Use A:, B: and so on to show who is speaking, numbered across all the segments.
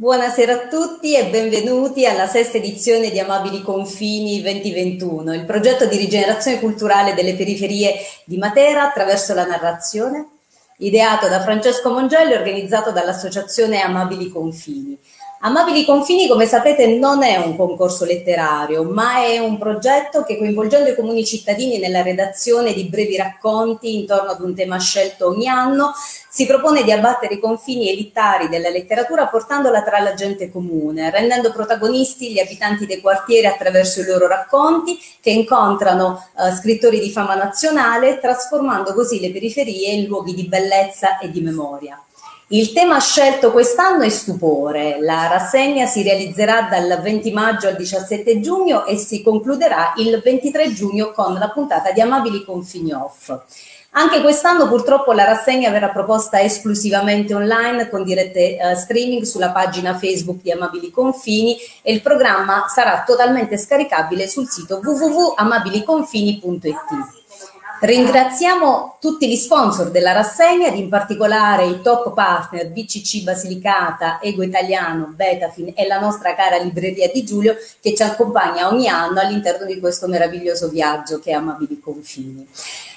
A: Buonasera a tutti e benvenuti alla sesta edizione di Amabili Confini 2021, il progetto di rigenerazione culturale delle periferie di Matera attraverso la narrazione, ideato da Francesco Mongelli e organizzato dall'Associazione Amabili Confini. Amabili Confini, come sapete, non è un concorso letterario, ma è un progetto che coinvolgendo i comuni cittadini nella redazione di brevi racconti intorno ad un tema scelto ogni anno, si propone di abbattere i confini elitari della letteratura portandola tra la gente comune, rendendo protagonisti gli abitanti dei quartieri attraverso i loro racconti che incontrano eh, scrittori di fama nazionale, trasformando così le periferie in luoghi di bellezza e di memoria. Il tema scelto quest'anno è stupore. La rassegna si realizzerà dal 20 maggio al 17 giugno e si concluderà il 23 giugno con la puntata di Amabili Confini Off. Anche quest'anno purtroppo la rassegna verrà proposta esclusivamente online con dirette uh, streaming sulla pagina Facebook di Amabili Confini e il programma sarà totalmente scaricabile sul sito www.amabiliconfini.it. Ringraziamo tutti gli sponsor della rassegna ed in particolare i top partner BCC Basilicata, Ego Italiano, Betafin e la nostra cara libreria di Giulio che ci accompagna ogni anno all'interno di questo meraviglioso viaggio che è Amabili Confini.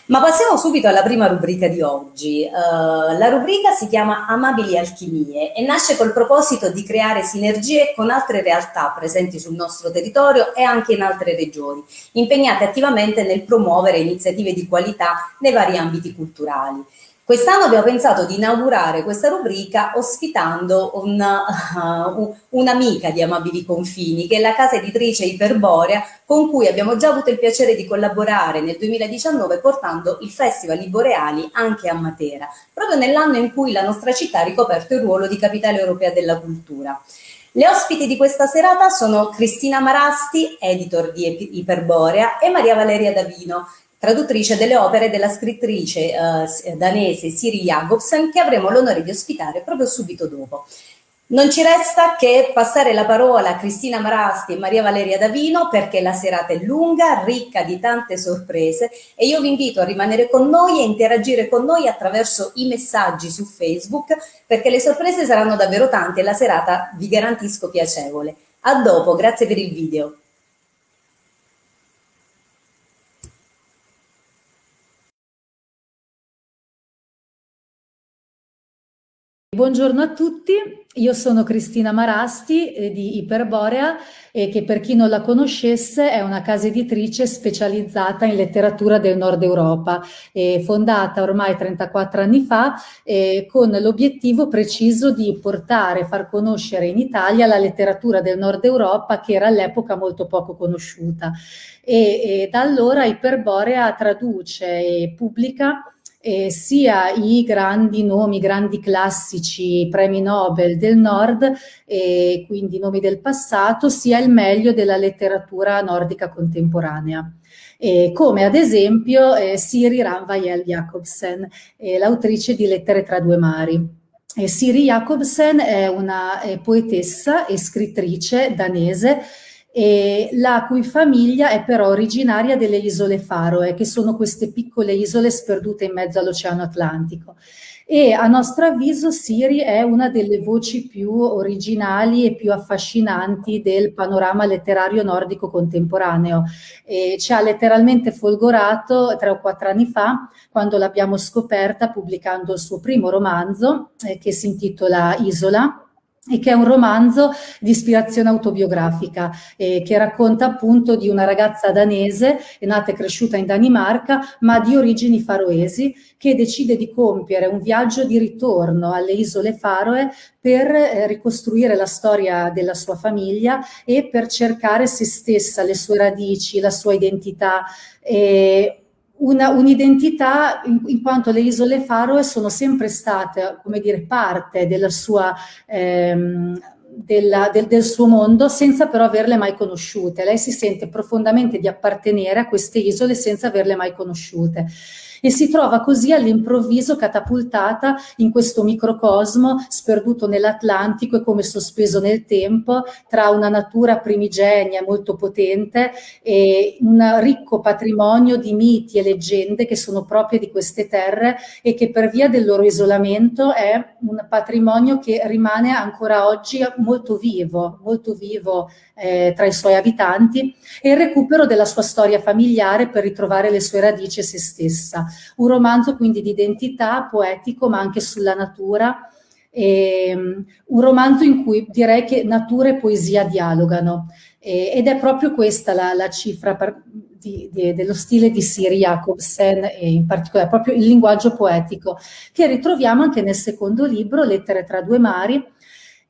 A: Ma passiamo subito alla prima rubrica di oggi. Uh, la rubrica si chiama Amabili Alchimie e nasce col proposito di creare sinergie con altre realtà presenti sul nostro territorio e anche in altre regioni, impegnate attivamente nel promuovere iniziative di qualità nei vari ambiti culturali. Quest'anno abbiamo pensato di inaugurare questa rubrica ospitando una, uh, un'amica di Amabili Confini, che è la casa editrice Iperborea, con cui abbiamo già avuto il piacere di collaborare nel 2019 portando il Festival Liboreali anche a Matera, proprio nell'anno in cui la nostra città ha ricoperto il ruolo di capitale europea della cultura. Le ospiti di questa serata sono Cristina Marasti, editor di Iperborea, e Maria Valeria Davino, traduttrice delle opere della scrittrice eh, danese Siri Jacobsen, che avremo l'onore di ospitare proprio subito dopo. Non ci resta che passare la parola a Cristina Marasti e Maria Valeria Davino perché la serata è lunga, ricca di tante sorprese e io vi invito a rimanere con noi e interagire con noi attraverso i messaggi su Facebook perché le sorprese saranno davvero tante e la serata vi garantisco piacevole. A dopo, grazie per il video.
B: Buongiorno a tutti, io sono Cristina Marasti eh, di Iperborea e che per chi non la conoscesse è una casa editrice specializzata in letteratura del nord Europa, eh, fondata ormai 34 anni fa eh, con l'obiettivo preciso di portare, far conoscere in Italia la letteratura del nord Europa che era all'epoca molto poco conosciuta. E, e da allora Iperborea traduce e pubblica eh, sia i grandi nomi, i grandi classici premi Nobel del Nord, eh, quindi nomi del passato, sia il meglio della letteratura nordica contemporanea. Eh, come ad esempio eh, Siri Ranvael Jacobsen, eh, l'autrice di Lettere tra due mari. Siri Jacobsen è una poetessa e scrittrice danese la cui famiglia è però originaria delle isole Faroe, che sono queste piccole isole sperdute in mezzo all'Oceano Atlantico. E a nostro avviso Siri è una delle voci più originali e più affascinanti del panorama letterario nordico contemporaneo. E ci ha letteralmente folgorato tre o quattro anni fa, quando l'abbiamo scoperta pubblicando il suo primo romanzo, eh, che si intitola Isola, e che è un romanzo di ispirazione autobiografica eh, che racconta appunto di una ragazza danese, nata e cresciuta in Danimarca, ma di origini faroesi, che decide di compiere un viaggio di ritorno alle isole Faroe per eh, ricostruire la storia della sua famiglia e per cercare se stessa, le sue radici, la sua identità. Eh, una, un'identità in, in, quanto le isole Faroe sono sempre state, come dire, parte della sua, ehm, della, del, del, suo mondo senza però averle mai conosciute. Lei si sente profondamente di appartenere a queste isole senza averle mai conosciute. E si trova così all'improvviso catapultata in questo microcosmo sperduto nell'Atlantico e come sospeso nel tempo tra una natura primigenia molto potente e un ricco patrimonio di miti e leggende che sono proprie di queste terre e che per via del loro isolamento è un patrimonio che rimane ancora oggi molto vivo, molto vivo eh, tra i suoi abitanti e il recupero della sua storia familiare per ritrovare le sue radici e se stessa. Un romanzo quindi di identità poetico ma anche sulla natura. E, um, un romanzo in cui direi che natura e poesia dialogano e, ed è proprio questa la, la cifra per, di, di, dello stile di Siri Jacobsen e in particolare proprio il linguaggio poetico che ritroviamo anche nel secondo libro Lettere tra due mari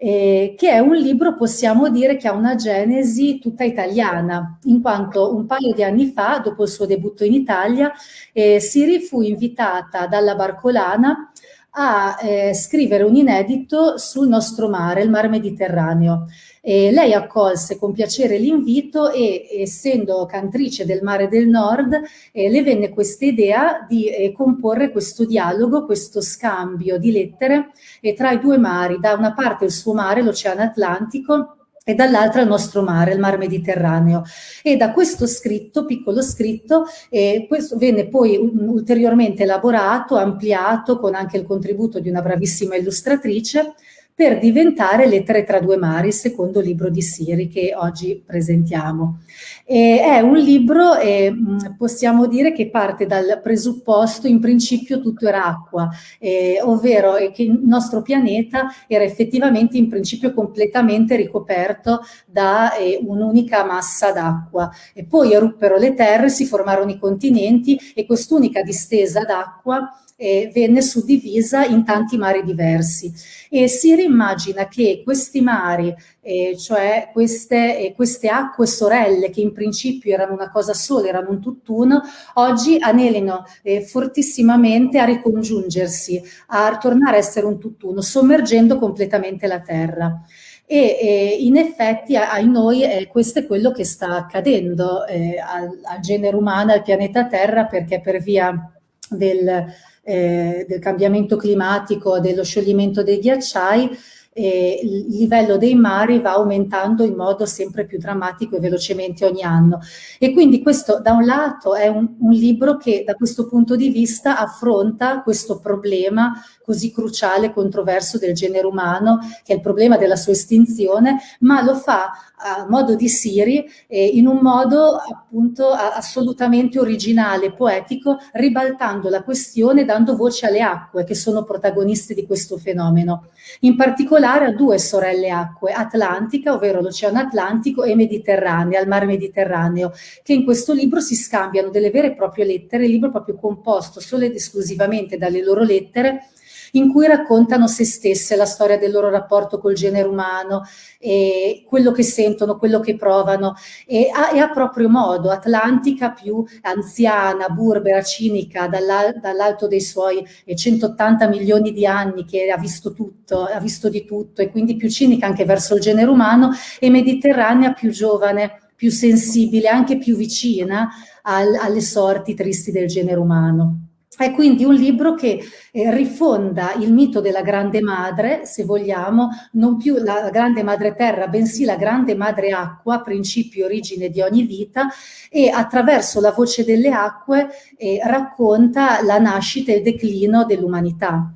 B: eh, che è un libro, possiamo dire, che ha una genesi tutta italiana, in quanto un paio di anni fa, dopo il suo debutto in Italia, eh, Siri fu invitata dalla Barcolana a eh, scrivere un inedito sul nostro mare, il Mar Mediterraneo. E lei accolse con piacere l'invito e, essendo cantrice del Mare del Nord, eh, le venne questa idea di eh, comporre questo dialogo, questo scambio di lettere eh, tra i due mari, da una parte il suo mare, l'Oceano Atlantico, e dall'altra il nostro mare, il mar Mediterraneo. E da questo scritto, piccolo scritto, eh, questo venne poi ulteriormente elaborato, ampliato con anche il contributo di una bravissima illustratrice per diventare Lettere tra due mari, il secondo libro di Siri che oggi presentiamo. E è un libro, eh, possiamo dire, che parte dal presupposto in principio tutto era acqua, eh, ovvero che il nostro pianeta era effettivamente in principio completamente ricoperto da eh, un'unica massa d'acqua. E poi eruppero le terre, si formarono i continenti e quest'unica distesa d'acqua eh, venne suddivisa in tanti mari diversi e si rimmagina che questi mari, eh, cioè queste, eh, queste, acque sorelle che in principio erano una cosa sola, erano un tutt'uno, oggi anelino fortissimamente a ricongiungersi, a tornare a essere un tutt'uno, sommergendo completamente la terra. E eh, in effetti a noi eh, questo è quello che sta accadendo eh, al, al, genere umano, al pianeta Terra, perché per via del, eh, del cambiamento climatico, dello scioglimento dei ghiacciai, eh, il livello dei mari va aumentando in modo sempre più drammatico e velocemente ogni anno. E quindi questo da un lato è un, un libro che da questo punto di vista affronta questo problema così cruciale e controverso del genere umano, che è il problema della sua estinzione, ma lo fa a modo di Siri eh, in un modo appunto assolutamente originale, poetico, ribaltando la questione, dando voce alle acque che sono protagoniste di questo fenomeno. In particolare a due sorelle acque, Atlantica, ovvero l'Oceano Atlantico, e Mediterranea, al Mar Mediterraneo, che in questo libro si scambiano delle vere e proprie lettere, il libro proprio composto solo ed esclusivamente dalle loro lettere in cui raccontano se stesse, la storia del loro rapporto col genere umano, e quello che sentono, quello che provano, e a, e a proprio modo, Atlantica più anziana, burbera, cinica, dall'al, dall'alto dei suoi 180 milioni di anni che ha visto tutto, ha visto di tutto, e quindi più cinica anche verso il genere umano, e Mediterranea più giovane, più sensibile, anche più vicina al, alle sorti tristi del genere umano. È quindi un libro che eh, rifonda il mito della grande madre, se vogliamo, non più la grande madre terra, bensì la grande madre acqua, principio e origine di ogni vita, e attraverso la voce delle acque eh, racconta la nascita e il declino dell'umanità.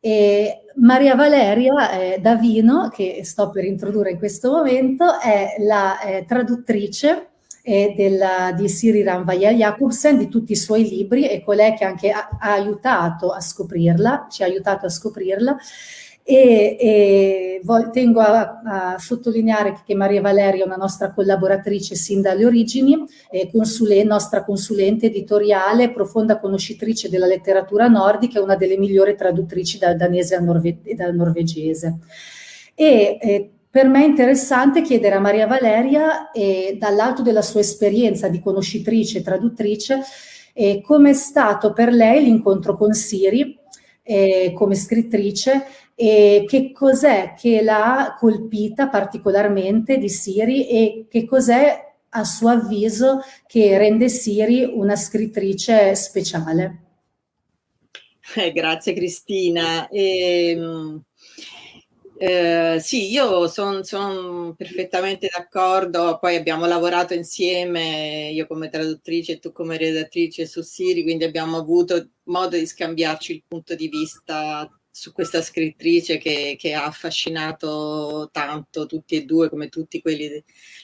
B: E Maria Valeria eh, Davino, che sto per introdurre in questo momento, è la eh, traduttrice eh, della, di Siri Ranvaya Jacobsen, di tutti i suoi libri e colei che anche ha, ha aiutato a scoprirla, ci ha aiutato a scoprirla. E, e tengo a, a, sottolineare che Maria Valeria è una nostra collaboratrice sin dalle origini, è consule, nostra consulente editoriale, profonda conoscitrice della letteratura nordica e una delle migliori traduttrici dal danese norve, dal norvegese. E, e per me è interessante chiedere a Maria Valeria, eh, dall'alto della sua esperienza di conoscitrice e traduttrice, eh, come è stato per lei l'incontro con Siri eh, come scrittrice e che cos'è che l'ha colpita particolarmente di Siri e che cos'è a suo avviso che rende Siri una scrittrice speciale.
C: Eh, grazie Cristina. E, ehm, eh, sì, io sono son perfettamente d'accordo, poi abbiamo lavorato insieme, io come traduttrice e tu come redattrice su Siri, quindi abbiamo avuto modo di scambiarci il punto di vista su questa scrittrice che, che, ha affascinato tanto tutti e due, come tutti quelli,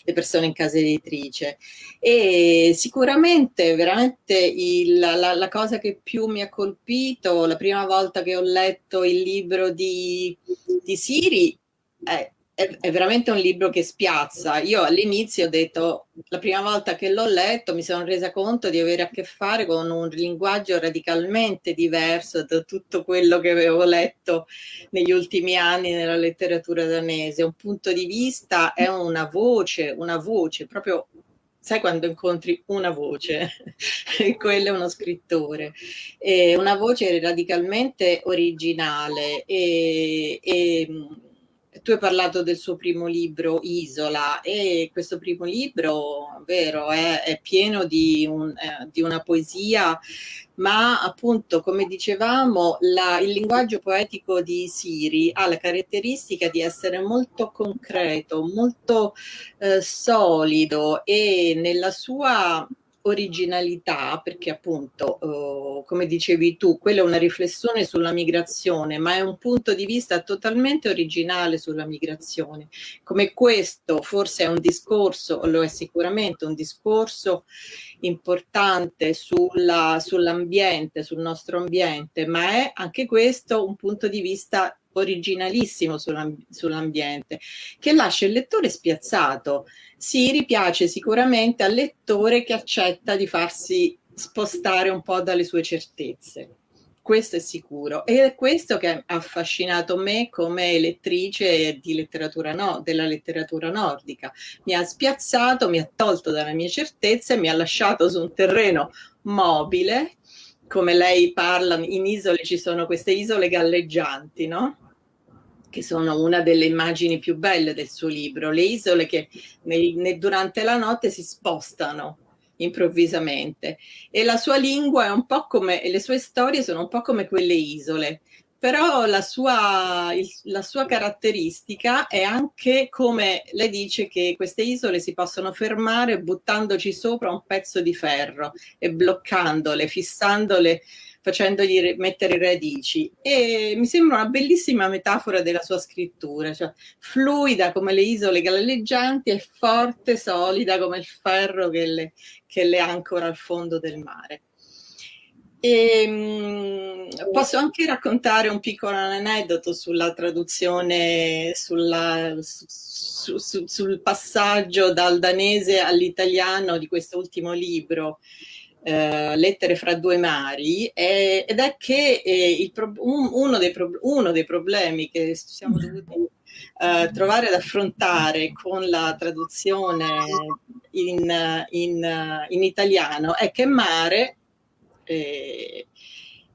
C: le persone in casa editrice. E sicuramente, veramente, il, la, la, cosa che più mi ha colpito, la prima volta che ho letto il libro di, di Siri, è è, è, veramente un libro che spiazza. Io all'inizio ho detto, la prima volta che l'ho letto mi sono resa conto di avere a che fare con un linguaggio radicalmente diverso da tutto quello che avevo letto negli ultimi anni nella letteratura danese. Un punto di vista è una voce, una voce, proprio sai quando incontri una voce, quello è uno scrittore, è una voce radicalmente originale e, e tu hai parlato del suo primo libro, Isola, e questo primo libro, vero, è, è pieno di, un, eh, di, una poesia, ma appunto, come dicevamo, la, il linguaggio poetico di Siri ha la caratteristica di essere molto concreto, molto eh, solido e nella sua originalità, perché appunto, uh, come dicevi tu, quella è una riflessione sulla migrazione, ma è un punto di vista totalmente originale sulla migrazione. Come questo forse è un discorso, lo è sicuramente un discorso importante sulla, sull'ambiente, sul nostro ambiente, ma è anche questo un punto di vista originalissimo sull'ambiente, che lascia il lettore spiazzato. Si ripiace sicuramente al lettore che accetta di farsi spostare un po' dalle sue certezze. Questo è sicuro. Ed è questo che ha affascinato me come lettrice letteratura no, della letteratura nordica. Mi ha spiazzato, mi ha tolto dalle mie certezze, mi ha lasciato su un terreno mobile come lei parla, in isole ci sono queste isole galleggianti, no? Che sono una delle immagini più belle del suo libro, le isole che nel, nel, durante la notte si spostano improvvisamente. E la sua lingua è un po' come, e le sue storie sono un po' come quelle isole, però la sua, il, la sua caratteristica è anche come lei dice che queste isole si possono fermare buttandoci sopra un pezzo di ferro e bloccandole, fissandole facendogli mettere radici. E mi sembra una bellissima metafora della sua scrittura, cioè fluida come le isole galleggianti e forte, solida come il ferro che le, che le ancora al fondo del mare. E, ehm, posso anche raccontare un piccolo aneddoto sulla traduzione, sulla, su, su, sul passaggio dal danese all'italiano di questo ultimo libro eh, Lettere fra due mari eh, ed è che eh, pro- un, uno, dei pro- uno, dei problemi che siamo dovuti eh, trovare ad affrontare con la traduzione in, in, in italiano è che mare eh,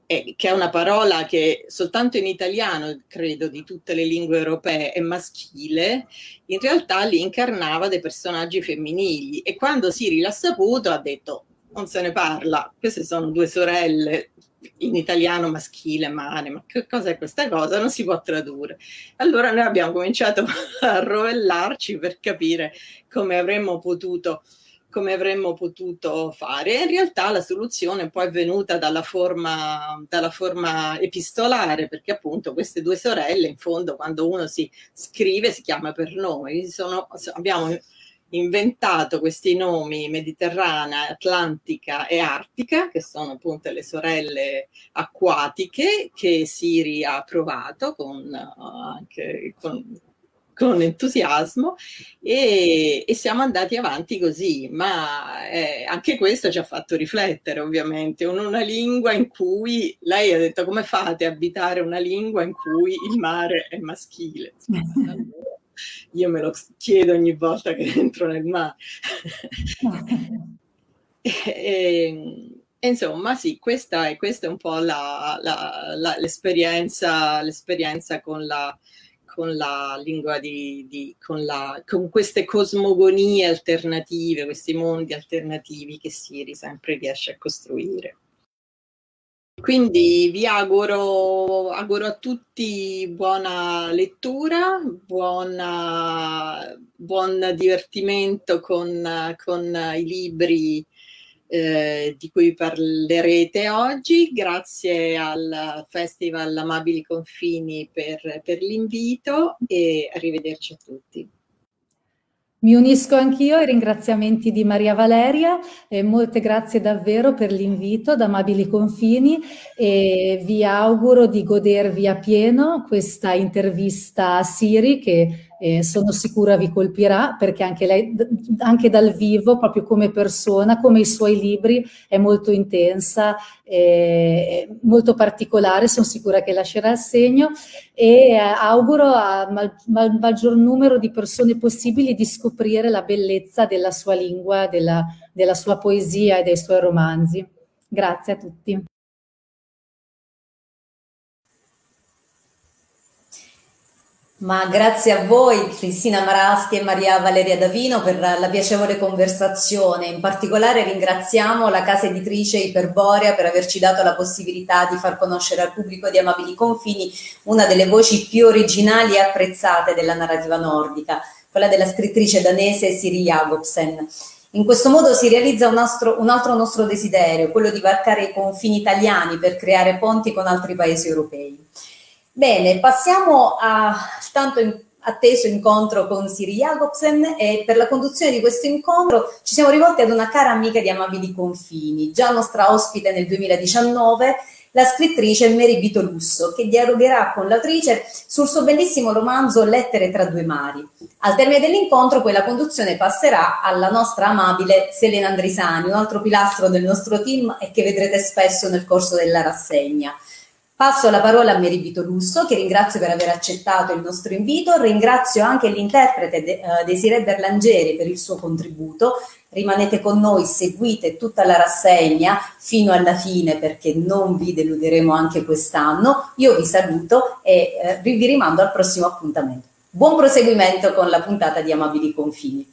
C: che è una parola che soltanto in italiano, credo, di tutte le lingue europee è maschile, in realtà li incarnava dei personaggi femminili e quando Siri l'ha saputo ha detto non se ne parla. Queste sono due sorelle in italiano maschile, mare, ma che cos'è questa cosa? Non si può tradurre. Allora noi abbiamo cominciato a rovellarci per capire come avremmo potuto come avremmo potuto fare. In realtà la soluzione poi è venuta dalla forma, dalla forma epistolare, perché appunto queste due sorelle, in fondo, quando uno si scrive, si chiama per nome. Sono, abbiamo inventato questi nomi Mediterranea, Atlantica e Artica, che sono appunto le sorelle acquatiche che Siri ha provato con, anche con, con entusiasmo e, e, siamo andati avanti così, ma eh, anche questo ci ha fatto riflettere ovviamente, in una lingua in cui lei ha detto come fate a abitare una lingua in cui il mare è maschile. Io me lo chiedo ogni volta che entro nel mare. e, e, insomma, sì, questa è, questa è un po' la, la, la, l'esperienza, l'esperienza con la, con la lingua di, di con, la, con, queste cosmogonie alternative, questi mondi alternativi che Siri sempre riesce a costruire. Quindi vi auguro, auguro, a tutti buona lettura, buona, buon divertimento con, con i libri eh, di cui parlerete oggi. Grazie al Festival Amabili Confini per, per l'invito e arrivederci a tutti.
B: Mi unisco anch'io ai ringraziamenti di Maria Valeria e molte grazie davvero per l'invito da Amabili Confini e vi auguro di godervi a pieno questa intervista a Siri che eh, sono sicura vi colpirà perché anche lei, anche dal vivo, proprio come persona, come i suoi libri, è molto intensa, eh, molto particolare, sono sicura che lascerà il segno e eh, auguro al ma, maggior numero di persone possibili di scoprire la bellezza della sua lingua, della, della sua poesia e dei suoi romanzi. Grazie a tutti.
A: Ma grazie a voi Cristina Marasti e Maria Valeria Davino per la piacevole conversazione. In particolare ringraziamo la casa editrice Iperborea per averci dato la possibilità di far conoscere al pubblico di Amabili Confini una delle voci più originali e apprezzate della narrativa nordica, quella della scrittrice danese Siri Jacobsen. In questo modo si realizza un, astro, un altro nostro desiderio, quello di varcare i confini italiani per creare ponti con altri paesi europei. Bene, passiamo al tanto atteso incontro con Siri Jacobsen e per la conduzione di questo incontro ci siamo rivolti ad una cara amica di Amabili Confini, già nostra ospite nel 2019, la scrittrice Mary Vito Lusso, che dialogherà con l'autrice sul suo bellissimo romanzo Lettere tra due mari. Al termine dell'incontro poi la conduzione passerà alla nostra amabile Selena Andrisani, un altro pilastro del nostro team e che vedrete spesso nel corso della rassegna. Passo la parola a Meribito Lusso, che ringrazio per aver accettato il nostro invito. Ringrazio anche l'interprete de, uh, Desiree Berlangeri per il suo contributo. Rimanete con noi, seguite tutta la rassegna fino alla fine perché non vi deluderemo anche quest'anno. Io vi saluto e uh, vi rimando al prossimo appuntamento. Buon proseguimento con la puntata di Amabili Confini.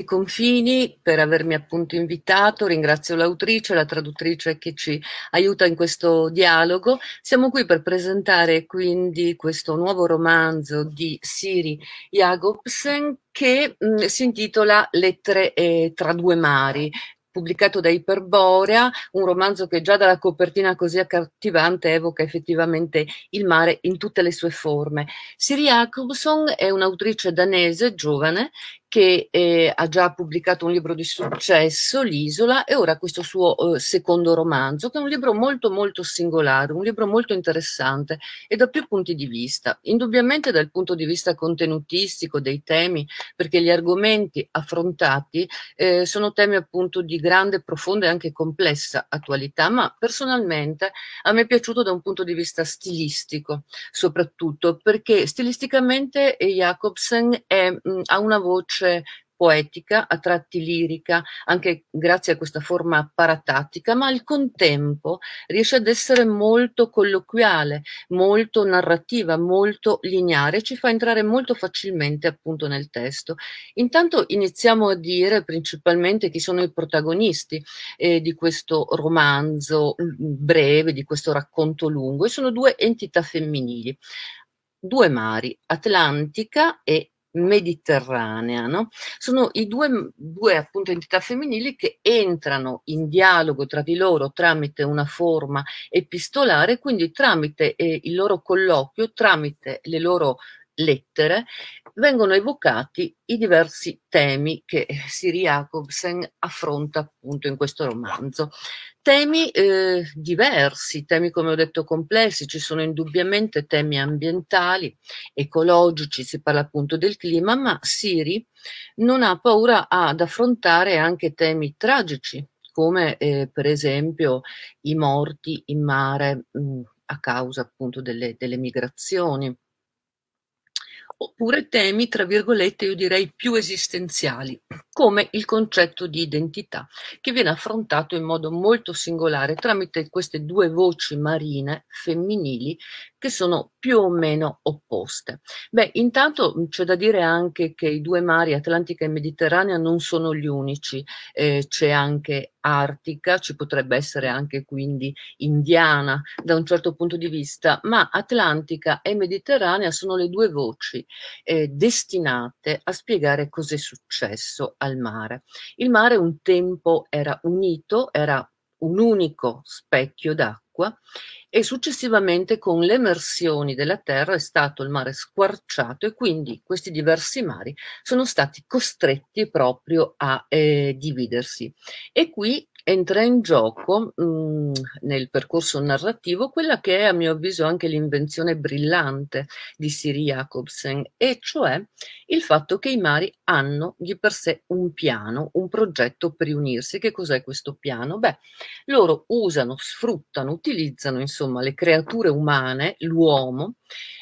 D: I confini per avermi appunto invitato, ringrazio l'autrice, la traduttrice che ci aiuta in questo dialogo. Siamo qui per presentare quindi questo nuovo romanzo di Siri Jacobsen che mh, si intitola Lettere eh, tra due mari, pubblicato da Iperborea, un romanzo che già dalla copertina così accattivante evoca effettivamente il mare in tutte le sue forme. Siri Jacobson è un'autrice danese giovane che eh, ha già pubblicato un libro di successo, L'isola, e ora questo suo eh, secondo romanzo, che è un libro molto molto singolare, un libro molto interessante e da più punti di vista. Indubbiamente dal punto di vista contenutistico dei temi, perché gli argomenti affrontati eh, sono temi appunto di grande, profonda e anche complessa attualità, ma personalmente a me è piaciuto da un punto di vista stilistico, soprattutto perché stilisticamente Jacobsen è, mh, ha una voce voce poetica, a tratti lirica, anche grazie a questa forma paratattica, ma al contempo riesce ad essere molto colloquiale, molto narrativa, molto lineare, ci fa entrare molto facilmente appunto nel testo. Intanto iniziamo a dire principalmente chi sono i protagonisti eh, di questo romanzo breve, di questo racconto lungo, e sono due entità femminili due mari, Atlantica e mediterranea, no? Sono i due, due appunto entità femminili che entrano in dialogo tra di loro tramite una forma epistolare, quindi tramite eh, il loro colloquio, tramite le loro lettere, vengono evocati i diversi temi che Siri Jacobsen affronta appunto in questo romanzo. Temi eh, diversi, temi come ho detto complessi, ci sono indubbiamente temi ambientali, ecologici, si parla appunto del clima, ma Siri non ha paura ad affrontare anche temi tragici, come eh, per esempio i morti in mare mh, a causa appunto delle, delle migrazioni oppure temi, tra virgolette, io direi più esistenziali, come il concetto di identità, che viene affrontato in modo molto singolare tramite queste due voci marine femminili che sono più o meno opposte. Beh, intanto c'è da dire anche che i due mari, Atlantica e Mediterranea, non sono gli unici, eh, c'è anche Artica, ci potrebbe essere anche quindi Indiana da un certo punto di vista, ma Atlantica e Mediterranea sono le due voci eh, destinate a spiegare cos'è successo al mare. Il mare un tempo era unito, era un unico specchio d'acqua e successivamente con le emersioni della Terra è stato il mare squarciato e quindi questi diversi mari sono stati costretti proprio a eh, dividersi. E qui entra in gioco mh, mm, nel percorso narrativo quella che è a mio avviso anche l'invenzione brillante di Siri Jacobsen, e cioè il fatto che i mari hanno di per sé un piano, un progetto per riunirsi. Che cos'è questo piano? Beh, loro usano, sfruttano, utilizzano insomma le creature umane, l'uomo,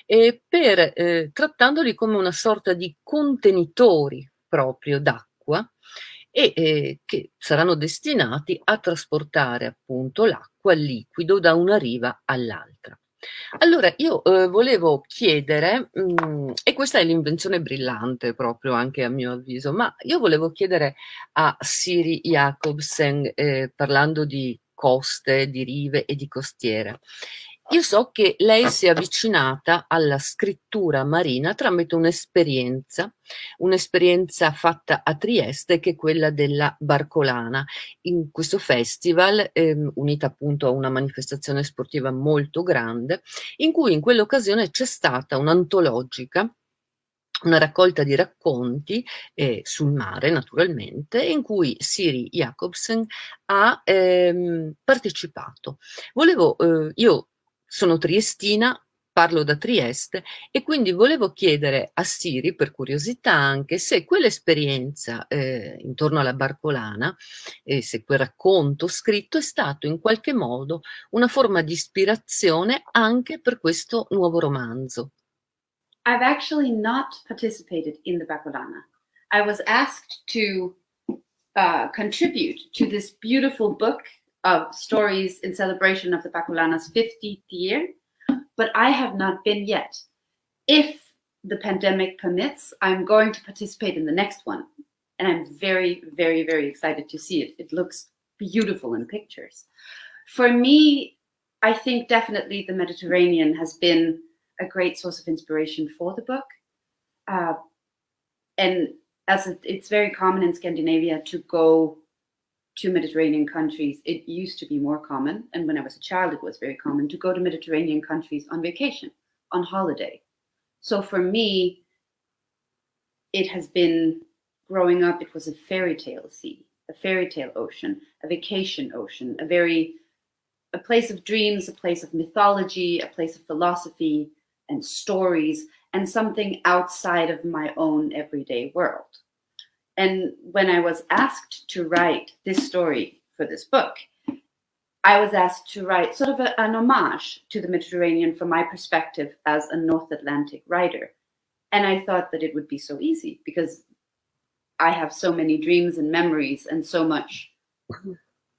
D: eh, per, eh, trattandoli come una sorta di contenitori proprio d'acqua e eh, che saranno destinati a trasportare appunto l'acqua, liquido da una riva all'altra. Allora, io eh, volevo chiedere, mh, mm, e questa è l'invenzione brillante proprio anche a mio avviso, ma io volevo chiedere a Siri Jacobsen, eh, parlando di coste, di rive e di costiere, io so che lei si è avvicinata alla scrittura marina tramite un'esperienza, un'esperienza fatta a Trieste che è quella della Barcolana. In questo festival, ehm, unita appunto a una manifestazione sportiva molto grande, in cui in quell'occasione c'è stata un'antologica una raccolta di racconti eh, sul mare, naturalmente, in cui Siri Jacobsen ha ehm, partecipato. Volevo, eh, io sono triestina, parlo da Trieste e quindi volevo chiedere a Siri, per curiosità anche, se quell'esperienza eh, intorno alla Barcolana, eh, se quel racconto scritto è stato in qualche modo una forma di ispirazione anche per questo nuovo romanzo.
E: I've actually not participated in the Barcolana. I was asked to uh, contribute to this beautiful book of stories in celebration of the Baculana's 50th year, but I have not been yet. If the pandemic permits, I'm going to participate in the next one. And I'm very, very, very excited to see it. It looks beautiful in pictures. For me, I think definitely the Mediterranean has been a great source of inspiration for the book. Uh, and as it, it's very common in Scandinavia to go to Mediterranean countries, it used to be more common. And when I was a child, it was very common to go to Mediterranean countries on vacation, on holiday. So for me, it has been growing up, it was a fairy tale sea, a fairy tale ocean, a vacation ocean, a very, a place of dreams, a place of mythology, a place of philosophy and stories, and something outside of my own everyday world. And when I was asked to write this story for this book, I was asked to write sort of a, an homage to the Mediterranean from my perspective as a North Atlantic writer. And I thought that it would be so easy because I have so many dreams and memories and so much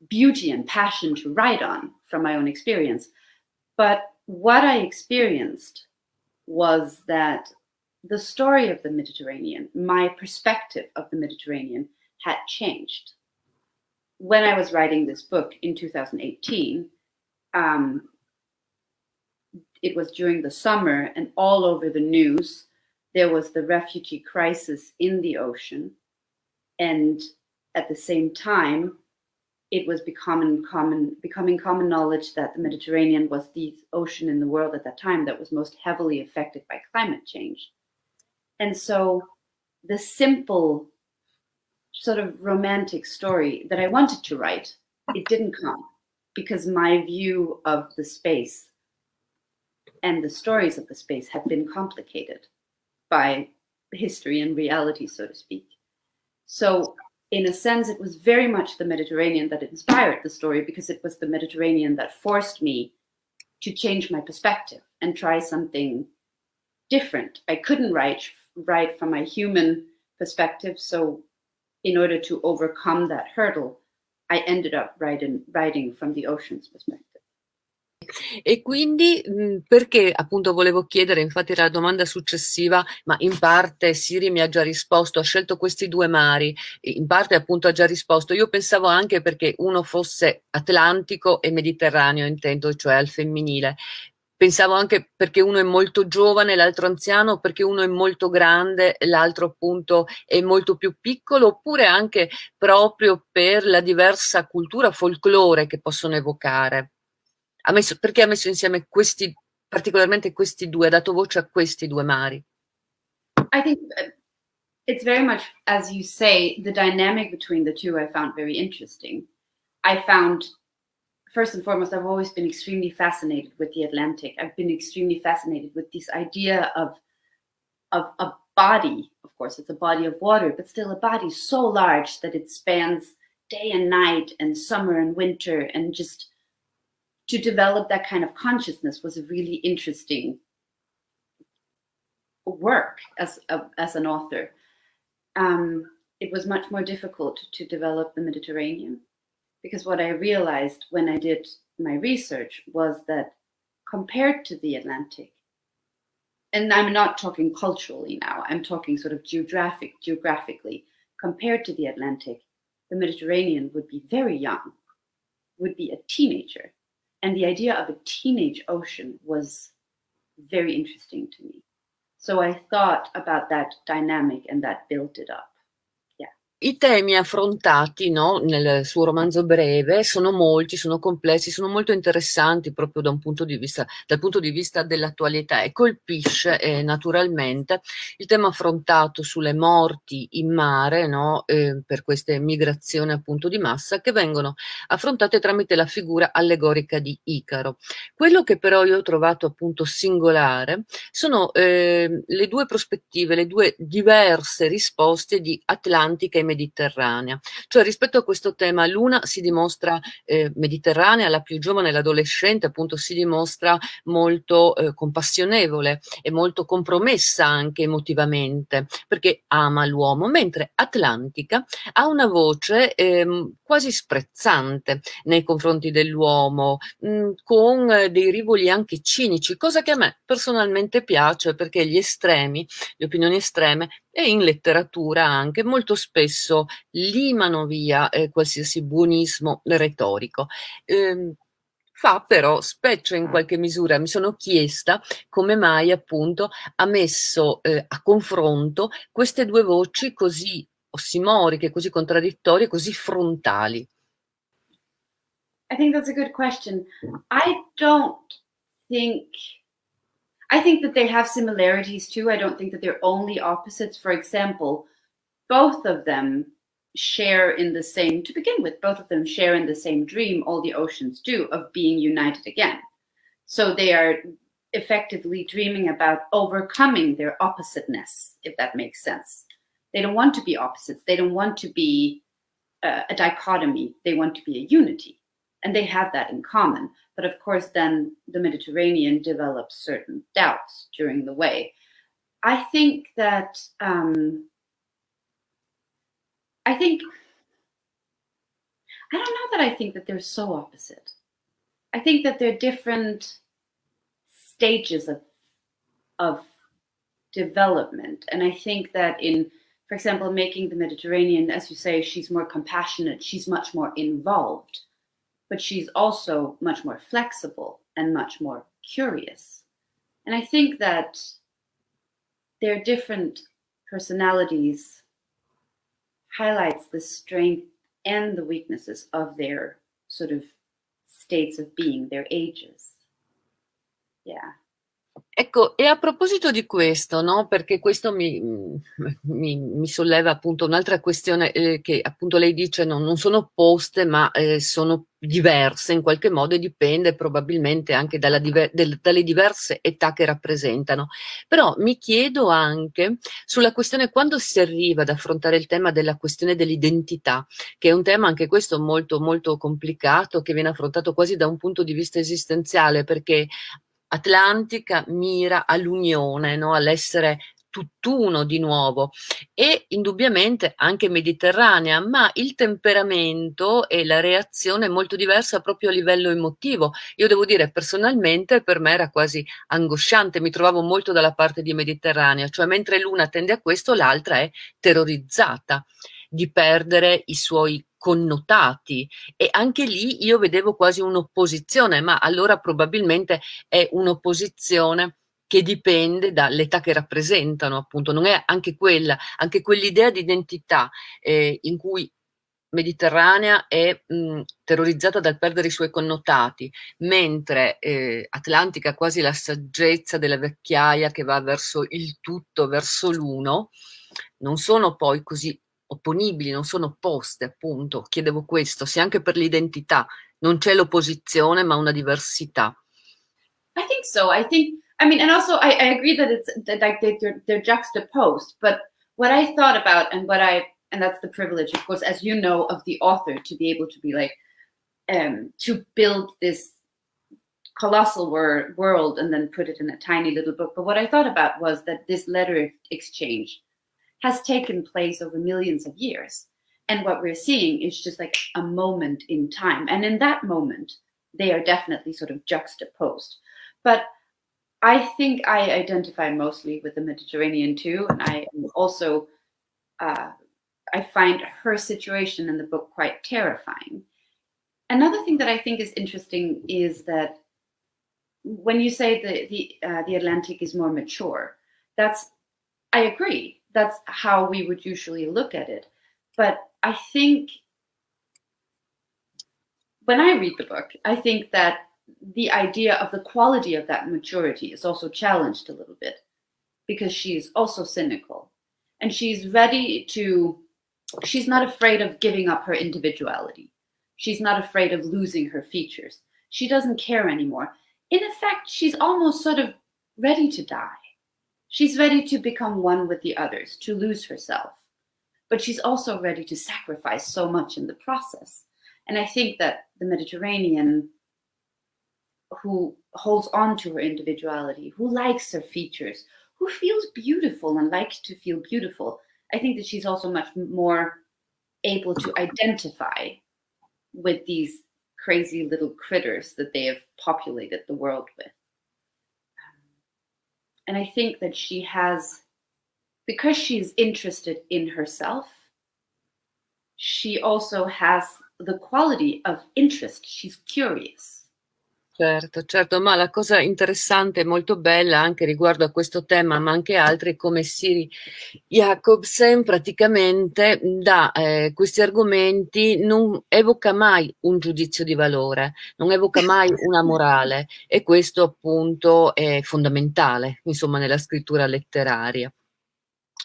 E: beauty and passion to write on from my own experience. But what I experienced was that the story of the Mediterranean, my perspective of the Mediterranean had changed. When I was writing this book in 2018, um, it was during the summer, and all over the news, there was the refugee crisis in the ocean. And at the same time, it was becoming common, becoming common knowledge that the Mediterranean was the ocean in the world at that time that was most heavily affected by climate change. And so the simple sort of romantic story that I wanted to write, it didn't come because my view of the space and the stories of the space had been complicated by history and reality, so to speak. So, in a sense, it was very much the Mediterranean that inspired the story because it was the Mediterranean that forced me to change my perspective and try something different. I couldn't write write from my human perspective, so in order to overcome that hurdle, I ended up writing writing from the ocean's perspective.
D: E quindi mh, perché appunto volevo chiedere, infatti era la domanda successiva, ma in parte Siri mi ha già risposto, ha scelto questi due mari, in parte appunto ha già risposto. Io pensavo anche perché uno fosse Atlantico e Mediterraneo, intendo, cioè al femminile. Pensavo anche perché uno è molto giovane, l'altro anziano, perché uno è molto grande, l'altro appunto è molto più piccolo, oppure anche proprio per la diversa cultura folklore che possono evocare. Ha messo, perché ha messo insieme questi, particolarmente questi due, ha dato voce a questi due mari?
E: I think uh, it's very much, as you say, the dynamic between the two I found very interesting. I found, first and foremost, I've always been extremely fascinated with the Atlantic. I've been extremely fascinated with this idea of, of a body. Of course, it's a body of water, but still a body so large that it spans day and night and summer and winter and just to develop that kind of consciousness was a really interesting work as a, as an author. Um, it was much more difficult to develop the Mediterranean because what I realized when I did my research was that compared to the Atlantic, and I'm not talking culturally now, I'm talking sort of geographic, geographically, compared to the Atlantic, the Mediterranean would be very young, would be a teenager. And the idea of a teenage ocean was very interesting to me. So I thought about that dynamic and that built it up.
D: I temi affrontati no, nel suo romanzo breve sono molti, sono complessi, sono molto interessanti proprio da un punto vista, dal punto di vista dell'attualità e colpisce eh, naturalmente il tema affrontato sulle morti in mare no, eh, per queste migrazioni appunto di massa che vengono affrontate tramite la figura allegorica di Icaro. Quello che però io ho trovato appunto singolare sono eh, le due prospettive, le due diverse risposte di Atlantica e mediterranea. Cioè rispetto a questo tema l'una si dimostra eh, mediterranea, la più giovane, l'adolescente appunto si dimostra molto eh, compassionevole e molto compromessa anche emotivamente perché ama l'uomo, mentre Atlantica ha una voce eh, quasi sprezzante nei confronti dell'uomo, mm, con eh, dei rivoli anche cinici, cosa che a me personalmente piace perché gli estremi, le opinioni estreme e in letteratura anche molto spesso limano via eh, qualsiasi buonismo retorico. Eh, fa però, specie in qualche misura, mi sono chiesta come mai appunto ha messo eh, a confronto queste due voci così ossimoriche, così contraddittorie, così frontali.
E: I think that's a good question. I don't think I think that they have similarities too. I don't think that they're only opposites. For example, both of them share in the same, to begin with, both of them share in the same dream, all the oceans do, of being united again. So they are effectively dreaming about overcoming their oppositeness, if that makes sense. They don't want to be opposites. They don't want to be uh, a dichotomy. They want to be a unity. And they have that in common. But of course, then the Mediterranean develops certain doubts during the way. I think that, um, I think, I don't know that I think that they're so opposite. I think that they're different stages of, of development. And I think that in, for example, making the Mediterranean, as you say, she's more compassionate, she's much more involved but she's also much more flexible and much more curious. And I think that their different personalities highlights the strength and the weaknesses of their sort of states of being, their ages. Yeah.
D: Ecco, e a proposito di questo, no, perché questo mi, mi, mi solleva appunto un'altra questione eh, che appunto lei dice no, non sono opposte ma eh, sono diverse in qualche modo e dipende probabilmente anche diver- del, dalle diverse età che rappresentano. Però mi chiedo anche sulla questione quando si arriva ad affrontare il tema della questione dell'identità, che è un tema anche questo molto molto complicato che viene affrontato quasi da un punto di vista esistenziale perché Atlantica mira all'unione, no? all'essere tutt'uno di nuovo e indubbiamente anche mediterranea, ma il temperamento e la reazione è molto diversa proprio a livello emotivo. Io devo dire personalmente per me era quasi angosciante, mi trovavo molto dalla parte di Mediterranea, cioè mentre l'una tende a questo, l'altra è terrorizzata di perdere i suoi connotati. E anche lì io vedevo quasi un'opposizione, ma allora probabilmente è un'opposizione che dipende dall'età che rappresentano, appunto, non è anche quella, anche quell'idea di identità eh, in cui mediterranea è mh, terrorizzata dal perdere i suoi connotati, mentre eh, Atlantica ha quasi la saggezza della vecchiaia che va verso il tutto, verso l'uno, non sono poi così opponibili, non sono opposte, appunto. Chiedevo questo, se anche per l'identità non c'è l'opposizione, ma una diversità.
E: I think so. I think I mean, and also I, I agree that it's that, like they're, they're juxtaposed. But what I thought about and what I and that's the privilege, of course, as you know, of the author to be able to be like um, to build this colossal wor- world and then put it in a tiny little book. But what I thought about was that this letter exchange has taken place over millions of years. And what we're seeing is just like a moment in time. And in that moment, they are definitely sort of juxtaposed. But I think I identify mostly with the Mediterranean too, and I also uh, I find her situation in the book quite terrifying. Another thing that I think is interesting is that when you say that the uh, the Atlantic is more mature, that's I agree. That's how we would usually look at it, but I think when I read the book, I think that the idea of the quality of that maturity is also challenged a little bit because she's also cynical. And she's ready to she's not afraid of giving up her individuality. She's not afraid of losing her features. She doesn't care anymore. In effect she's almost sort of ready to die she's ready to become one with the others to lose herself but she's also ready to sacrifice so much in the process and i think that the mediterranean who holds on to her individuality, who likes her features, who feels beautiful and likes to feel beautiful. I think that she's also much more able to identify with these crazy little critters that they have populated the world with. And I think that she has, because she's interested in herself, she also has the quality of interest. She's curious
D: Certo, certo, ma la cosa interessante e molto bella anche riguardo a questo tema, ma anche altri, come Siri Jacobsen praticamente da eh, questi argomenti non evoca mai un giudizio di valore, non evoca mai una morale e questo appunto è fondamentale, insomma, nella scrittura letteraria.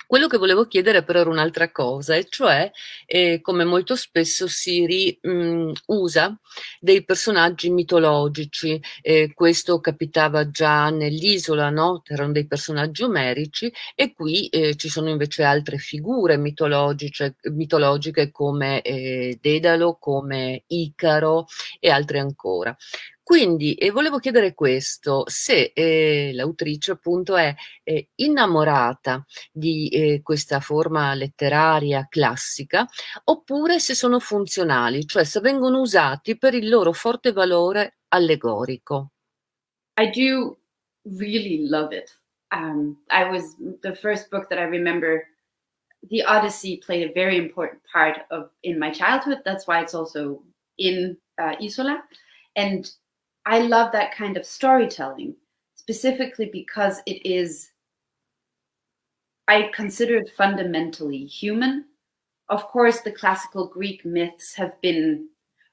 D: Quello che volevo chiedere però era un'altra cosa, e cioè eh, come molto spesso si mh, usa dei personaggi mitologici, eh, questo capitava già nell'isola, no? erano dei personaggi omerici, e qui eh, ci sono invece altre figure mitologiche, mitologiche come eh, Dedalo, come Icaro e altre ancora. Quindi eh, volevo chiedere questo, se eh, l'autrice appunto è eh, innamorata di eh, questa forma letteraria classica oppure se sono funzionali, cioè se vengono usati per il loro forte valore allegorico.
E: I do really love it. Um, I was the first book that I remember the Odyssey played a very important part of in my childhood. That's why it's also in uh, Isola. And I love that kind of storytelling, specifically because it is, I consider it fundamentally human. Of course, the classical Greek myths have been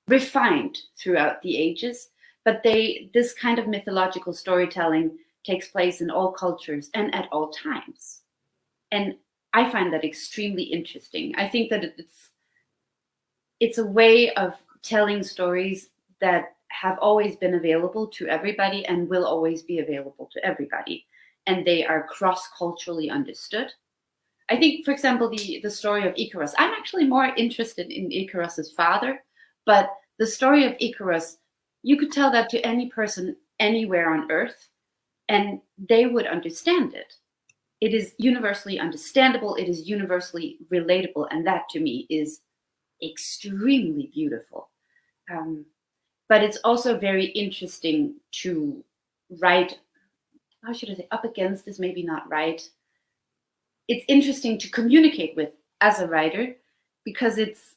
E: refined throughout the ages, but they this kind of mythological storytelling takes place in all cultures and at all times. And I find that extremely interesting. I think that it's it's a way of telling stories that have always been available to everybody and will always be available to everybody. And they are cross culturally understood. I think, for example, the, the story of Icarus, I'm actually more interested in Icarus's father, but the story of Icarus, you could tell that to any person anywhere on earth, and they would understand it. It is universally understandable, it is universally relatable, and that to me is extremely beautiful. Um, but it's also very interesting to write, how should I say, up against is maybe not right. It's interesting to communicate with as a writer because it's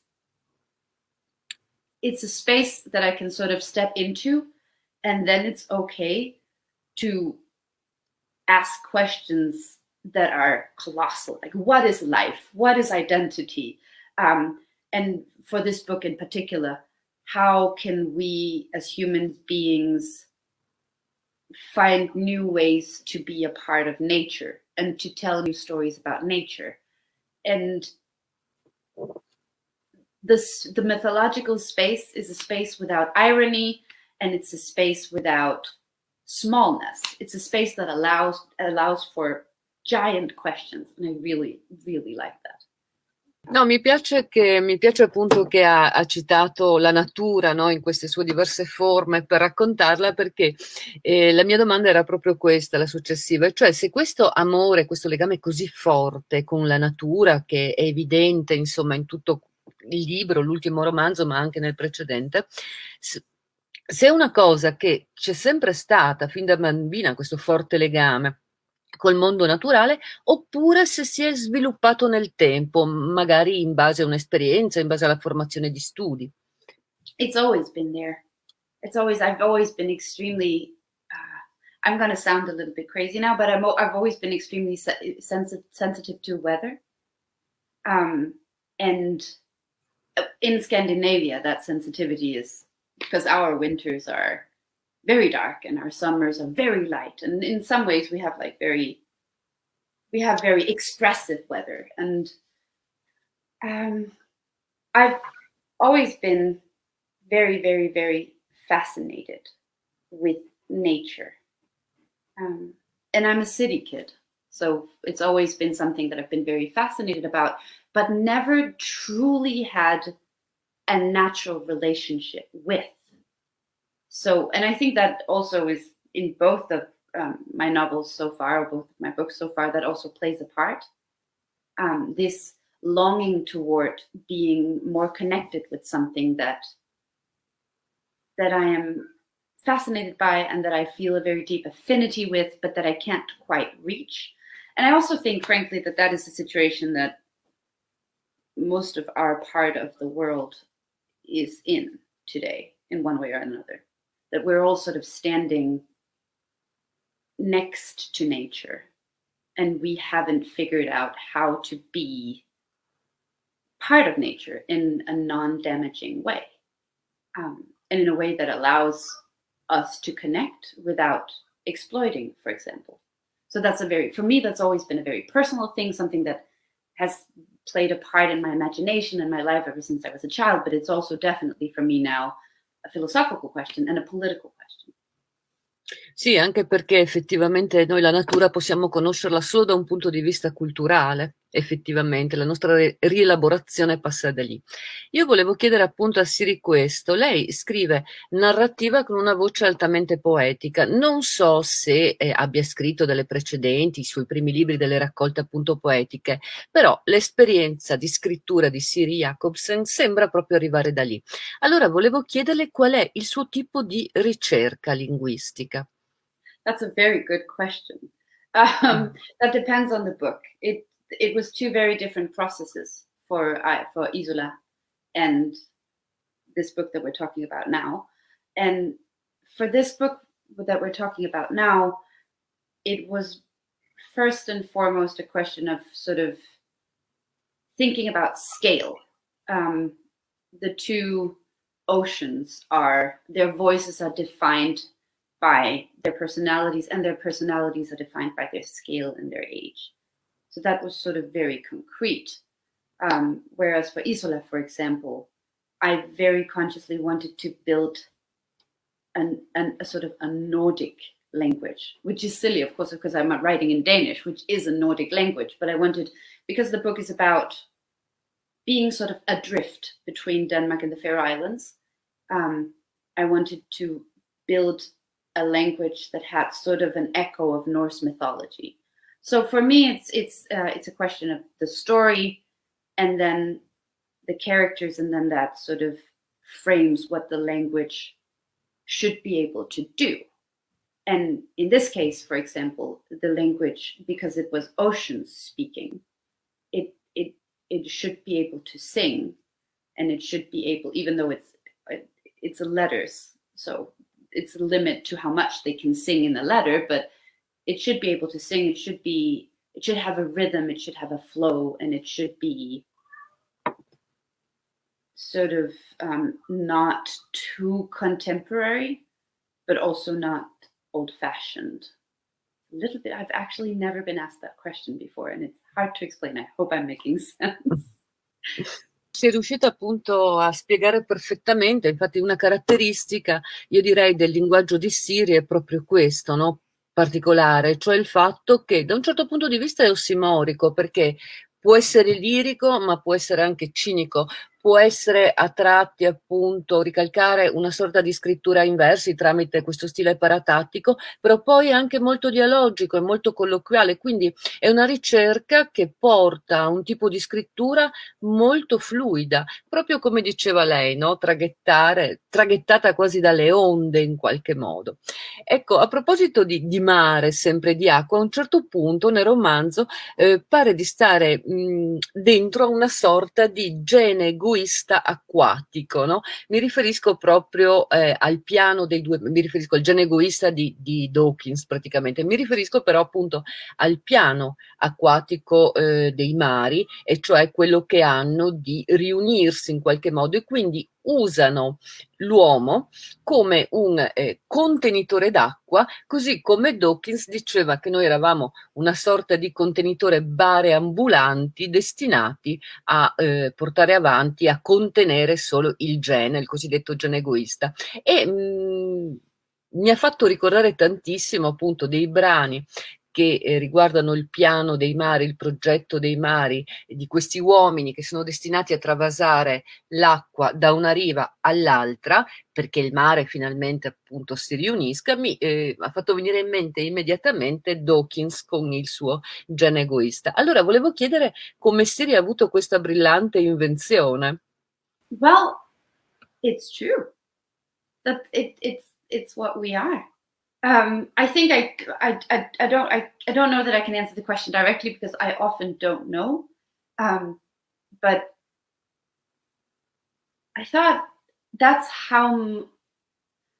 E: it's a space that I can sort of step into and then it's okay to ask questions that are colossal like what is life what is identity um, and for this book in particular how can we as human beings find new ways to be a part of nature and to tell new stories about nature? And this the mythological space is a space without irony and it's a space without smallness. It's a space that allows allows for giant questions and i really really like that
D: No, mi piace, che, mi piace appunto che ha, ha citato la natura no, in queste sue diverse forme per raccontarla perché eh, la mia domanda era proprio questa, la successiva, cioè se questo amore, questo legame così forte con la natura che è evidente insomma in tutto il libro, l'ultimo romanzo ma anche nel precedente, se è una cosa che c'è sempre stata fin da bambina questo forte legame col mondo naturale oppure se si è sviluppato nel tempo, magari in base a un'esperienza, in base alla formazione di studi.
E: It's always been there. It's always I've always been extremely uh, I'm going to sound a little bit crazy now, but I'm I've always been extremely se sensi sensitive to weather. Um, and uh, in Scandinavia, that sensitivity is because our winters are very dark and our summers are very light. And in some ways we have like very we have very expressive weather. And um, i've always been very very very fascinated with nature. Um, and i'm a city kid. So it's always been something that i've been very fascinated about but never truly had a natural relationship with so, and I think that also is in both of um, my novels so far, or both of my books so far, that also plays a part. Um, this longing toward being more connected with something that that I am fascinated by and that I feel a very deep affinity with, but that I can't quite reach. And I also think, frankly, that that is a situation that most of our part of the world is in today, in one way or another that we're all sort of standing next to nature and we haven't figured out how to be part of nature in a non-damaging way um, and in a way that allows us to connect without exploiting for example. So that's a very for me that's always been a very personal thing something that has played a part in my imagination and my life ever since i was a child but it's also definitely for me now a philosophical question and a political question.
D: Sì, anche perché effettivamente noi la natura possiamo conoscerla solo da un punto di vista culturale, effettivamente, la nostra rielaborazione passa da lì. Io volevo chiedere appunto a Siri questo, lei scrive narrativa con una voce altamente poetica, non so se eh, abbia scritto delle precedenti, i suoi primi libri delle raccolte appunto poetiche, però l'esperienza di scrittura di Siri Jacobsen sembra proprio arrivare da lì. Allora volevo chiederle qual è il suo tipo di ricerca linguistica.
E: That's a very good question. Um, that depends on the book. It it was two very different processes for uh, for Isola and this book that we're talking about now. And for this book that we're talking about now, it was first and foremost a question of sort of thinking about scale. Um, the two oceans are their voices are defined by their personalities, and their personalities are defined by their scale and their age. So that was sort of very concrete. Um, whereas for Isola, for example, I very consciously wanted to build an, an, a sort of a Nordic language, which is silly, of course, because I'm writing in Danish, which is a Nordic language. But I wanted, because the book is about being sort of adrift between Denmark and the Faroe Islands, um, I wanted to build a language that had sort of an echo of Norse mythology. So for me, it's it's uh, it's a question of the story, and then the characters, and then that sort of frames what the language should be able to do. And in this case, for example, the language, because it was oceans speaking, it it it should be able to sing, and it should be able, even though it's it's a letters, so it's a limit to how much they can sing in the letter, but it should be able to sing. It should be it should have a rhythm. It should have a flow, and it should be sort of um, not too contemporary, but also not old fashioned. A little bit. I've actually never been asked that question before, and it's hard to explain. I hope I'm making sense.
D: Sei riuscita appunto a spiegare perfettamente, infatti una caratteristica, io direi, del linguaggio di Siri è proprio questo, no? particolare, cioè il fatto che da un certo punto di vista è ossimorico, perché può essere lirico, ma può essere anche cinico, può essere a tratti appunto ricalcare una sorta di scrittura in versi tramite questo stile paratattico, però poi è anche molto dialogico e molto colloquiale, quindi è una ricerca che porta a un tipo di scrittura molto fluida, proprio come diceva lei, no? Traghettare, traghettata quasi dalle onde in qualche modo. Ecco, a proposito di, di mare, sempre di acqua, a un certo punto nel romanzo eh, pare di stare mh, dentro a una sorta di gene egoista acquatico, no? Mi riferisco proprio eh, al piano dei due, mi riferisco al gene egoista di, di, Dawkins praticamente, mi riferisco però appunto al piano acquatico eh, dei mari, e cioè quello che hanno di riunirsi in qualche modo e quindi usano l'uomo come un eh, contenitore d'acqua, così come Dawkins diceva che noi eravamo una sorta di contenitore bare ambulanti destinati a eh, portare avanti, a contenere solo il gene, il cosiddetto gene egoista. E mh, mm, mi ha fatto ricordare tantissimo appunto dei brani che eh, riguardano il piano dei mari, il progetto dei mari, di questi uomini che sono destinati a travasare l'acqua da una riva all'altra, perché il mare finalmente appunto si riunisca, mi eh, ha fatto venire in mente immediatamente Dawkins con il suo gene egoista. Allora volevo chiedere come Siri ha avuto questa brillante invenzione.
E: Well, it's true. That it, it's, it's what we are. Um, I think I, I, I, I, don't I, I don't know that I can answer the question directly because I often don't know. Um, but I thought that's how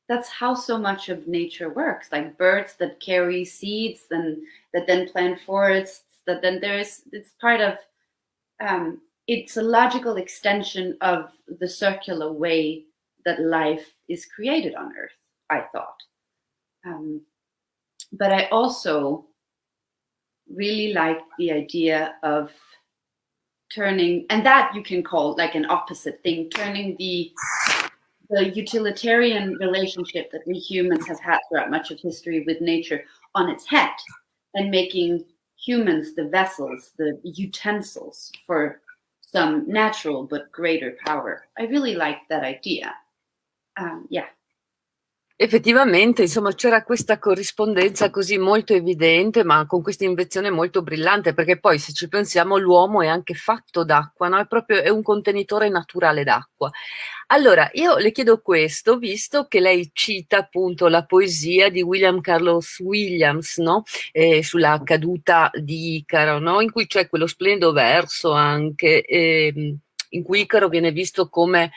E: that's how so much of nature works. Like birds that carry seeds and that then plant forests. That then there's it's part of um, it's a logical extension of the circular way that life is created on Earth. I thought. Um, but I also really like the idea of turning, and that you can call like an opposite thing, turning the the utilitarian relationship that we humans have had throughout much of history with nature on its head and making humans the vessels, the utensils for some natural but greater power. I really like that idea. Um, yeah.
D: Effettivamente, insomma, c'era questa corrispondenza così molto evidente, ma con questa invenzione molto brillante, perché poi se ci pensiamo l'uomo è anche fatto d'acqua, no? È proprio è un contenitore naturale d'acqua. Allora, io le chiedo questo, visto che lei cita appunto la poesia di William Carlos Williams, no? Eh, sulla caduta di Icaro, no? In cui c'è quello splendido verso anche, eh, in cui Icaro viene visto come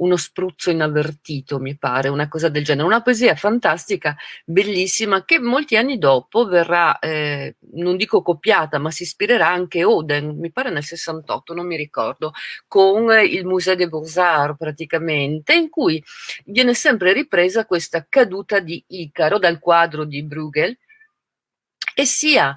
D: uno spruzzo inavvertito, mi pare, una cosa del genere. Una poesia fantastica, bellissima, che molti anni dopo verrà, eh, non dico copiata, ma si ispirerà anche Oden, mi pare nel 68, non mi ricordo, con il Musée des Beaux-Arts praticamente, in cui viene sempre ripresa questa caduta di Icaro dal quadro di Bruegel e sia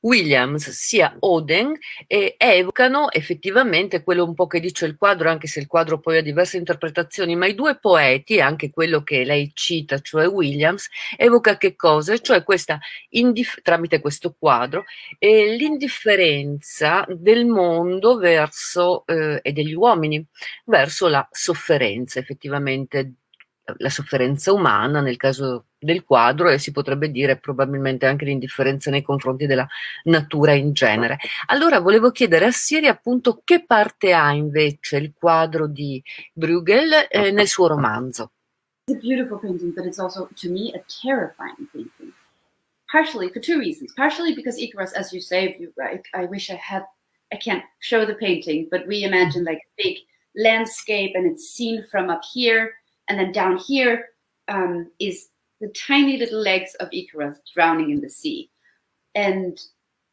D: Williams sia Oden eh, evocano effettivamente quello un po' che dice il quadro, anche se il quadro poi ha diverse interpretazioni, ma i due poeti, anche quello che lei cita, cioè Williams, evoca che cosa? Cioè questa, tramite questo quadro, eh, l'indifferenza del mondo verso, eh, e degli uomini verso la sofferenza effettivamente la sofferenza umana nel caso del quadro e si potrebbe dire probabilmente anche l'indifferenza nei confronti della natura in genere. Allora volevo chiedere a Siri appunto che parte ha invece il quadro di Bruegel eh, nel suo romanzo.
E: It's a beautiful painting, but it's also to me a terrifying painting. Partially for two reasons. Partially because Icarus, as you say, you, I, I wish I had, I can't show the painting, but we imagine like a big landscape and it's seen from up here. And then down here um, is the tiny little legs of Icarus drowning in the sea. And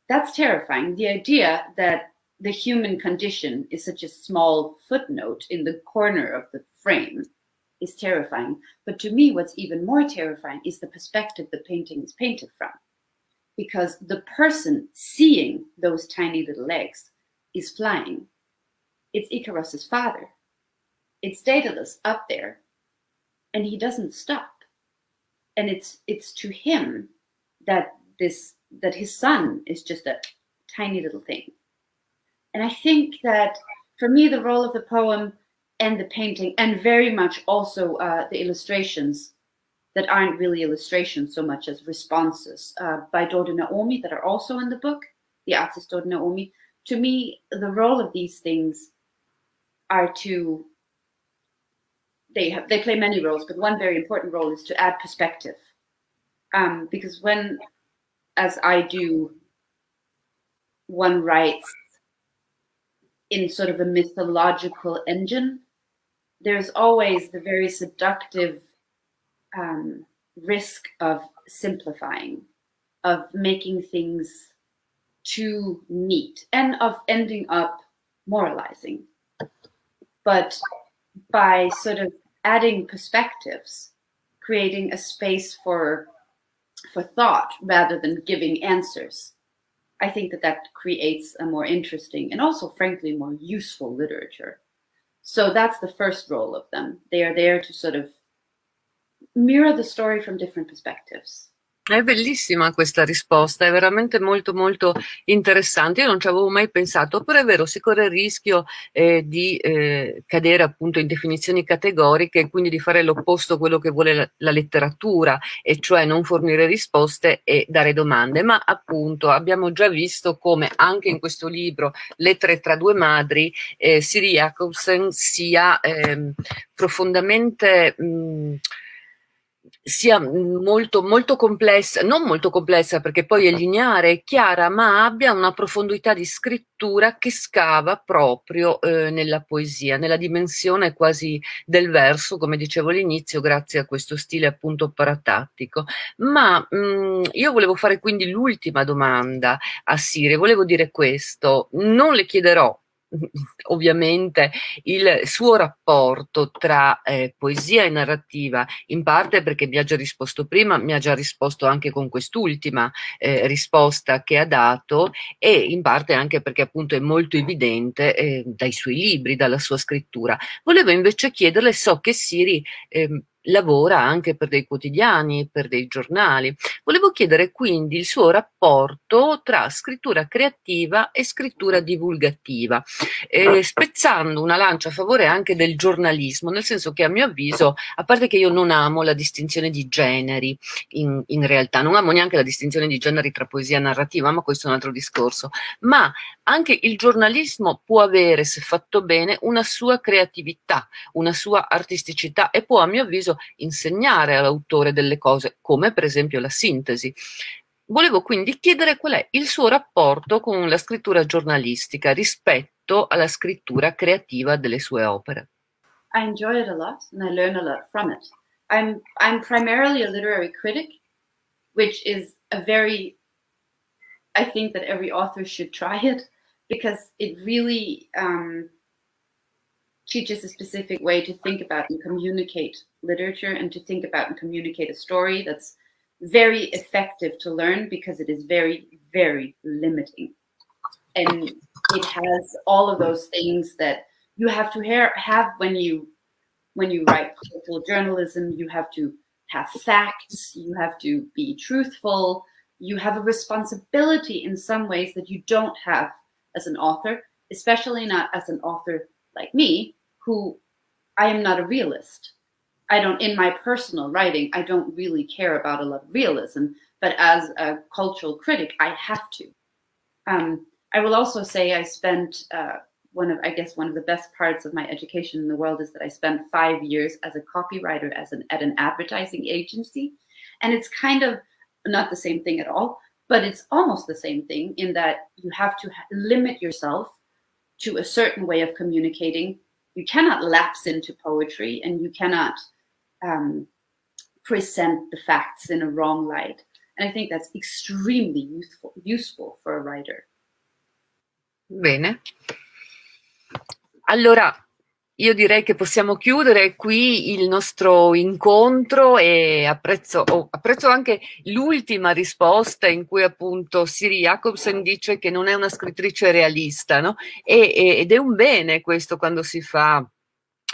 E: that's terrifying. The idea that the human condition is such a small footnote in the corner of the frame is terrifying. But to me, what's even more terrifying is the perspective the painting is painted from. Because the person seeing those tiny little legs is flying. It's Icarus's father. It's Daedalus up there, and he doesn't stop. And it's it's to him that this that his son is just a tiny little thing. And I think that for me, the role of the poem and the painting, and very much also uh, the illustrations that aren't really illustrations so much as responses uh, by Dodo Naomi that are also in the book, the artist Dodo Naomi. To me, the role of these things are to they have they play many roles, but one very important role is to add perspective. Um, because when, as I do, one writes in sort of a mythological engine, there's always the very seductive um, risk of simplifying, of making things too neat, and of ending up moralizing. But by sort of adding perspectives, creating a space for for thought rather than giving answers, I think that that creates a more interesting and also, frankly, more useful literature. So that's the first role of them. They are there to sort of mirror the story from different perspectives.
D: È bellissima questa risposta, è veramente molto molto interessante. Io non ci avevo mai pensato, però è vero, si corre il rischio eh, di eh, cadere appunto in definizioni categoriche e quindi di fare l'opposto a quello che vuole la, la, letteratura, e cioè non fornire risposte e dare domande. Ma appunto abbiamo già visto come anche in questo libro, Lettere tra due madri, eh, Siri Jacobsen sia ehm, profondamente... Mh, sia molto, molto complessa, non molto complessa perché poi è lineare e chiara, ma abbia una profondità di scrittura che scava proprio eh, nella poesia, nella dimensione quasi del verso, come dicevo all'inizio, grazie a questo stile appunto paratattico. Ma mh, mm, io volevo fare quindi l'ultima domanda a Siri, volevo dire questo, non le chiederò ovviamente il suo rapporto tra eh, poesia e narrativa, in parte perché mi ha già risposto prima, mi ha già risposto anche con quest'ultima eh, risposta che ha dato e in parte anche perché appunto è molto evidente eh, dai suoi libri, dalla sua scrittura. Volevo invece chiederle, so che Siri ehm, lavora anche per dei quotidiani, per dei giornali. Volevo chiedere quindi il suo rapporto tra scrittura creativa e scrittura divulgativa, eh, spezzando una lancia a favore anche del giornalismo, nel senso che a mio avviso, a parte che io non amo la distinzione di generi, in, in realtà non amo neanche la distinzione di generi tra poesia e narrativa, ma questo è un altro discorso, ma anche il giornalismo può avere, se fatto bene, una sua creatività, una sua artisticità e può, a mio avviso, insegnare all'autore delle cose, come per esempio la sintesi. Volevo quindi chiedere qual è il suo rapporto con la scrittura giornalistica rispetto alla scrittura creativa delle sue opere.
E: I enjoy it a lot and I learn a lot from it. I'm I'm primarily a literary critic, which is a very I think that every author should try it because it really um, teaches a specific way to think about and communicate literature and to think about and communicate a story that's very effective to learn because it is very, very limiting. And it has all of those things that you have to have when you when you write political journalism. You have to have facts. You have to be truthful. You have a responsibility in some ways that you don't have as an author, especially not as an author like me, who I am not a realist. I don't, in my personal writing, I don't really care about a lot of realism, but as a cultural critic, I have to. Um, I will also say I spent uh, one of, I guess, one of the best parts of my education in the world is that I spent five years as a copywriter as an, at an advertising agency. And it's kind of not the same thing at all, but it's almost the same thing in that you have to limit yourself to a certain way of communicating. You cannot lapse into poetry and you cannot um, present the facts in a wrong light. And I think that's extremely useful, useful for a writer.
D: Bene. Allora, io direi che possiamo chiudere qui il nostro incontro e apprezzo, oh, apprezzo, anche l'ultima risposta in cui appunto Siri Jacobsen dice che non è una scrittrice realista, no? E, ed è un bene questo quando si fa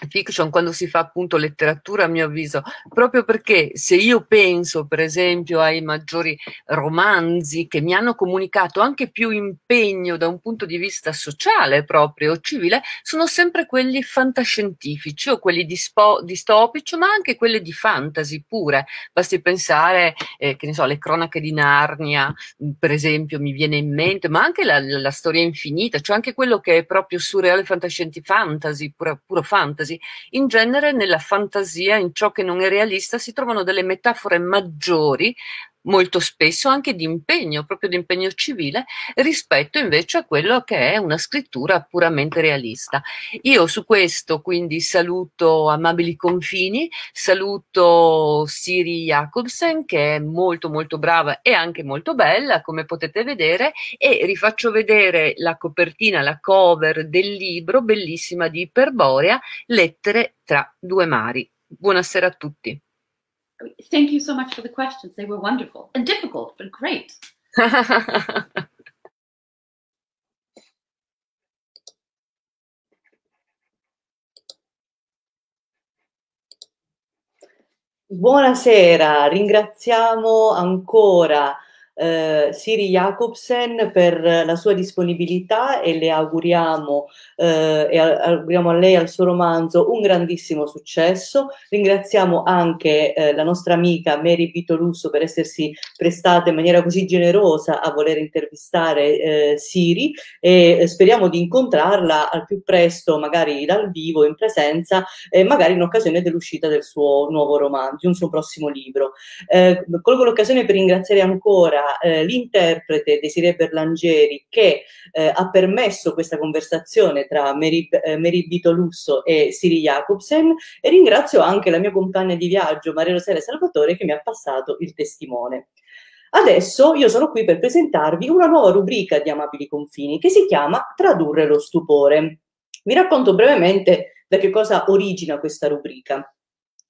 D: fiction quando si fa appunto letteratura a mio avviso proprio perché se io penso per esempio ai maggiori romanzi che mi hanno comunicato anche più impegno da un punto di vista sociale proprio civile sono sempre quelli fantascientifici o quelli dispo- distopici ma anche quelli di fantasy pure. Basti pensare eh, che ne so le cronache di Narnia per esempio mi viene in mente ma anche la, la storia infinita cioè anche quello che è proprio surreale fantascientifico fantasy puro, puro fantasy fantasy. In genere nella fantasia, in ciò che non è realista, si trovano delle metafore maggiori molto spesso anche di impegno, proprio di impegno civile, rispetto invece a quello che è una scrittura puramente realista. Io su questo quindi saluto Amabili Confini, saluto Siri Jacobsen che è molto molto brava e anche molto bella, come potete vedere, e rifaccio vedere la copertina, la cover del libro bellissima di Iperborea, Lettere tra due mari. Buonasera a tutti.
E: Thank you so much for the questions. They were wonderful and difficult, but great.
F: Buonasera, ringraziamo ancora eh, Siri Jacobsen per la sua disponibilità e le auguriamo, eh, e auguriamo a lei e al suo romanzo un grandissimo successo. Ringraziamo anche eh, la nostra amica Mary Vitolusso per essersi prestata in maniera così generosa a voler intervistare eh, Siri e speriamo di incontrarla al più presto, magari dal vivo, in presenza, e magari in occasione dell'uscita del suo nuovo romanzo, di un suo prossimo libro. Eh, colgo l'occasione per ringraziare ancora eh, l'interprete Desiree Berlangeri che eh, ha permesso questa conversazione tra Mary, eh, Mary Vitolusso e Siri Jacobsen e ringrazio anche la mia compagna di viaggio Maria Rosaria Salvatore che mi ha passato il testimone. Adesso io sono qui per presentarvi una nuova rubrica di Amabili Confini che si chiama Tradurre lo stupore. Vi racconto brevemente da che cosa origina questa rubrica.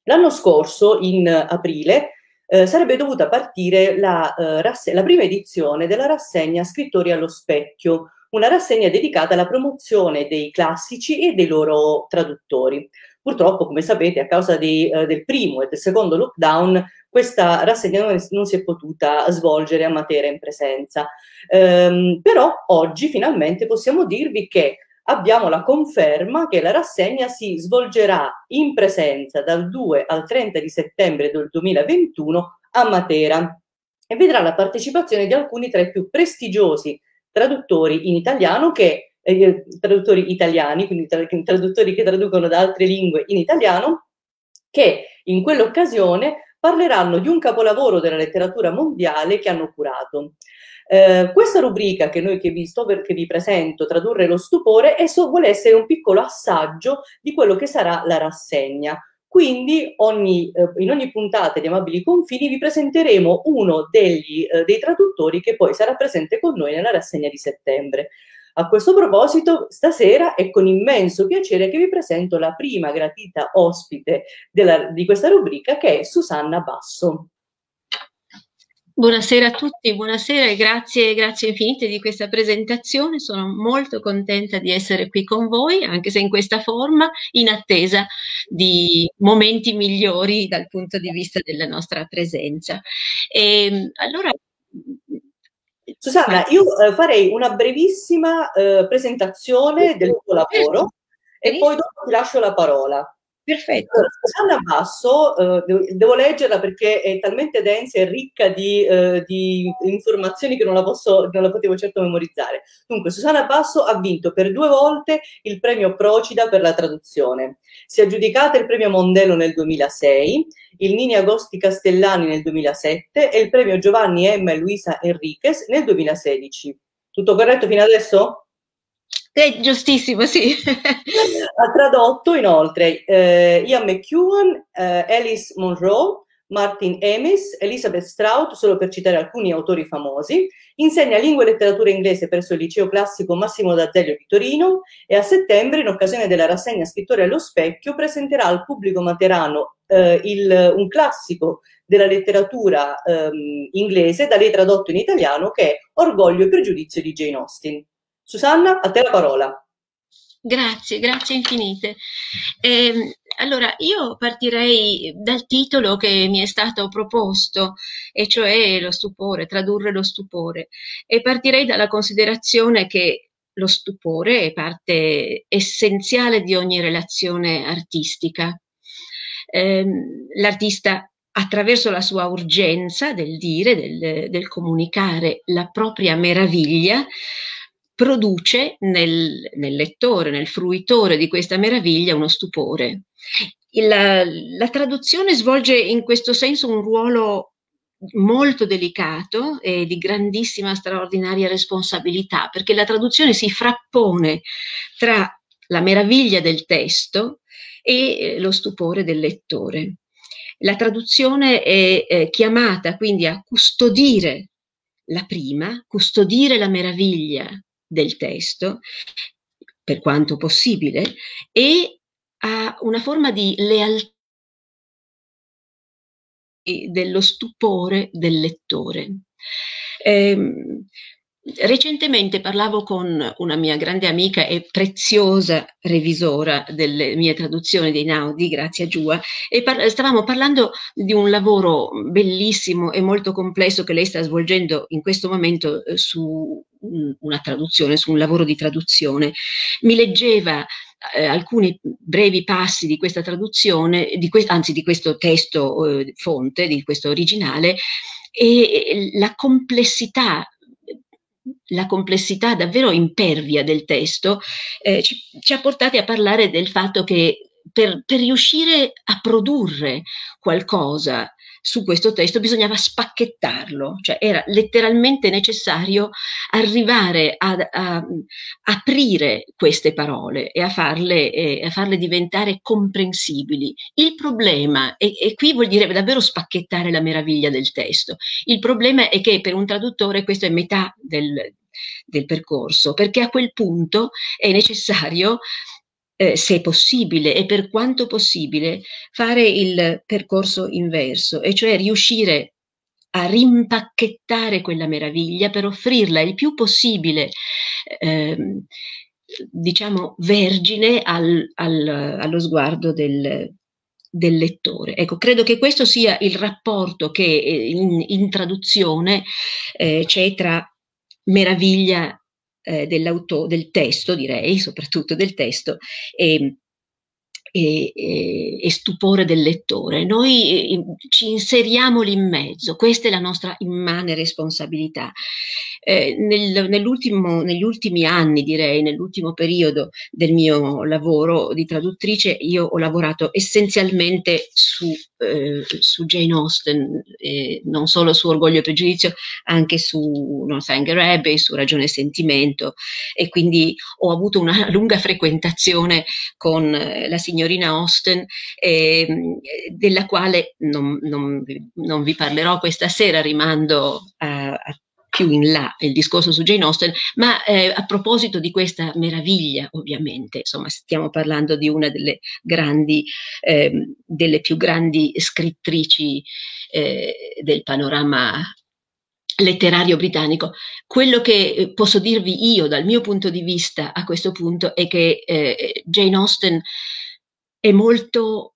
F: L'anno scorso, in aprile, eh, sarebbe dovuta partire la, eh, rasse- la prima edizione della rassegna Scrittori allo specchio, una rassegna dedicata alla promozione dei classici e dei loro traduttori. Purtroppo, come sapete, a causa di, eh, del primo e del secondo lockdown, questa rassegna non, si è potuta svolgere a Matera in presenza. Ehm, però oggi finalmente possiamo dirvi che abbiamo la conferma che la rassegna si svolgerà in presenza dal 2 al 30 di settembre del 2021 a Matera e vedrà la partecipazione di alcuni tra i più prestigiosi traduttori in italiano che eh, traduttori italiani, quindi tra, traduttori che traducono da altre lingue in italiano, che in quell'occasione parleranno di un capolavoro della letteratura mondiale che hanno curato. Eh, questa rubrica che noi che vi sto perché vi presento, tradurre lo stupore, esso vuole essere un piccolo assaggio di quello che sarà la rassegna. Quindi ogni, eh, in ogni puntata di Amabili Confini vi presenteremo uno degli, eh, dei traduttori che poi sarà presente con noi nella rassegna di settembre. A questo proposito, stasera è con immenso piacere che vi presento la prima gratita ospite della, di questa rubrica che è Susanna Basso.
G: Buonasera a tutti, buonasera e grazie, grazie infinite di questa presentazione. Sono molto contenta di essere qui con voi, anche se in questa forma, in attesa di momenti migliori dal punto di vista della nostra presenza. E, ehm, allora,
F: Susanna, io eh, farei una brevissima eh, presentazione del tuo lavoro e poi dopo ti lascio la parola.
G: Perfetto.
F: Susanna Basso, eh, devo, leggerla perché è talmente densa e ricca di, eh, di informazioni che non la, posso, non la potevo certo memorizzare. Dunque, Susanna Basso ha vinto per due volte il premio Procida per la traduzione. Si è aggiudicata il premio Mondello nel 2006, il Nini Agosti Castellani nel 2007 e il premio Giovanni Emma e Luisa Enriquez nel 2016. Tutto corretto fino adesso?
G: È giustissimo, sì.
F: ha tradotto inoltre eh, Ian McEwan, eh, Alice Monroe, Martin Amis, Elizabeth Strout, solo per citare alcuni autori famosi, insegna lingua e letteratura inglese presso il liceo classico Massimo D'Azeglio di Torino e a settembre, in occasione della rassegna Scrittori allo Specchio, presenterà al pubblico materano eh, il, un classico della letteratura ehm, inglese da lei tradotto in italiano che è Orgoglio e pregiudizio di Jane Austen. Susanna, a te la parola.
G: Grazie, grazie infinite. Eh, allora, io partirei dal titolo che mi è stato proposto, e cioè lo stupore, tradurre lo stupore, e partirei dalla considerazione che lo stupore è parte essenziale di ogni relazione artistica. Eh, l'artista attraverso la sua urgenza del dire, del, del comunicare la propria meraviglia, produce nel, nel, lettore, nel fruitore di questa meraviglia uno stupore. La, la traduzione svolge in questo senso un ruolo molto delicato e di grandissima, straordinaria responsabilità, perché la traduzione si frappone tra la meraviglia del testo e eh, lo stupore del lettore. La traduzione è, è chiamata quindi a custodire la prima, custodire la meraviglia del testo, per quanto possibile, e a una forma di lealtà dello stupore del lettore. Eh, Recentemente parlavo con una mia grande amica e preziosa revisora delle mie traduzioni dei Naudi, grazie a Giua, e par- stavamo parlando di un lavoro bellissimo e molto complesso che lei sta svolgendo in questo momento eh, su un, una traduzione, su un lavoro di traduzione. Mi leggeva eh, alcuni brevi passi di questa traduzione, di que- anzi di questo testo eh, fonte, di questo originale, e la complessità la complessità davvero impervia del testo eh, ci, ci, ha portati a parlare del fatto che per, per riuscire a produrre qualcosa su questo testo bisognava spacchettarlo, cioè era letteralmente necessario arrivare a, a aprire queste parole e a farle, eh, a farle, diventare comprensibili. Il problema, e, e qui vuol dire davvero spacchettare la meraviglia del testo, il problema è che per un traduttore questo è metà del, del percorso, perché a quel punto è necessario eh, se possibile e per quanto possibile, fare il percorso inverso, e cioè riuscire a rimpacchettare quella meraviglia per offrirla il più possibile, eh, diciamo, vergine al, al, allo sguardo del, del lettore. Ecco, credo che questo sia il rapporto che eh, in, in traduzione eh, c'è tra meraviglia eh, del testo, direi, soprattutto del testo, e, e, e, stupore del lettore. Noi eh, ci inseriamo lì in mezzo, questa è la nostra immane responsabilità. Eh, nel, negli ultimi anni, direi, nell'ultimo periodo del mio lavoro di traduttrice, io ho lavorato essenzialmente su, eh, su Jane Austen, eh, non solo su Orgoglio e Pregiudizio, anche su Northanger Abbey, su Ragione e Sentimento, e quindi ho avuto una lunga frequentazione con eh, la signorina Austen, ehm, della quale non, non, non, vi parlerò questa sera, rimando a, a più in là il discorso su Jane Austen, ma eh, a proposito di questa meraviglia, ovviamente, insomma, stiamo parlando di una delle grandi, eh, delle più grandi scrittrici eh, del panorama letterario britannico. Quello che eh, posso dirvi io dal mio punto di vista a questo punto è che eh, Jane Austen è molto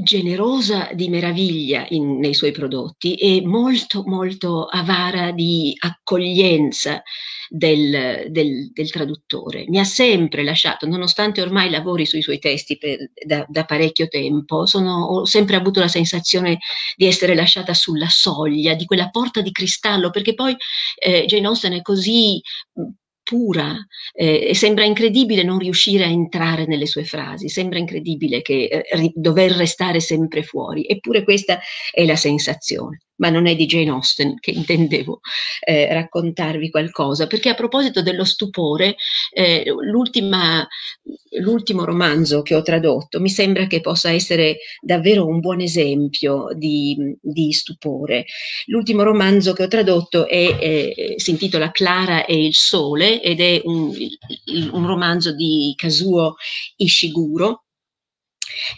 G: generosa di meraviglia in, nei suoi prodotti e molto molto avara di accoglienza del, del, del, traduttore. Mi ha sempre lasciato, nonostante ormai lavori sui suoi testi per, da, da, parecchio tempo, sono, ho sempre avuto la sensazione di essere lasciata sulla soglia di quella porta di cristallo, perché poi eh, Jane Austen è così pura. Eh, e sembra incredibile non riuscire a entrare nelle sue frasi, sembra incredibile che, eh, dover restare sempre fuori, eppure questa è la sensazione ma non è di Jane Austen che intendevo eh, raccontarvi qualcosa, perché a proposito dello stupore, eh, l'ultimo romanzo che ho tradotto mi sembra che possa essere davvero un buon esempio di, di stupore. L'ultimo romanzo che ho tradotto è, eh, si intitola Clara e il sole ed è un, un romanzo di Kazuo Ishiguro.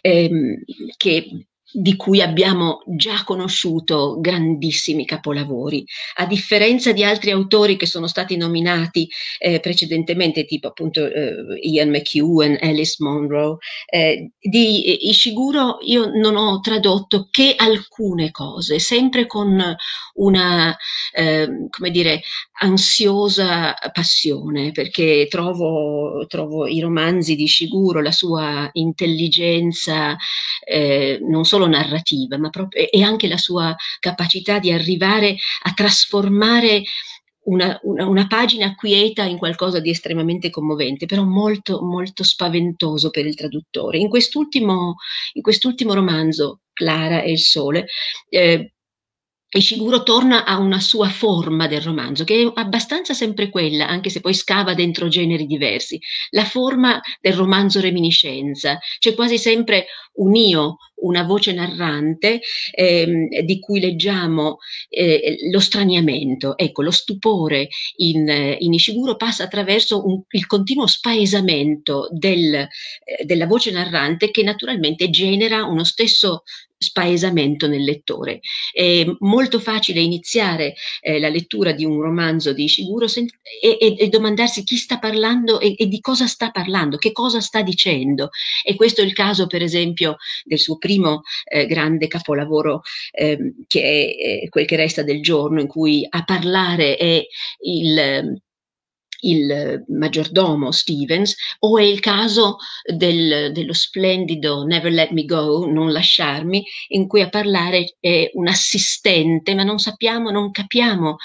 G: Ehm, che di cui abbiamo già conosciuto grandissimi capolavori. A differenza di altri autori che sono stati nominati eh, precedentemente, tipo appunto eh, Ian McEwan, Alice Monroe, eh, di Ishiguro io non ho tradotto che alcune cose, sempre con una, ehm, come dire, ansiosa passione, perché trovo, trovo i romanzi di Ishiguro, la sua intelligenza, eh, non solo narrativa, ma proprio, e anche la sua capacità di arrivare a trasformare una, una, una, pagina quieta in qualcosa di estremamente commovente, però molto, molto spaventoso per il traduttore. In quest'ultimo, in quest'ultimo romanzo, Clara e il Sole, eh, Ishiguro torna a una sua forma del romanzo, che è abbastanza sempre quella, anche se poi scava dentro generi diversi, la forma del romanzo reminiscenza. C'è quasi sempre un io, una voce narrante ehm, di cui leggiamo eh, lo straniamento. Ecco, lo stupore in, in Ishiguro passa attraverso un, il continuo spaesamento del, eh, della voce narrante che naturalmente genera uno stesso spaesamento nel lettore. È molto facile iniziare eh, la lettura di un romanzo di Ishiguro e, e, e domandarsi chi sta parlando e, e, di cosa sta parlando, che cosa sta dicendo. E questo è il caso, per esempio, del suo primo eh, grande capolavoro, eh, che è quel che resta del giorno, in cui a parlare è il il maggiordomo Stevens o è il caso del, dello splendido Never Let Me Go, non lasciarmi, in cui a parlare è un assistente, ma non sappiamo, non capiamo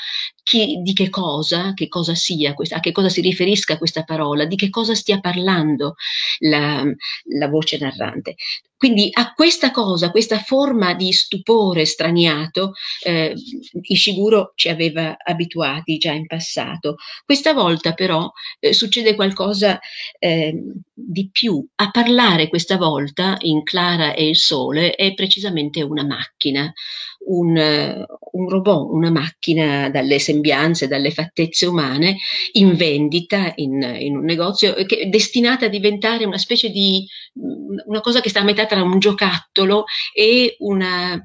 G: chi, di che cosa, che cosa sia, a che cosa si riferisca questa parola, di che cosa stia parlando la, la voce narrante. Quindi a questa cosa, questa forma di stupore straniato, eh, Ishiguro ci aveva abituati già in passato. Questa volta però eh, succede qualcosa eh, di più. A parlare questa volta in Clara e il Sole è precisamente una macchina, un, un robot, una macchina dalle sembianze, dalle fattezze umane, in vendita in, in un negozio, che è destinata a diventare una specie di una cosa che sta a metà tra un giocattolo e una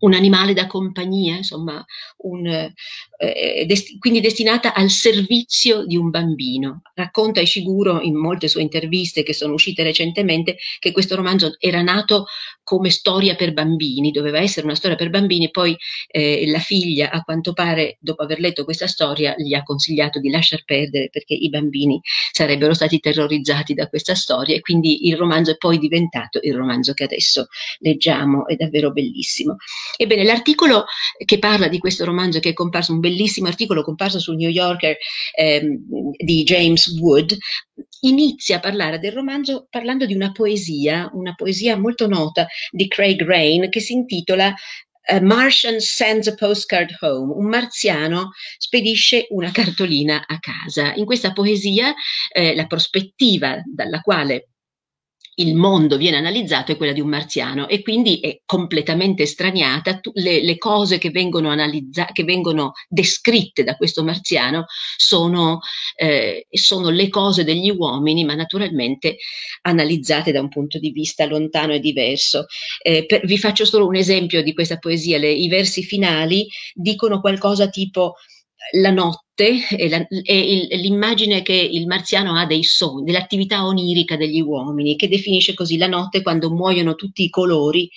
G: un animale da compagnia, insomma, un, eh, dest- quindi destinata al servizio di un bambino. Racconta Ishiguro in molte sue interviste che sono uscite recentemente che questo romanzo era nato come storia per bambini, doveva essere una storia per bambini, poi eh, la figlia, a quanto pare, dopo aver letto questa storia, gli ha consigliato di lasciar perdere perché i bambini sarebbero stati terrorizzati da questa storia e quindi il romanzo è poi diventato il romanzo che adesso leggiamo, è davvero bellissimo. Ebbene, l'articolo che parla di questo romanzo, che è comparso, un bellissimo articolo comparso sul New Yorker ehm, di James Wood, inizia a parlare del romanzo parlando di una poesia, una poesia molto nota di Craig Rain che si intitola A Martian sends a postcard home, un marziano spedisce una cartolina a casa. In questa poesia eh, la prospettiva dalla quale il mondo viene analizzato è quella di un marziano e quindi è completamente straniata. Le, le cose che vengono, analizza- che vengono descritte da questo marziano sono, eh, sono le cose degli uomini, ma naturalmente analizzate da un punto di vista lontano e diverso. Eh, per, vi faccio solo un esempio di questa poesia. Le, I versi finali dicono qualcosa tipo la notte e, la, e il, l'immagine che il marziano ha dei sogni, dell'attività onirica degli uomini, che definisce così la notte quando muoiono tutti i colori,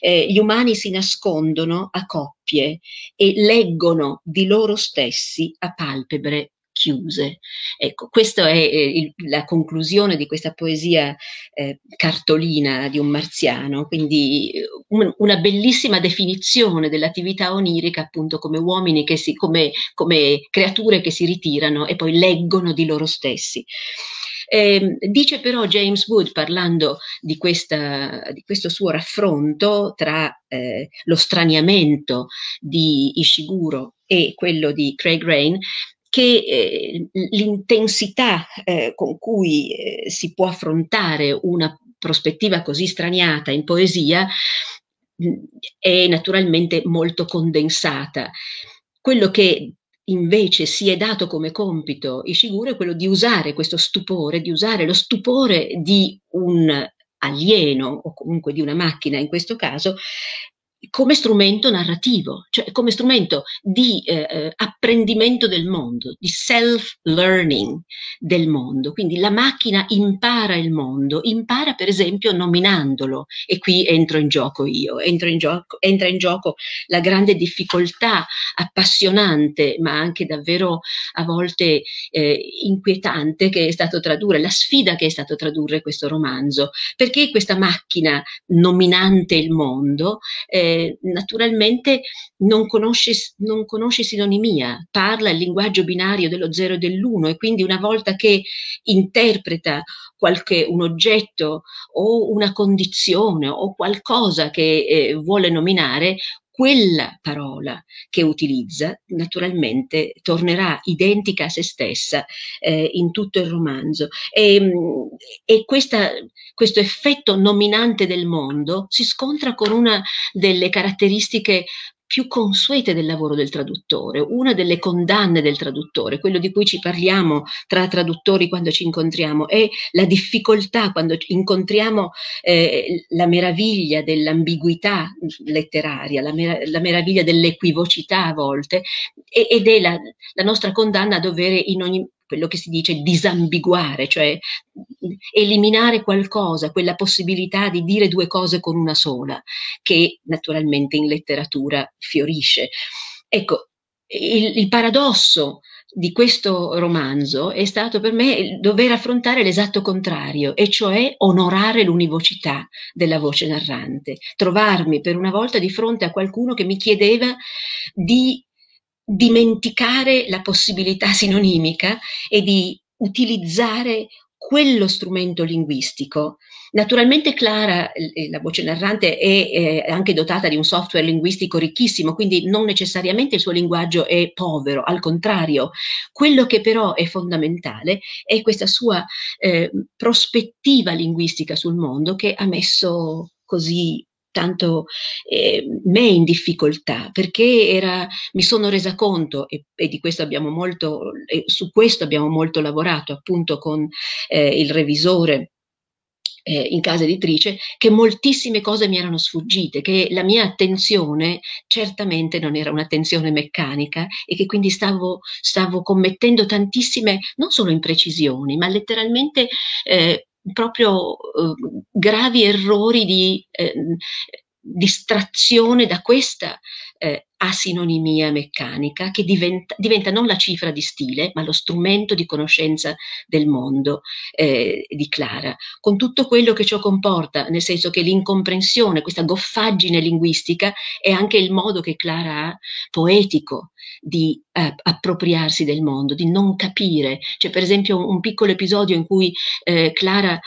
G: eh, gli umani si nascondono a coppie e leggono di loro stessi a palpebre chiuse. Ecco, questa è il, la conclusione di questa poesia eh, cartolina di un marziano, quindi un, una bellissima definizione dell'attività onirica appunto come uomini che si, come, come creature che si ritirano e poi leggono di loro stessi. Eh, dice però James Wood, parlando di, questa, di questo suo raffronto tra eh, lo straniamento di Ishiguro e quello di Craig Rain, che eh, l'intensità eh, con cui eh, si può affrontare una prospettiva così straniata in poesia è naturalmente molto condensata. Quello che invece si è dato come compito Ishiguro è quello di usare questo stupore, di usare lo stupore di un alieno o comunque di una macchina in questo caso come strumento narrativo, cioè come strumento di eh, eh, apprendimento del mondo, di self-learning del mondo. Quindi la macchina impara il mondo, impara per esempio nominandolo e qui entro in gioco io, entro in gioco, entra in gioco la grande difficoltà appassionante ma anche davvero a volte eh, inquietante che è stato tradurre, la sfida che è stato tradurre questo romanzo, perché questa macchina nominante il mondo eh, naturalmente non conosce, non conosce sinonimia, parla il linguaggio binario dello zero e dell'uno e quindi una volta che interpreta qualche, un oggetto o una condizione o qualcosa che eh, vuole nominare, quella parola che utilizza naturalmente tornerà identica a se stessa eh, in tutto il romanzo. E, e questa, questo effetto nominante del mondo si scontra con una delle caratteristiche più consuete del lavoro del traduttore, una delle condanne del traduttore, quello di cui ci parliamo tra traduttori quando ci incontriamo, è la difficoltà quando incontriamo eh, la meraviglia dell'ambiguità letteraria, la, mer- la meraviglia dell'equivocità a volte, ed è la, la nostra condanna a dovere in ogni quello che si dice disambiguare, cioè eliminare qualcosa, quella possibilità di dire due cose con una sola, che naturalmente in letteratura fiorisce. Ecco, il, il paradosso di questo romanzo è stato per me dover affrontare l'esatto contrario, e cioè onorare l'univocità della voce narrante, trovarmi per una volta di fronte a qualcuno che mi chiedeva di dimenticare la possibilità sinonimica e di utilizzare quello strumento linguistico. Naturalmente Clara, la voce narrante, è, anche dotata di un software linguistico ricchissimo, quindi non necessariamente il suo linguaggio è povero, al contrario. Quello che però è fondamentale è questa sua eh, prospettiva linguistica sul mondo che ha messo così tanto eh, me in difficoltà perché era, mi sono resa conto e, e questo molto, e su questo abbiamo molto lavorato appunto con eh, il revisore eh, in casa editrice che moltissime cose mi erano sfuggite, che la mia attenzione certamente non era un'attenzione meccanica e che quindi stavo, stavo commettendo tantissime, non solo imprecisioni, ma letteralmente eh, proprio eh, gravi errori di eh, distrazione da questa eh, asinonimia meccanica che diventa, diventa, non la cifra di stile, ma lo strumento di conoscenza del mondo eh, di Clara, con tutto quello che ciò comporta, nel senso che l'incomprensione, questa goffaggine linguistica è anche il modo che Clara ha poetico di eh, appropriarsi del mondo, di non capire. C'è per esempio un, un piccolo episodio in cui eh, Clara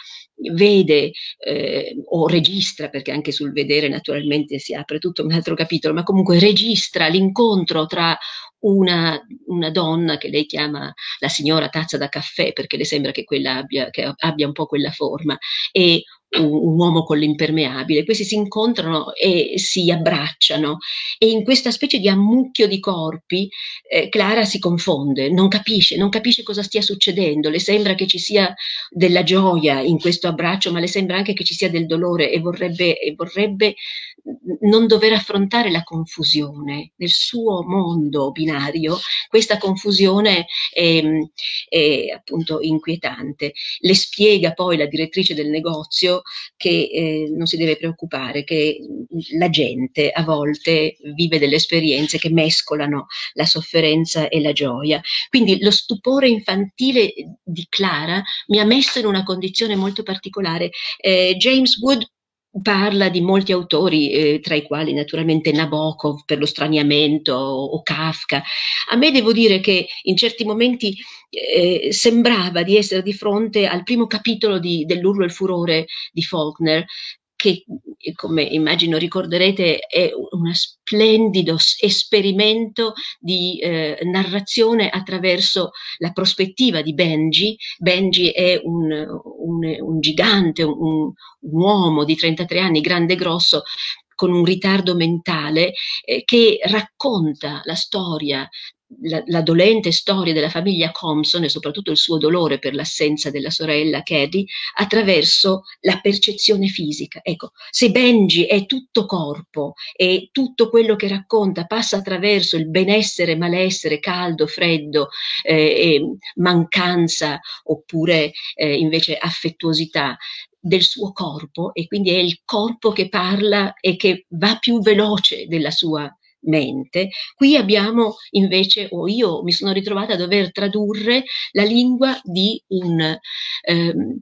G: vede eh, o registra, perché anche sul vedere naturalmente si apre tutto un altro capitolo, ma comunque registra l'incontro tra una, una, donna che lei chiama la signora tazza da caffè perché le sembra che, quella abbia, che abbia un po' quella forma e un, un, uomo con l'impermeabile. Questi si incontrano e si abbracciano e in questa specie di ammucchio di corpi eh, Clara si confonde, non capisce, non capisce cosa stia succedendo, le sembra che ci sia della gioia in questo abbraccio, ma le sembra anche che ci sia del dolore e vorrebbe, e vorrebbe non dover affrontare la confusione nel suo mondo binario, questa confusione è, è appunto inquietante. Le spiega poi la direttrice del negozio che eh, non si deve preoccupare, che la gente a volte vive delle esperienze che mescolano la sofferenza e la gioia. Quindi lo stupore infantile di Clara mi ha messo in una condizione molto particolare. Eh, James Wood parla di molti autori, eh, tra i quali naturalmente Nabokov per lo straniamento o, Kafka. A me devo dire che in certi momenti eh, sembrava di essere di fronte al primo capitolo di, dell'Urlo e il furore di Faulkner, che come immagino ricorderete è uno splendido esperimento di eh, narrazione attraverso la prospettiva di Benji. Benji è un, un, un gigante, un, un, uomo di 33 anni, grande e grosso, con un ritardo mentale eh, che racconta la storia la, la, dolente storia della famiglia Compson e soprattutto il suo dolore per l'assenza della sorella Caddy attraverso la percezione fisica. Ecco, se Benji è tutto corpo e tutto quello che racconta passa attraverso il benessere, malessere, caldo, freddo, eh, mancanza oppure eh, invece affettuosità, del suo corpo e quindi è il corpo che parla e che va più veloce della sua mente. Qui abbiamo invece, o io mi sono ritrovata a dover tradurre la lingua di, un, ehm,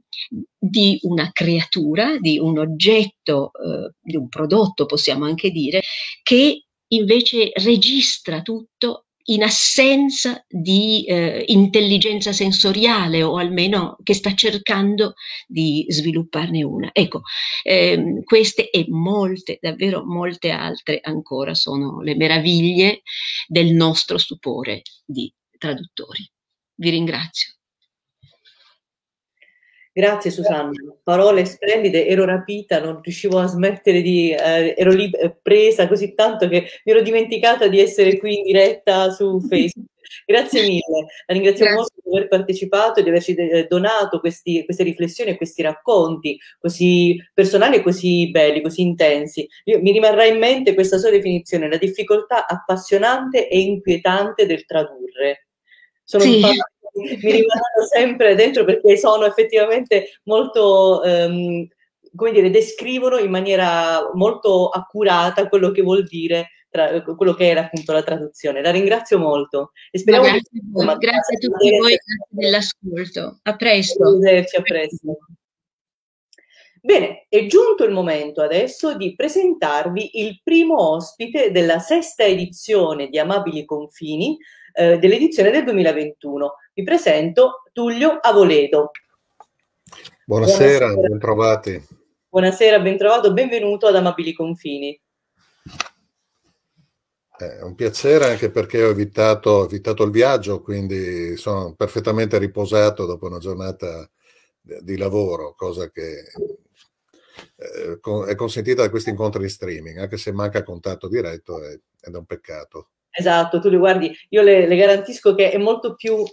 G: di una creatura, di un oggetto, eh, di un prodotto possiamo anche dire, che invece registra tutto in assenza di eh, intelligenza sensoriale o almeno che sta cercando di svilupparne una. Ecco, ehm, queste e molte, davvero molte altre ancora sono le meraviglie del nostro stupore di traduttori. Vi ringrazio.
F: Grazie Susanna, parole splendide, ero rapita, non riuscivo a smettere di, eh, ero lì eh, presa così tanto che mi ero dimenticata di essere qui in diretta su Facebook. Grazie mille, la ringraziamo molto di aver partecipato e di averci eh, donato questi, queste riflessioni e questi racconti così personali e così belli, così intensi. Io, mi rimarrà in mente questa sua definizione, la difficoltà appassionante e inquietante del tradurre. Sono sì. Mi rimangono sempre dentro perché sono effettivamente molto, um, come dire, descrivono in maniera molto accurata quello che vuol dire tra, quello che era appunto la traduzione. La ringrazio molto.
G: E speriamo grazie, di, insomma, grazie a tutti voi grazie dell'ascolto. A presto.
F: A presto. Bene, è giunto il momento adesso di presentarvi il primo ospite della sesta edizione di Amabili Confini, eh, dell'edizione del 2021. Vi presento Tullio Avoledo.
H: Buonasera, Buonasera. bentrovati.
F: Buonasera, bentrovato, benvenuto ad Amabili Confini.
H: È un piacere anche perché ho evitato, evitato, il viaggio, quindi sono perfettamente riposato dopo una giornata di lavoro, cosa che eh, è consentita da questi incontri in streaming, anche se manca contatto diretto ed è un peccato.
F: Esatto, tu le guardi, io le, le garantisco che è molto più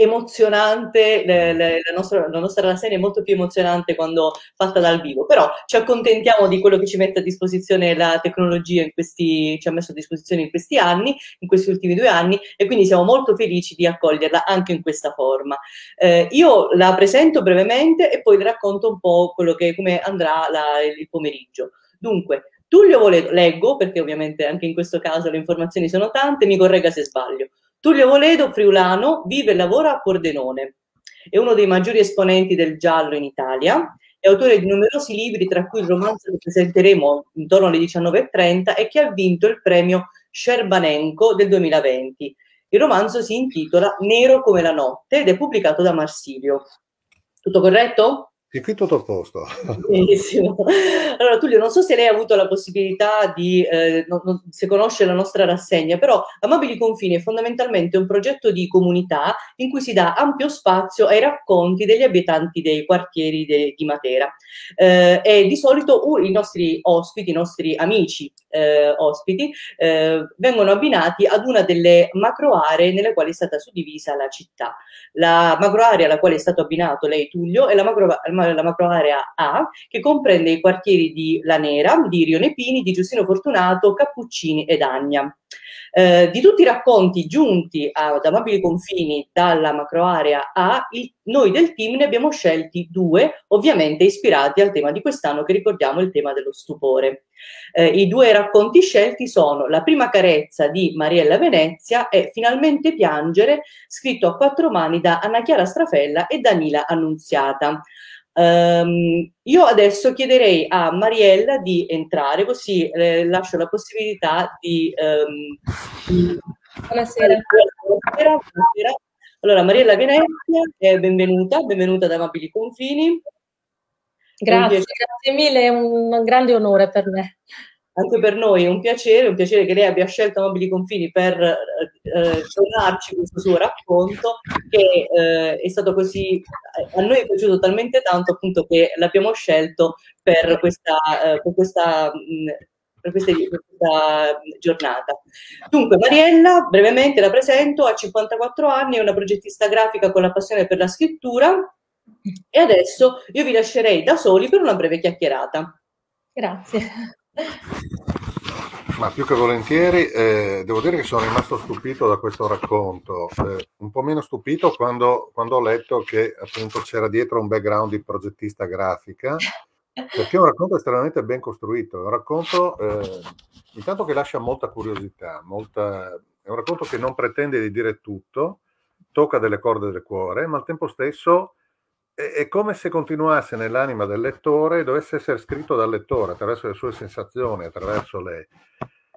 F: emozionante, le, le, la, nostra, la nostra rassegna è molto più emozionante quando fatta dal vivo, però ci accontentiamo di quello che ci mette a disposizione la tecnologia in questi, ci ha messo a disposizione in questi anni, in questi ultimi due anni e quindi siamo molto felici di accoglierla anche in questa forma. Eh, io la presento brevemente e poi le racconto un po' quello che, come andrà la, il pomeriggio. Dunque, Tullio Voledo, leggo perché ovviamente anche in questo caso le informazioni sono tante, mi corregga se sbaglio. Tullio Voledo, friulano, vive e lavora a Pordenone. È uno dei maggiori esponenti del giallo in Italia, è autore di numerosi libri, tra cui il romanzo che presenteremo intorno alle 19.30 e che ha vinto il premio Scerbanenko del 2020. Il romanzo si intitola Nero come la notte ed è pubblicato da Marsilio. Tutto corretto?
H: E qui tutto a posto.
F: Benissimo. Allora Tullio, non so se lei ha avuto la possibilità di, eh, non, non, se conosce la nostra rassegna, però Amabili Confini è fondamentalmente un progetto di comunità in cui si dà ampio spazio ai racconti degli abitanti dei quartieri de, di Matera. Eh, e di solito uh, i nostri ospiti, i nostri amici eh, ospiti, eh, vengono abbinati ad una delle macro aree nelle quali è stata suddivisa la città. La macro area alla quale è stato abbinato lei Tullio è la macro, la macro area A che comprende i quartieri di Lanera, di Rione Pini, di Giustino Fortunato, Cappuccini ed Agna. Eh, di tutti i racconti giunti ad amabili confini dalla macroarea A, il, noi del team ne abbiamo scelti due, ovviamente ispirati al tema di quest'anno che ricordiamo il tema dello stupore. Eh, I due racconti scelti sono La prima carezza di Mariella Venezia e Finalmente piangere, scritto a quattro mani da Anna Chiara Strafella e Danila Annunziata. Um, io adesso chiederei a Mariella di entrare, così eh, lascio la possibilità di... Um,
I: buonasera.
F: buonasera. Allora, Mariella Venezia, eh, benvenuta, benvenuta ad Amabili Confini.
I: Grazie, grazie mille, è un grande onore per me.
F: Anche per noi è un piacere, un piacere che lei abbia scelto Mobili Confini per eh, eh, donarci questo suo racconto che eh, è stato così, a noi è piaciuto talmente tanto appunto che l'abbiamo scelto per questa, eh, per questa mh, mm, per questa, per questa, giornata. Dunque, Mariella, brevemente la presento, ha 54 anni, è una progettista grafica con la passione per la scrittura e adesso io vi lascerei da soli per una breve chiacchierata.
I: Grazie.
H: Ma più che volentieri, eh, devo dire che sono rimasto stupito da questo racconto, eh, un po' meno stupito quando, quando, ho letto che appunto c'era dietro un background di progettista grafica, perché è un racconto estremamente ben costruito, è un racconto eh, intanto che lascia molta curiosità, molta, è un racconto che non pretende di dire tutto, tocca delle corde del cuore, ma al tempo stesso è come se continuasse nell'anima del lettore e dovesse essere scritto dal lettore attraverso le sue sensazioni, attraverso le...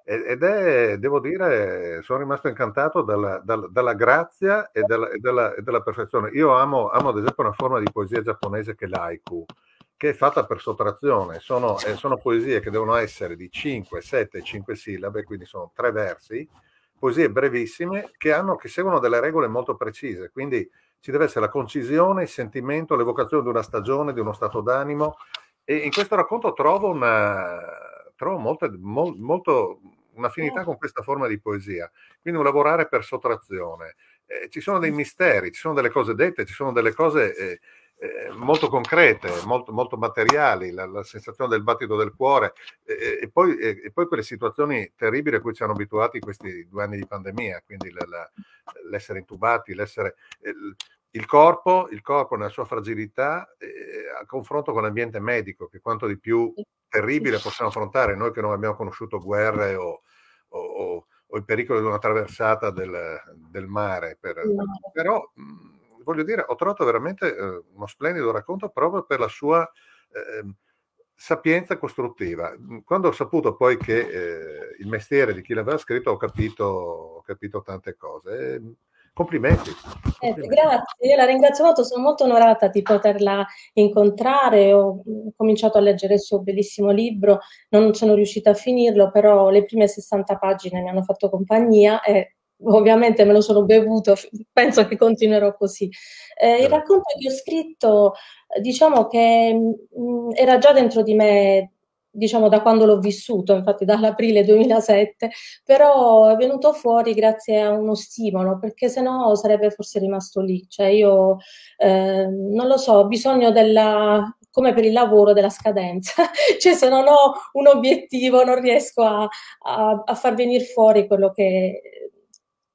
H: Ed è, devo dire, sono rimasto incantato dalla, dalla, dalla grazia e dalla, e, e dalla, perfezione. Io amo, amo, ad esempio, una forma di poesia giapponese che è l'aiku, che è fatta per sottrazione. Sono, eh, sono poesie che devono essere di 5, 7, 5 sillabe, quindi sono tre versi, poesie brevissime che, hanno, che seguono delle regole molto precise. Quindi ci deve essere la concisione, il sentimento, l'evocazione di una stagione, di uno stato d'animo. E in questo racconto trovo, una, trovo molte, mol, molto un'affinità oh. con questa forma di poesia. Quindi un lavorare per sottrazione. Eh, ci sono dei misteri, ci sono delle cose dette, ci sono delle cose eh, eh, molto concrete, molto, molto materiali, la, la, sensazione del battito del cuore eh, e, poi, e, poi, quelle situazioni terribili a cui ci hanno abituati questi due anni di pandemia, quindi la, la, l'essere intubati, l'essere... Il corpo, il corpo nella sua fragilità eh, a confronto con l'ambiente medico, che quanto di più terribile possiamo affrontare noi che non abbiamo conosciuto guerre o, o, o il pericolo di una traversata del, del mare. Per, però, mh, voglio dire, ho trovato veramente eh, uno splendido racconto proprio per la sua eh, sapienza costruttiva. Quando ho saputo poi che eh, il mestiere di chi l'aveva scritto, ho capito, ho capito tante cose. Complimenti.
I: Eh, grazie, io la ringrazio molto, sono molto onorata di poterla incontrare, ho cominciato a leggere il suo bellissimo libro, non sono riuscita a finirlo, però le prime 60 pagine mi hanno fatto compagnia e ovviamente me lo sono bevuto, penso che continuerò così. Eh, il racconto che ho scritto, diciamo che mh, era già dentro di me diciamo da quando l'ho vissuto, infatti dall'aprile 2007, però è venuto fuori grazie a uno stimolo, perché se no sarebbe forse rimasto lì. Cioè io eh, non lo so, ho bisogno della come per il lavoro della scadenza, cioè se non ho un obiettivo non riesco a, a, a far venire fuori quello che,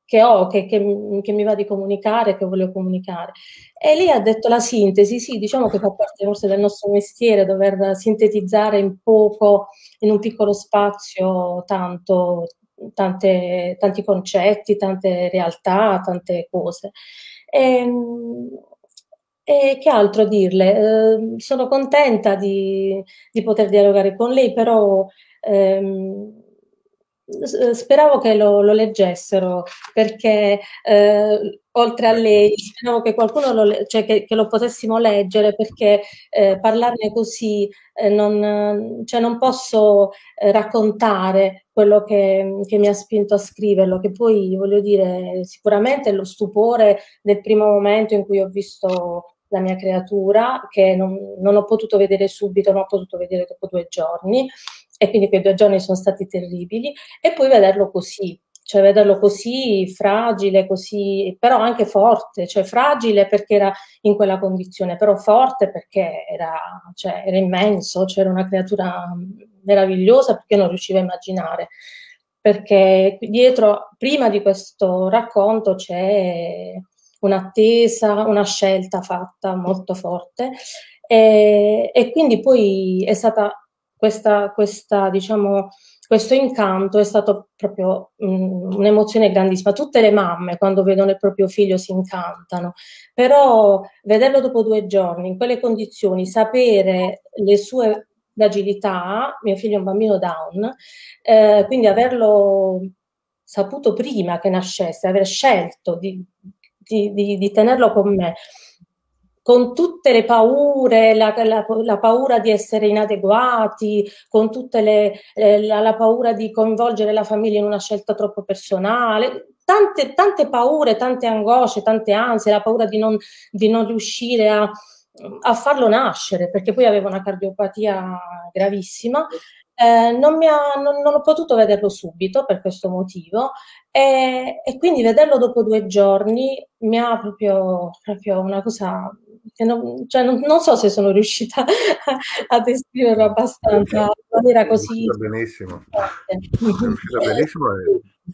I: che ho, che, che, che, mi va di comunicare, che voglio comunicare. E lì ha detto la sintesi, sì, diciamo che fa parte forse del nostro mestiere, dover sintetizzare in poco, in un piccolo spazio, tanto, tante, tanti concetti, tante realtà, tante cose. E, ehm, e che altro dirle? Eh, sono contenta di, di, poter dialogare con lei, però... Ehm, speravo che lo, lo leggessero perché eh, oltre a lei speravo che qualcuno lo, cioè che, che, lo potessimo leggere perché eh, parlarne così eh, non, cioè non posso eh, raccontare quello che, che, mi ha spinto a scriverlo che poi voglio dire sicuramente lo stupore del primo momento in cui ho visto la mia creatura che non, non ho potuto vedere subito non ho potuto vedere dopo due giorni e quindi quei due giorni sono stati terribili, e poi vederlo così, cioè vederlo così fragile, così, però anche forte, cioè fragile perché era in quella condizione, però forte perché era, cioè, era immenso, c'era una creatura meravigliosa perché non riuscivo a immaginare. Perché dietro, prima di questo racconto, c'è un'attesa, una scelta fatta molto forte e, e quindi poi è stata questa, questa diciamo, questo incanto è stato proprio um, un'emozione grandissima. Tutte le mamme quando vedono il proprio figlio si incantano, però vederlo dopo due giorni in quelle condizioni, sapere le sue fragilità, mio figlio è un bambino down, eh, quindi averlo saputo prima che nascesse, aver scelto di, di, di, di tenerlo con me, con tutte le paure, la, la, la, paura di essere inadeguati, con tutte le, eh, la, la, paura di coinvolgere la famiglia in una scelta troppo personale, tante, tante paure, tante angosce, tante ansie, la paura di non, di non riuscire a, a, farlo nascere, perché poi aveva una cardiopatia gravissima. Eh, non, ha, non, non, ho potuto vederlo subito per questo motivo e, e, quindi vederlo dopo due giorni mi ha proprio, proprio una cosa non, cioè non, non, so se sono riuscita a descriverlo abbastanza in maniera così.
H: Benissimo. benissimo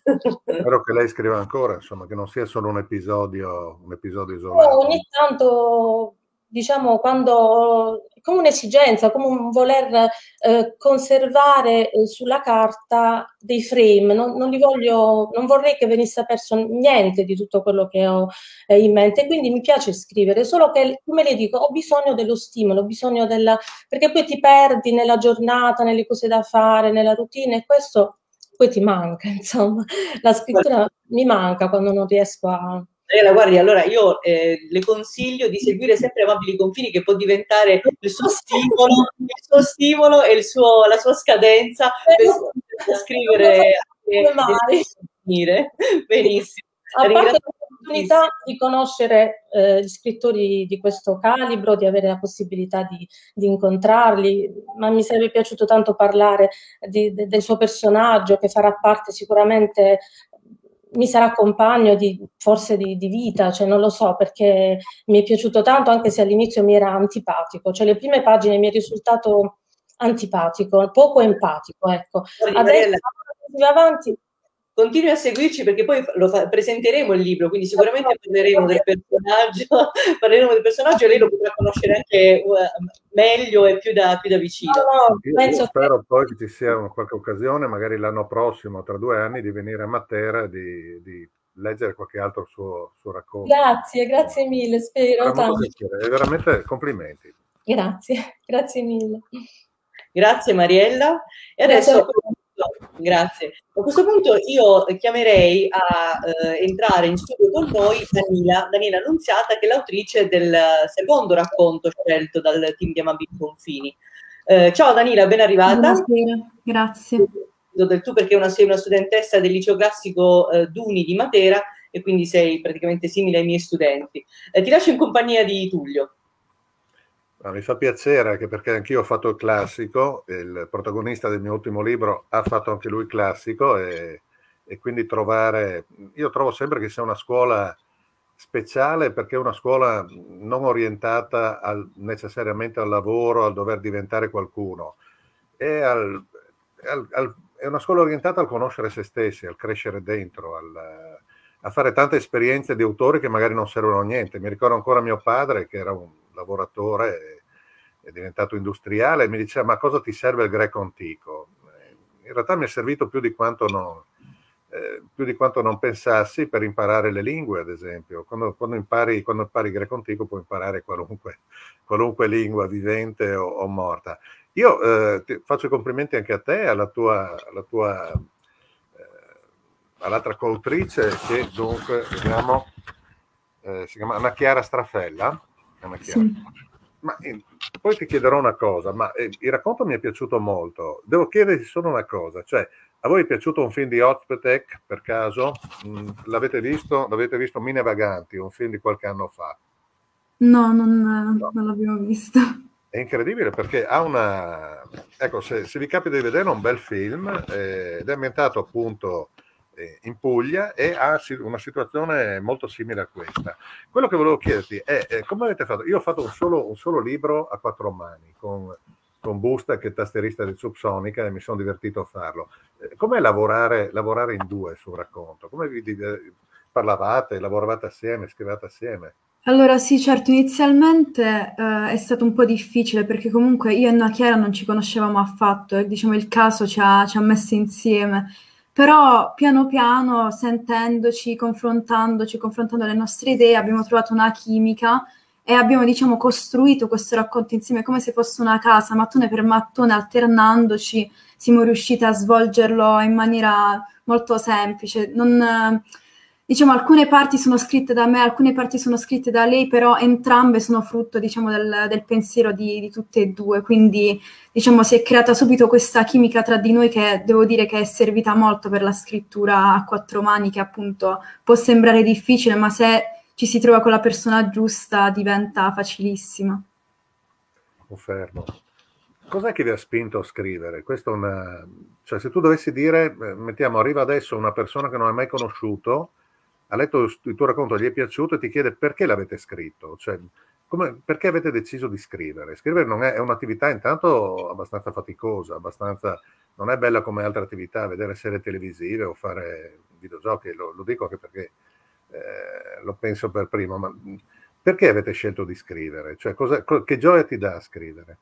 H: spero che lei scriva ancora, insomma, che non sia solo un episodio, un episodio isolato.
I: ogni tanto diciamo, quando come un'esigenza, come un voler eh, conservare eh, sulla carta dei frame. Non, non, voglio, non, vorrei che venisse perso niente di tutto quello che ho eh, in mente, quindi mi piace scrivere, solo che, come le dico, ho bisogno dello stimolo, ho bisogno della... perché poi ti perdi nella giornata, nelle cose da fare, nella routine e questo poi ti manca, insomma. La scrittura mi manca quando non riesco a
F: Mariella, guardi, allora io eh, le consiglio di seguire sempre Amabili Confini che può diventare il suo stimolo, il suo stimolo e suo, la sua scadenza per scrivere
I: anche Benissimo. A parte l'opportunità di conoscere eh, gli scrittori di questo calibro, di avere la possibilità di, di incontrarli, ma mi sarebbe piaciuto tanto parlare di, de, del suo personaggio che farà parte sicuramente mi sarà compagno di, forse di, di, vita, cioè non lo so perché mi è piaciuto tanto anche se all'inizio mi era antipatico, cioè le prime pagine mi è risultato antipatico, poco empatico, ecco. Adesso va avanti
F: continui a seguirci perché poi lo fa- presenteremo il libro, quindi sicuramente parleremo del personaggio, parleremo del personaggio e lei lo potrà conoscere anche uh, meglio e più da, più da vicino. No,
H: no, penso spero che... poi che ci sia qualche occasione, magari l'anno prossimo, tra due anni, di venire a Matera e di, di leggere qualche altro suo, suo, racconto.
I: Grazie, grazie mille, spero.
H: È veramente complimenti.
I: Grazie, grazie mille.
F: Grazie Mariella. E adesso Grazie. A questo punto io chiamerei a eh, entrare in studio con noi Daniela, Daniela Annunziata, che è l'autrice del secondo racconto scelto dal team di Amabili Confini. Eh, ciao Danila, ben arrivata.
J: Buonasera, grazie.
F: Del tu perché una, sei una studentessa del liceo classico eh, Duni di Matera e quindi sei praticamente simile ai miei studenti. Eh, ti lascio in compagnia di Tullio.
H: No, mi fa piacere anche perché anch'io ho fatto il classico, il protagonista del mio ultimo libro ha fatto anche lui il classico e, e, quindi trovare, io trovo sempre che sia una scuola speciale perché è una scuola non orientata al, necessariamente al lavoro, al dover diventare qualcuno, è, al, al, è, una scuola orientata al conoscere se stessi, al crescere dentro, a fare tante esperienze di autori che magari non servono a niente. Mi ricordo ancora mio padre che era un lavoratore, è diventato industriale, mi diceva ma cosa ti serve il greco antico? In realtà mi è servito più di quanto non, eh, più di quanto non pensassi per imparare le lingue, ad esempio. Quando, quando, impari, quando impari greco antico puoi imparare qualunque, qualunque lingua vivente o, o morta. Io eh, faccio i complimenti anche a te, alla tua, alla tua eh, all'altra coautrice che dunque, vediamo, eh, si chiama Anna Chiara Strafella, sì. Ma eh, poi ti chiederò una cosa, ma eh, il racconto mi è piaciuto molto. Devo chiederti solo una cosa, cioè a voi è piaciuto un film di Ozpetek per caso? Mm, l'avete visto? L'avete visto Mine Vaganti, un film di qualche anno fa?
J: No, non, no. non l'abbiamo visto.
H: è incredibile perché ha una... Ecco, se, se vi capita di vedere un bel film eh, ed è ambientato appunto eh, in Puglia e ha una situazione molto simile a questa. Quello che volevo chiederti è, è come avete fatto? Io ho fatto un solo, un solo libro a quattro mani con, con Busta che è tastierista di Subsonica e mi sono divertito a farlo. Eh, com'è lavorare, lavorare in due sul racconto? Come vi parlavate, lavoravate assieme, scrivevate assieme?
J: Allora sì, certo, inizialmente eh, è stato un po' difficile perché comunque io e Anna non ci conoscevamo affatto e diciamo il caso ci ha, ci ha messi insieme, però piano piano sentendoci, confrontandoci, confrontando le nostre idee abbiamo trovato una chimica e abbiamo diciamo costruito questo racconto insieme come se fosse una casa, mattone per mattone, alternandoci, siamo riusciti a svolgerlo in maniera molto semplice. Non, diciamo, alcune parti sono scritte da me, alcune parti sono scritte da lei, però entrambe sono frutto, diciamo, del, del pensiero di, di, tutte e due. Quindi, diciamo, si è creata subito questa chimica tra di noi che devo dire che è servita molto per la scrittura a quattro mani, che appunto può sembrare difficile, ma se ci si trova con la persona giusta diventa facilissima.
H: Confermo. Cos'è che vi ha spinto a scrivere? Questo è una... Cioè, se tu dovessi dire, eh, mettiamo, arriva adesso una persona che non hai mai conosciuto, ha letto il tuo racconto, gli è piaciuto e ti chiede perché l'avete scritto, cioè come, perché avete deciso di scrivere. Scrivere non è, è, un'attività intanto abbastanza faticosa, abbastanza, non è bella come altre attività, vedere serie televisive o fare videogiochi, lo, lo dico anche perché eh, lo penso per primo, ma perché avete scelto di scrivere? Cioè, che gioia ti dà scrivere?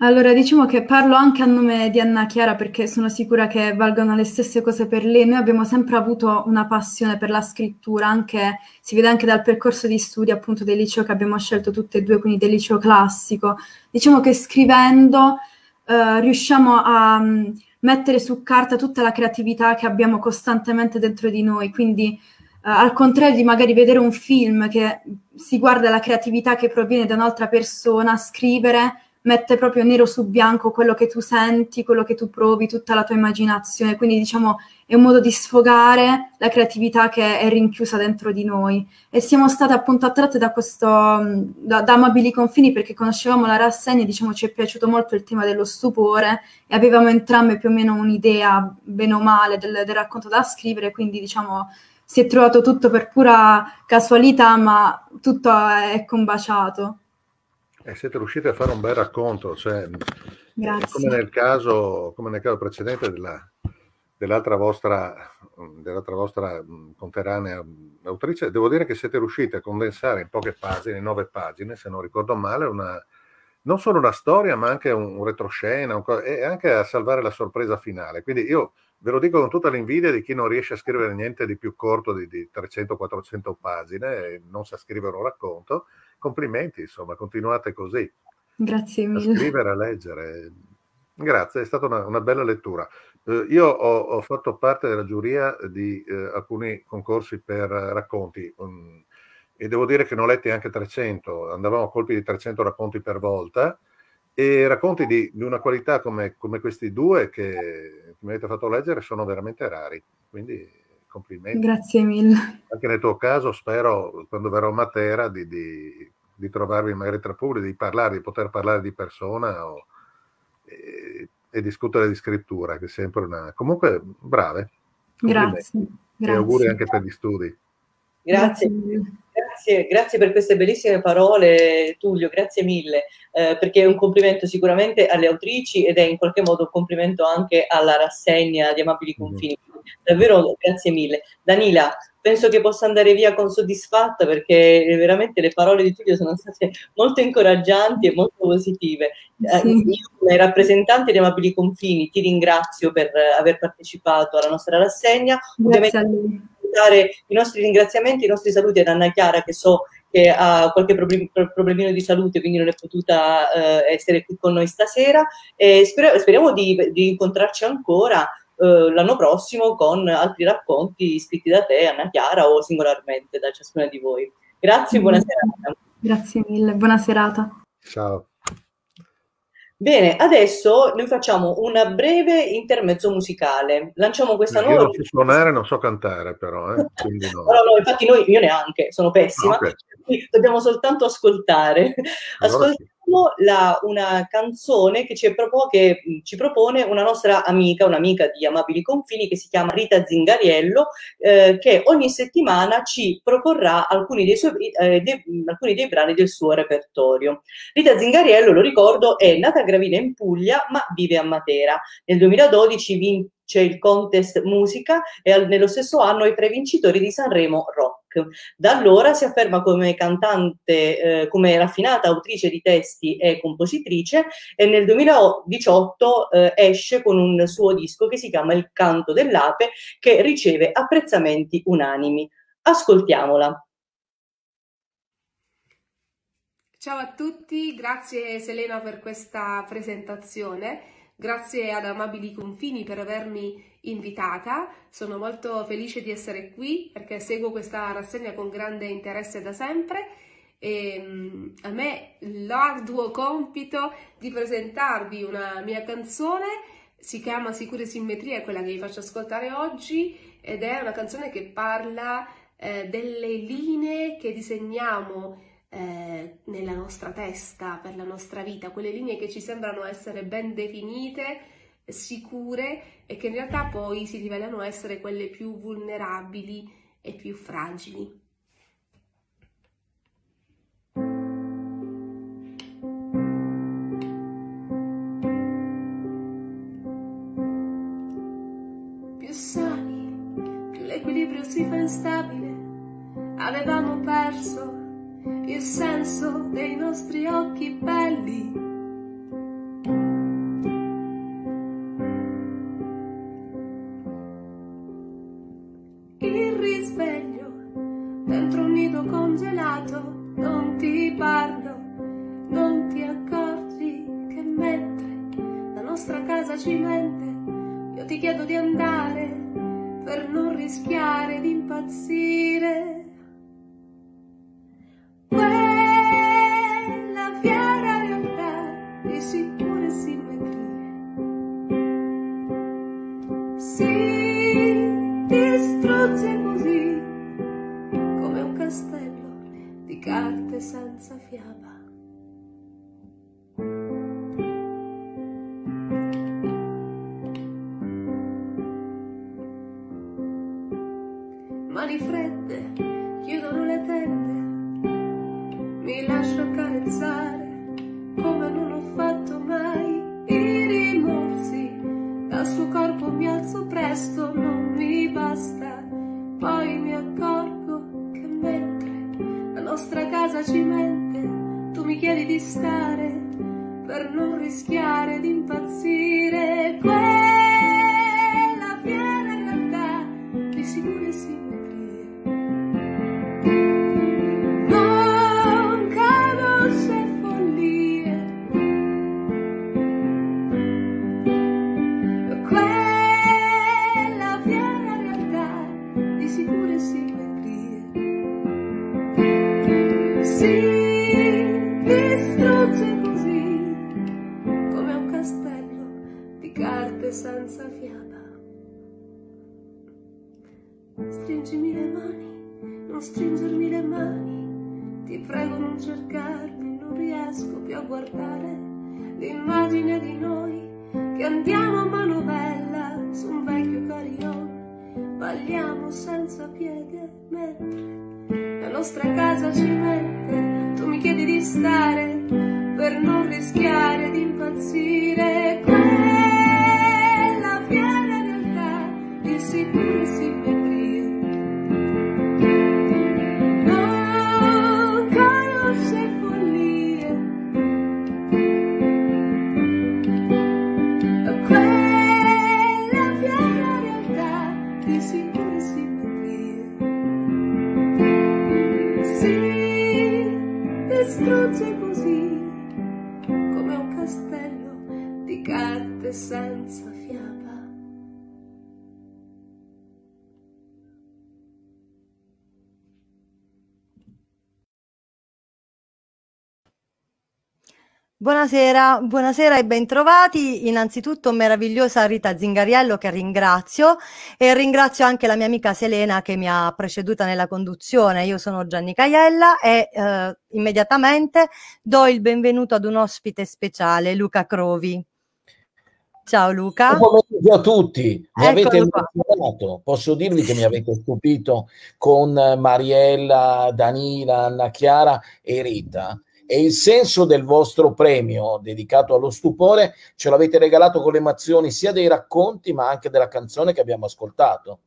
J: Allora, diciamo che parlo anche a nome di Anna Chiara perché sono sicura che valgono le stesse cose per lei. Noi abbiamo sempre avuto una passione per la scrittura, anche, si vede anche dal percorso di studio appunto del liceo che abbiamo scelto tutte e due, quindi del liceo classico. Diciamo che scrivendo eh, riusciamo a mm, mettere su carta tutta la creatività che abbiamo costantemente dentro di noi, quindi eh, al contrario di magari vedere un film che si guarda la creatività che proviene da un'altra persona, scrivere mette proprio nero su bianco quello che tu senti, quello che tu provi, tutta la tua immaginazione. Quindi diciamo è un modo di sfogare la creatività che è rinchiusa dentro di noi. E siamo state appunto attratte da questo, da, da Amabili Confini perché conoscevamo la rassegna e diciamo ci è piaciuto molto il tema dello stupore e avevamo entrambe più o meno un'idea, bene o male, del, del racconto da scrivere, quindi diciamo si è trovato tutto per pura casualità, ma tutto è combaciato.
H: E siete riusciti a fare un bel racconto, cioè, come, nel caso, come nel caso precedente della, dell'altra, vostra, dell'altra vostra conterranea autrice, devo dire che siete riusciti a condensare in poche pagine, in nove pagine, se non ricordo male, una, non solo una storia, ma anche un, un retroscena un, e anche a salvare la sorpresa finale. Quindi io ve lo dico con tutta l'invidia di chi non riesce a scrivere niente di più corto di, di 300-400 pagine e non sa scrivere un racconto complimenti, insomma, continuate così.
J: Grazie mille.
H: A scrivere, a leggere. Grazie, è stata una, una bella lettura. Eh, io ho, ho, fatto parte della giuria di eh, alcuni concorsi per racconti um, e devo dire che ne ho letti anche 300, andavamo a colpi di 300 racconti per volta e racconti di, di una qualità come, come, questi due che mi avete fatto leggere sono veramente rari. Quindi complimenti.
J: Grazie mille.
H: Anche nel tuo caso spero, quando verrò a Matera, di, di, di trovarvi magari tra pubblici, di parlare, di poter parlare di persona o, e, e, discutere di scrittura, che è sempre una... Comunque, brave.
J: Grazie.
H: E auguri anche per gli studi.
F: Grazie. Grazie, grazie, per queste bellissime parole, Tullio, grazie mille, eh, perché è un complimento sicuramente alle autrici ed è in qualche modo un complimento anche alla rassegna di Amabili mm-hmm. Confini. Davvero grazie mille. Danila, penso che possa andare via con soddisfatta perché veramente le parole di Tullio sono state molto incoraggianti e molto positive. Eh, sì. io come rappresentante di Amabili Confini ti ringrazio per aver partecipato alla nostra rassegna.
J: Grazie Ovviamente,
F: dare i nostri ringraziamenti, i nostri saluti ad Anna Chiara che so che ha qualche problem- problemino di salute, quindi non è potuta eh, essere qui con noi stasera. E sper- speriamo di, di incontrarci ancora eh, l'anno prossimo con altri racconti scritti da te, Anna Chiara, o singolarmente da ciascuna di voi. Grazie, buona serata.
J: Grazie mille, buona serata.
H: Ciao.
F: Bene, adesso noi facciamo un breve intermezzo musicale. Lanciamo questa
H: io
F: nuova.
H: Io non so suonare, non so cantare, però. Eh?
F: No. no, no, infatti noi, io neanche, sono pessima. Okay. Dobbiamo soltanto ascoltare.
H: Allora
F: Ascoltiamo la, una canzone che ci, propone, che ci, propone una nostra amica, un'amica di Amabili Confini che si chiama Rita Zingariello, eh, che ogni settimana ci proporrà alcuni dei, suoi, eh, de, alcuni dei brani del suo repertorio. Rita Zingariello, lo ricordo, è nata gravida in Puglia ma vive a Matera. Nel 2012 vince il contest musica e nello stesso anno i tre vincitori di Sanremo Rock. Da allora si afferma come cantante, eh, come raffinata autrice di testi e compositrice e nel 2018 eh, esce con un suo disco che si chiama Il canto dell'ape che riceve apprezzamenti unanimi. Ascoltiamola.
K: Ciao a tutti, grazie Selena per questa presentazione. Grazie ad Amabili Confini per avermi invitata, sono molto felice di essere qui perché seguo questa rassegna con grande interesse da sempre. E um, a me l'arduo compito di presentarvi una mia canzone si chiama Sicure Simmetrie, quella che vi faccio ascoltare oggi ed è una canzone che parla eh, delle linee che disegniamo eh, nella nostra testa, per la nostra vita, quelle linee che ci sembrano essere ben definite, sicure e che in realtà poi si rivelano essere quelle più vulnerabili e più fragili. Più sali, più l'equilibrio si fa instabile, avevamo perso il senso dei nostri occhi belli. Il risveglio dentro un nido congelato, non ti parlo, non ti accorgi che mentre la nostra casa ci mente, io ti chiedo di andare per non rischiare di impazzire. Come non ho fatto mai i rimorsi. Dal suo corpo mi alzo presto, non mi basta, poi mi accorgo che mentre la nostra casa ci mente, tu mi chiedi di stare per non rischiare di impazzire.
L: Buonasera, buonasera e bentrovati. Innanzitutto meravigliosa Rita Zingariello che ringrazio e ringrazio anche la mia amica Selena che mi ha preceduta nella conduzione. Io sono Gianni Caiella e eh, immediatamente do il benvenuto ad un ospite speciale, Luca Crovi. Ciao Luca.
M: Buon pomeriggio a tutti, mi avete emozionato. Posso dirvi che mi avete stupito con Mariella, Danila, Anna Chiara e Rita e il senso del vostro premio dedicato allo stupore ce l'avete regalato con le emozioni sia dei racconti ma anche della canzone che abbiamo ascoltato.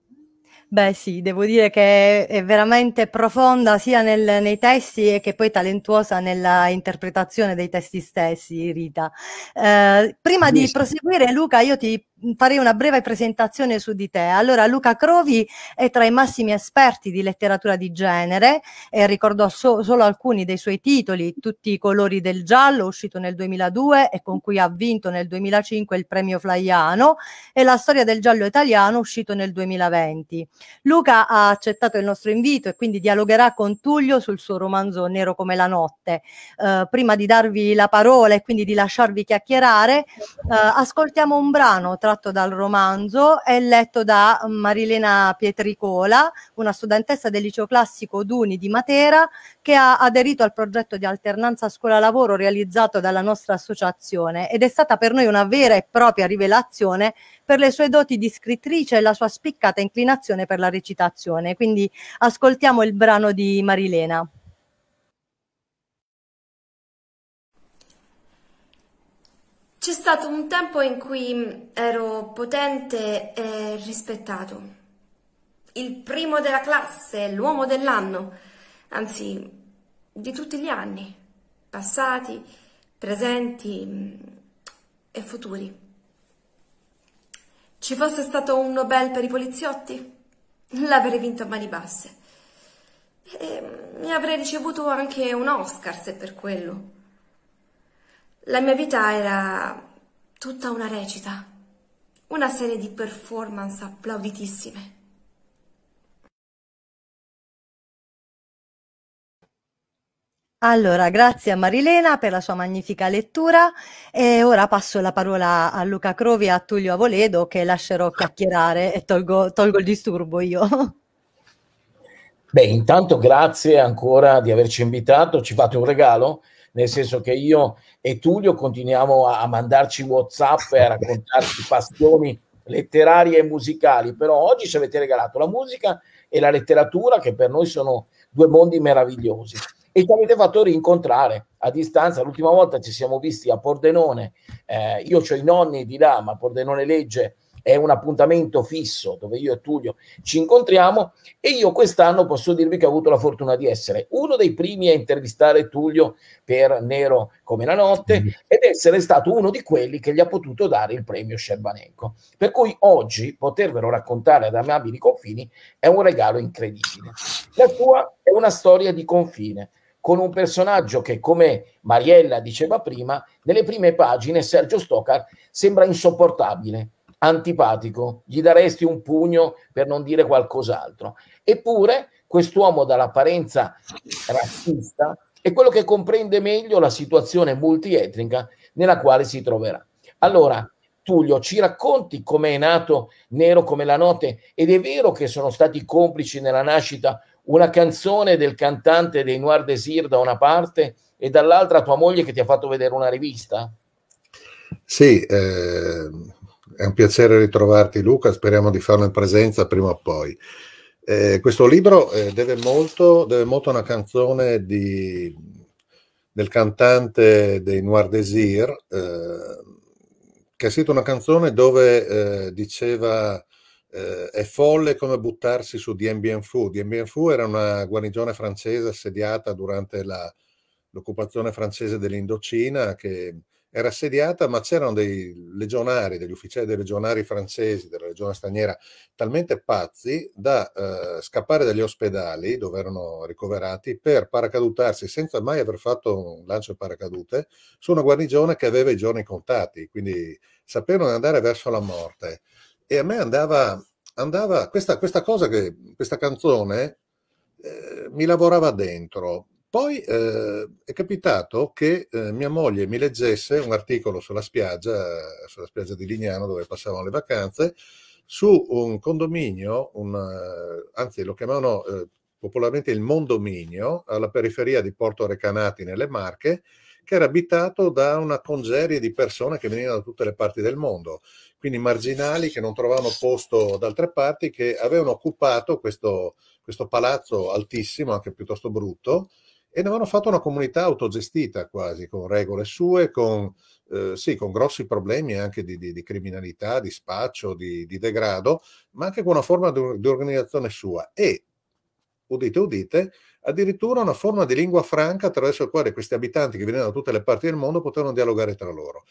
L: Beh sì, devo dire che è veramente profonda sia nel, nei testi e che poi talentuosa nella interpretazione dei testi stessi, Rita. Eh, prima di proseguire, Luca, io ti farei una breve presentazione su di te. Allora, Luca Crovi è tra i massimi esperti di letteratura di genere e ricordo so- solo alcuni dei suoi titoli, Tutti i colori del giallo, uscito nel 2002 e con cui ha vinto nel 2005 il premio Flaiano, e La storia del giallo italiano, uscito nel 2020. Luca ha accettato il nostro invito e quindi dialogherà con Tullio sul suo romanzo Nero come la notte. Uh, prima di darvi la parola e quindi di lasciarvi chiacchierare, uh, ascoltiamo un brano tra tratto dal romanzo, è letto da Marilena Pietricola, una studentessa del liceo classico Duni di Matera, che ha aderito al progetto di alternanza scuola-lavoro realizzato dalla nostra associazione ed è stata per noi una vera e propria rivelazione per le sue doti di scrittrice e la sua spiccata inclinazione per la recitazione. Quindi ascoltiamo il brano di Marilena.
N: C'è stato un tempo in cui ero potente e rispettato. Il primo della classe, l'uomo dell'anno, anzi di tutti gli anni, passati, presenti mm, e futuri. Ci fosse stato un Nobel per i poliziotti, l'avrei vinto a mani basse. E ne avrei ricevuto anche un Oscar se per quello. La mia vita era tutta una recita, una serie di performance applauditissime.
L: Allora, grazie a Marilena per la sua magnifica lettura e ora passo la parola a Luca Crovi e a Tullio Avoledo che lascerò chiacchierare e tolgo, tolgo il disturbo io.
M: Beh, intanto grazie ancora di averci invitato, ci fate un regalo? Nel senso che io e Tullio continuiamo a, a mandarci WhatsApp e a raccontarci passioni letterarie e musicali, però oggi ci avete regalato la musica e la letteratura che per noi sono due mondi meravigliosi e ci avete fatto rincontrare a distanza. L'ultima volta ci siamo visti a Pordenone, eh, io ho i nonni di là, ma Pordenone Legge è un appuntamento fisso dove io e Tullio ci incontriamo e io quest'anno posso dirvi che ho avuto la fortuna di essere uno dei primi a intervistare Tullio per Nero come la notte mm. ed essere stato uno di quelli che gli ha potuto dare il premio Scerbanenko. Per cui oggi potervelo raccontare ad amabili confini è un regalo incredibile. La sua è una storia di confine con un personaggio che, come Mariella diceva prima, nelle prime pagine Sergio Stocar sembra insopportabile, antipatico, gli daresti un pugno per non dire qualcos'altro. Eppure quest'uomo dall'apparenza razzista è quello che comprende meglio la situazione multietnica nella quale si troverà. Allora, Tullio, ci racconti com'è nato Nero come la notte ed è vero che sono stati complici nella nascita una canzone del cantante dei Noir Désir da una parte e dall'altra tua moglie che ti ha fatto vedere una rivista?
H: Sì, eh, è un piacere ritrovarti Luca, speriamo di farlo in presenza prima o poi. Eh, questo libro eh, deve, molto, deve molto a una canzone di, del cantante dei Noir Désir, eh, che ha scritto una canzone dove eh, diceva eh, è folle come buttarsi su Dien Bien Phu. Dien Phu era una guarnigione francese assediata durante la, l'occupazione francese dell'Indocina che era assediata, ma c'erano dei legionari, degli ufficiali dei legionari francesi della legione straniera talmente pazzi da eh, scappare dagli ospedali dove erano ricoverati per paracadutarsi senza mai aver fatto un lancio di paracadute su una guarnigione che aveva i giorni contati, quindi sapevano andare verso la morte. E a me andava, andava questa, questa cosa che questa canzone eh, mi lavorava dentro Poi eh, è capitato che eh, mia moglie mi leggesse un articolo sulla spiaggia, sulla spiaggia di Lignano dove passavano le vacanze, su un condominio, un, anzi lo chiamavano eh, popolarmente il Mondominio, alla periferia di Porto Recanati nelle Marche, che era abitato da una congerie di persone che venivano da tutte le parti del mondo, quindi marginali che non trovavano posto da altre parti, che avevano occupato questo, questo palazzo altissimo, anche piuttosto brutto, e ne avevano fatto una comunità autogestita quasi, con regole sue, con, eh, sì, con grossi problemi anche di, di, di criminalità, di spaccio, di, di, degrado, ma anche con una forma di, organizzazione sua. E, udite, udite, addirittura una forma di lingua franca attraverso la quale questi abitanti che venivano da tutte le parti del mondo potevano dialogare tra loro.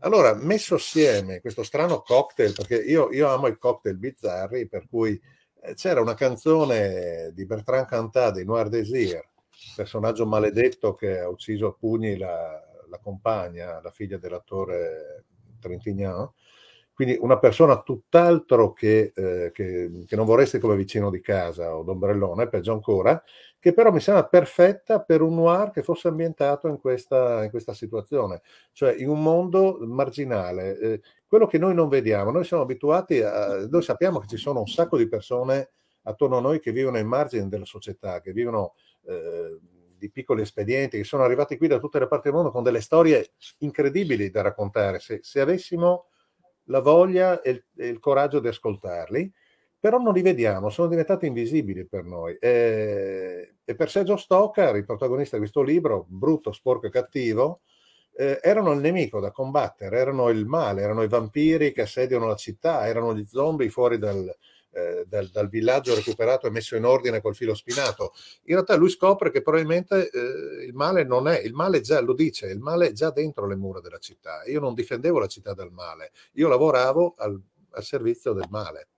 H: Allora, messo assieme questo strano cocktail, perché io, io amo i cocktail bizzarri, per cui eh, c'era una canzone di Bertrand Cantat di Noir Désir, personaggio maledetto che ha ucciso a pugni la, la compagna, la figlia dell'attore Trentignan, quindi una persona tutt'altro che, eh, che, che, non vorreste come vicino di casa o d'ombrellone, peggio ancora, che però mi sembra perfetta per un noir che fosse ambientato in questa, in questa situazione, cioè in un mondo marginale. Eh, quello che noi non vediamo, noi siamo abituati a, noi sappiamo che ci sono un sacco di persone attorno a noi che vivono ai margini della società, che vivono di piccoli espedienti, che sono arrivati qui da tutte le parti del mondo con delle storie incredibili da raccontare, se, se avessimo la voglia e il, e il, coraggio di ascoltarli, però non li vediamo, sono diventati invisibili per noi. E, e per Sergio Stocker, il protagonista di questo libro, brutto, sporco e cattivo, eh, erano il nemico da combattere, erano il male, erano i vampiri che assediano la città, erano gli zombie fuori dal, eh, dal, dal, villaggio recuperato e messo in ordine col filo spinato. In realtà lui scopre che probabilmente eh, il male non è, il male già lo dice, il male è già dentro le mura della città. Io non difendevo la città dal male, io lavoravo al, al servizio del male.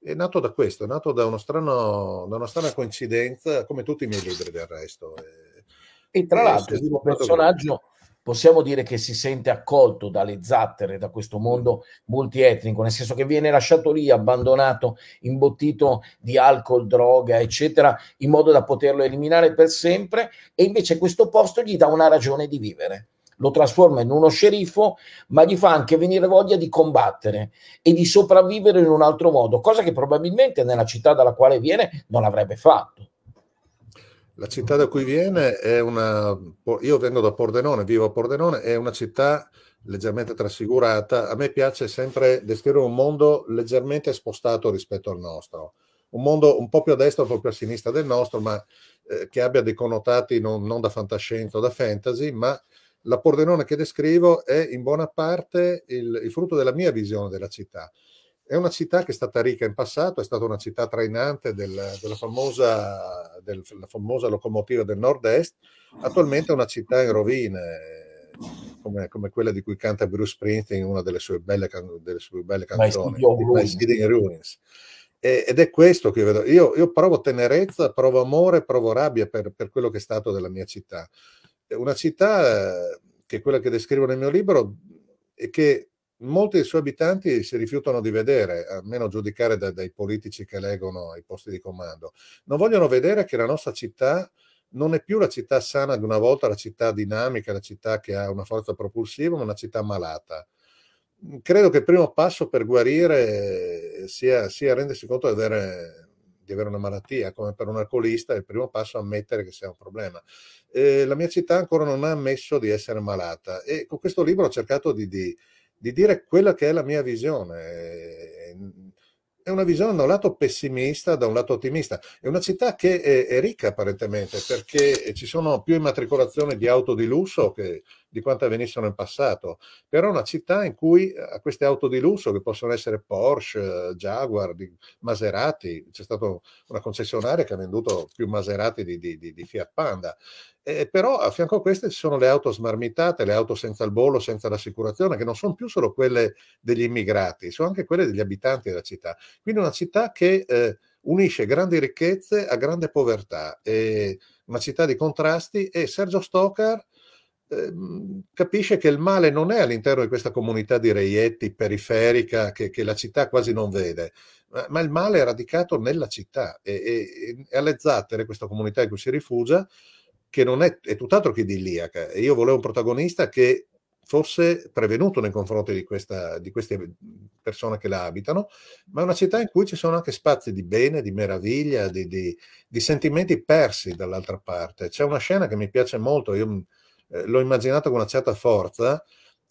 H: È nato da questo, è nato da, strano, da, una strana coincidenza, come tutti i miei libri del resto.
M: E, e tra l'altro, il personaggio possiamo dire che si sente accolto dalle zattere, da questo mondo multietnico, nel senso che viene lasciato lì, abbandonato, imbottito di alcol, droga, eccetera, in modo da poterlo eliminare per sempre, e invece questo posto gli dà una ragione di vivere. Lo trasforma in uno sceriffo, ma gli fa anche venire voglia di combattere e di sopravvivere in un altro modo, cosa che probabilmente nella città dalla quale viene non avrebbe fatto.
H: La città da cui viene è una... Io vengo da Pordenone, vivo a Pordenone, è una città leggermente trasfigurata. A me piace sempre descrivere un mondo leggermente spostato rispetto al nostro. Un mondo un po' più a destra, un po' più a sinistra del nostro, ma eh, che abbia dei connotati non, non, da fantascienza o da fantasy, ma la Pordenone che descrivo è in buona parte il, il frutto della mia visione della città. È una città che è stata ricca in passato, è stata una città trainante del, della, famosa, del, famosa, locomotiva del nord-est, attualmente è una città in rovine, come, come, quella di cui canta Bruce Springsteen in una delle sue belle, delle sue belle canzoni, My City in Ruins. ed è questo che io vedo. Io, io, provo tenerezza, provo amore, provo rabbia per, per, quello che è stato della mia città. Una città eh, che è quella che descrivo nel mio libro e che molti dei suoi abitanti si rifiutano di vedere, almeno giudicare da, dai politici che eleggono i posti di comando. Non vogliono vedere che la nostra città non è più la città sana di una volta, la città dinamica, la città che ha una forza propulsiva, ma una città malata. Credo che il primo passo per guarire sia, sia rendersi conto di avere, di avere, una malattia, come per un alcolista, il primo passo è ammettere che sia un problema. Eh, la mia città ancora non ha ammesso di essere malata e con questo libro ho cercato di, di di dire quella che è la mia visione. È una visione da un lato pessimista, da un lato ottimista. È una città che è, è ricca apparentemente perché ci sono più immatricolazioni di auto di lusso che, di quanto avvenissero in passato, però è una città in cui ha queste auto di lusso che possono essere Porsche, Jaguar, Maserati, c'è stata una concessionaria che ha venduto più Maserati di, di, di Fiat Panda, eh, però a fianco a queste ci sono le auto smarmitate, le auto senza il bollo, senza l'assicurazione, che non sono più solo quelle degli immigrati, sono anche quelle degli abitanti della città. Quindi una città che eh, unisce grandi ricchezze a grande povertà, una città di contrasti e Sergio Stoker ehm, capisce che il male non è all'interno di questa comunità di reietti periferica che, che la città quasi non vede, ma, ma, il male è radicato nella città e, e, e alle zattere, questa comunità in cui si rifugia, che non è, è tutt'altro che idilliaca. E io volevo un protagonista che fosse prevenuto nei confronti di, questa, di queste persone che la abitano, ma è una città in cui ci sono anche spazi di bene, di meraviglia, di, di, di sentimenti persi dall'altra parte. C'è una scena che mi piace molto, io eh, l'ho immaginato con una certa forza,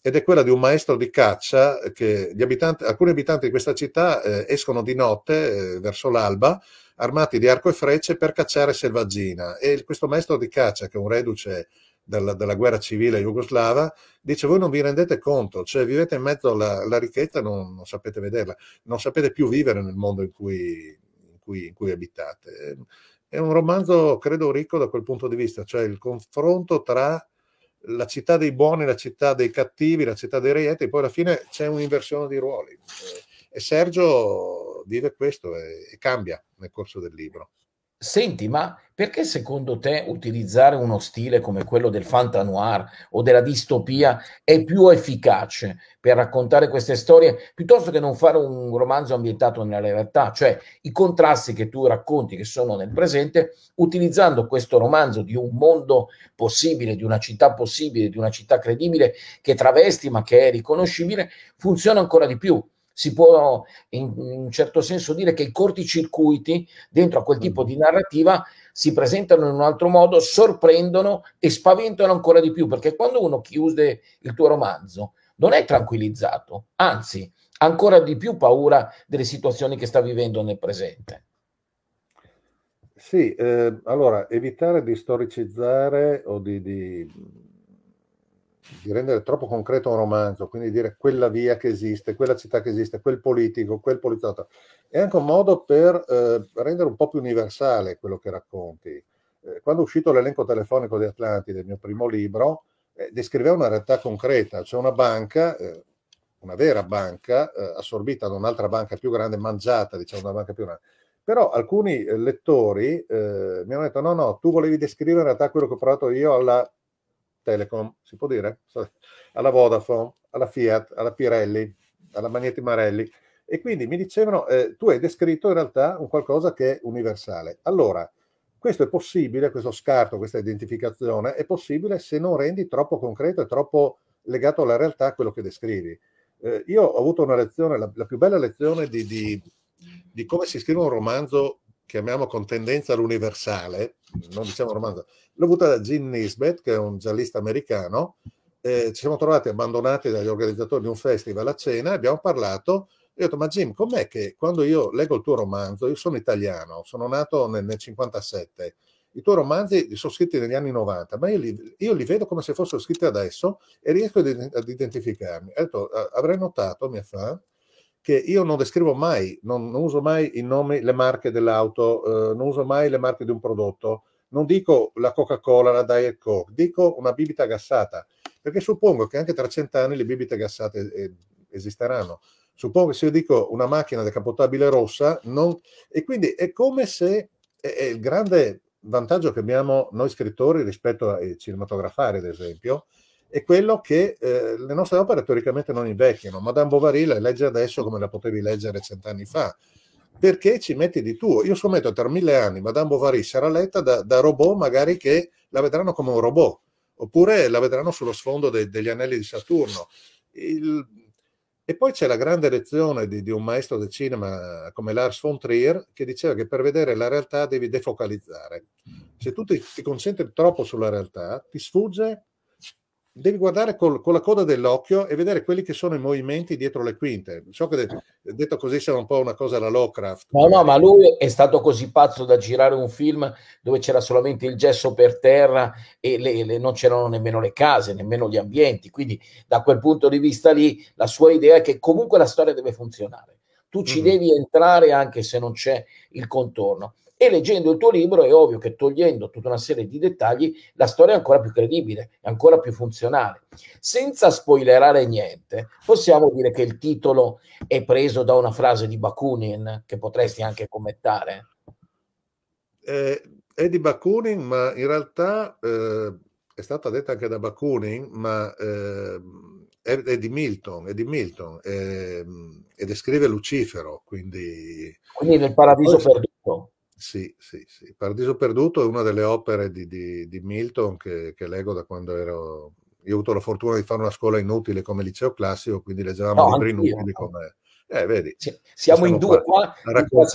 H: ed è quella di un maestro di caccia che abitanti, alcuni abitanti di questa città eh, escono di notte eh, verso l'alba armati di arco e frecce per cacciare selvaggina e questo maestro di caccia che è un reduce della, della, guerra civile jugoslava, dice voi non vi rendete conto, cioè vivete in mezzo alla, alla ricchezza e non, non, sapete vederla, non sapete più vivere nel mondo in cui, in cui, in cui abitate. È un romanzo, credo, ricco da quel punto di vista, cioè il confronto tra la città dei buoni, la città dei cattivi, la città dei reietti, poi alla fine c'è un'inversione di ruoli. E Sergio vive questo e, e cambia nel corso del libro.
M: Senti, ma perché secondo te utilizzare uno stile come quello del fantanoir o della distopia è più efficace per raccontare queste storie piuttosto che non fare un romanzo ambientato nella realtà? Cioè i contrasti che tu racconti che sono nel presente, utilizzando questo romanzo di un mondo possibile, di una città possibile, di una città credibile che travesti ma che è riconoscibile, funziona ancora di più si può in, un certo senso dire che i corticircuiti dentro a quel tipo di narrativa si presentano in un altro modo, sorprendono e spaventano ancora di più, perché quando uno chiude il tuo romanzo non è tranquillizzato, anzi ha ancora di più paura delle situazioni che sta vivendo nel presente.
H: Sì, eh, allora evitare di storicizzare o di, di di rendere troppo concreto un romanzo, quindi dire quella via che esiste, quella città che esiste, quel politico, quel poliziotto, è anche un modo per eh, rendere un po' più universale quello che racconti. Eh, quando è uscito l'elenco telefonico di Atlantide, il mio primo libro, eh, descriveva una realtà concreta, cioè una banca, eh, una vera banca, eh, assorbita da un'altra banca più grande, mangiata, diciamo, una banca più grande. Però alcuni eh, lettori mi hanno detto: no, no, tu volevi descrivere in realtà quello che ho provato io alla Telecom, si può dire? Alla Vodafone, alla Fiat, alla Pirelli, alla Magneti Marelli. E quindi mi dicevano, eh, tu hai descritto in realtà un qualcosa che è universale. Allora, questo è possibile, questo scarto, questa identificazione è possibile se non rendi troppo concreto e troppo legato alla realtà quello che descrivi. Eh, io ho avuto una lezione, la, la più bella lezione di, di, di, come si scrive un romanzo, chiamiamo con tendenza all'universale, non diciamo romanzo, L'ho avuta da Gene Nisbet, che è un giallista americano. Eh, ci siamo trovati abbandonati dagli organizzatori di un festival a cena abbiamo parlato. E ho detto, ma Jim, com'è che quando io leggo il tuo romanzo, io sono italiano, sono nato nel, nel 57, i tuoi romanzi sono scritti negli anni 90, ma io li, io li vedo come se fossero scritti adesso e riesco ad, ad identificarmi. Ho detto, avrei notato, mi fa, che io non descrivo mai, non, non uso mai i nomi, le marche dell'auto, eh, non uso mai le marche di un prodotto, non dico la Coca-Cola, la Diet Coke, dico una bibita gassata, perché suppongo che anche tra cent'anni le bibite gassate eh, esisteranno. Suppongo che se io dico una macchina decapotabile rossa, non... e quindi è come se è, è il grande vantaggio che abbiamo noi scrittori rispetto ai cinematografari, ad esempio, è quello che eh, le nostre opere teoricamente non invecchiano. Madame Bovary la legge adesso come la potevi leggere cent'anni fa perché ci metti di tuo. Io scommetto tra mille anni Madame Bovary sarà letta da, da, robot magari che la vedranno come un robot, oppure la vedranno sullo sfondo de, degli anelli di Saturno. Il, e poi c'è la grande lezione di, di, un maestro del cinema come Lars von Trier che diceva che per vedere la realtà devi defocalizzare. Se tu ti, ti concentri troppo sulla realtà, ti sfugge devi guardare col, con la coda dell'occhio e vedere quelli che sono i movimenti dietro le quinte. So che detto così sembra un po' una cosa alla Lovecraft.
M: No, no, ma lui è stato così pazzo da girare un film dove c'era solamente il gesso per terra e le, le, non c'erano nemmeno le case, nemmeno gli ambienti. Quindi da quel punto di vista lì la sua idea è che comunque la storia deve funzionare. Tu ci mm-hmm. devi entrare anche se non c'è il contorno e leggendo il tuo libro è ovvio che togliendo tutta una serie di dettagli la storia è ancora più credibile, è ancora più funzionale. Senza spoilerare niente, possiamo dire che il titolo è preso da una frase di Bakunin che potresti anche commentare.
H: Eh, è di Bakunin, ma in realtà eh, è stata detta anche da Bakunin, ma eh, è, è, di Milton, è di Milton e descrive Lucifero, quindi...
M: Quindi nel paradiso perduto.
H: Sì, sì, sì. Paradiso perduto è una delle opere di, di, di Milton che, che, leggo da quando ero... Io ho avuto la fortuna di fare una scuola inutile come liceo classico, quindi leggevamo
M: no,
H: libri inutili come...
M: Eh, vedi, sì, siamo in due qua,
H: qua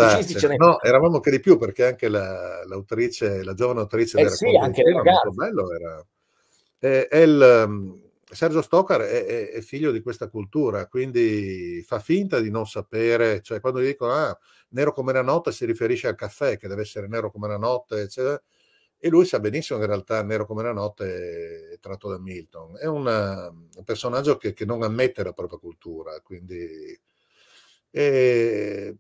H: no, eravamo anche di più perché anche la, l'autrice, la giovane autrice
M: eh del sì, anche le
H: molto bello era. È, è il, um, Sergio Stocker è, è, è, figlio di questa cultura, quindi fa finta di non sapere, cioè quando gli dicono ah, nero come la notte si riferisce al caffè che deve essere nero come la notte, eccetera. E lui sa benissimo che in realtà Nero come la notte è tratto da Milton. È una, un personaggio che, che, non ammette la propria cultura, quindi... E...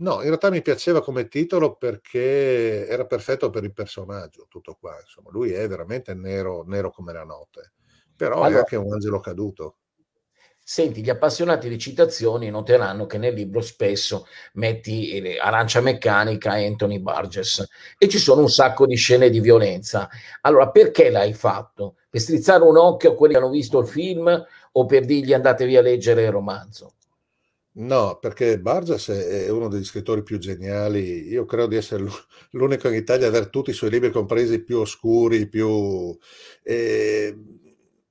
H: No, in realtà mi piaceva come titolo perché era perfetto per il personaggio, tutto qua. Insomma, lui è veramente nero, nero come la notte, però allora, è anche un angelo caduto.
M: Senti, gli appassionati di citazioni noteranno che nel libro spesso metti eh, Arancia Meccanica e Anthony Burgess e ci sono un sacco di scene di violenza. Allora, perché l'hai fatto? Per strizzare un occhio a quelli che hanno visto il film o per dirgli andatevi a leggere il romanzo?
H: No, perché Burgess è uno degli scrittori più geniali. Io credo di essere l'unico in Italia ad aver tutti i suoi libri compresi più oscuri, più... Eh,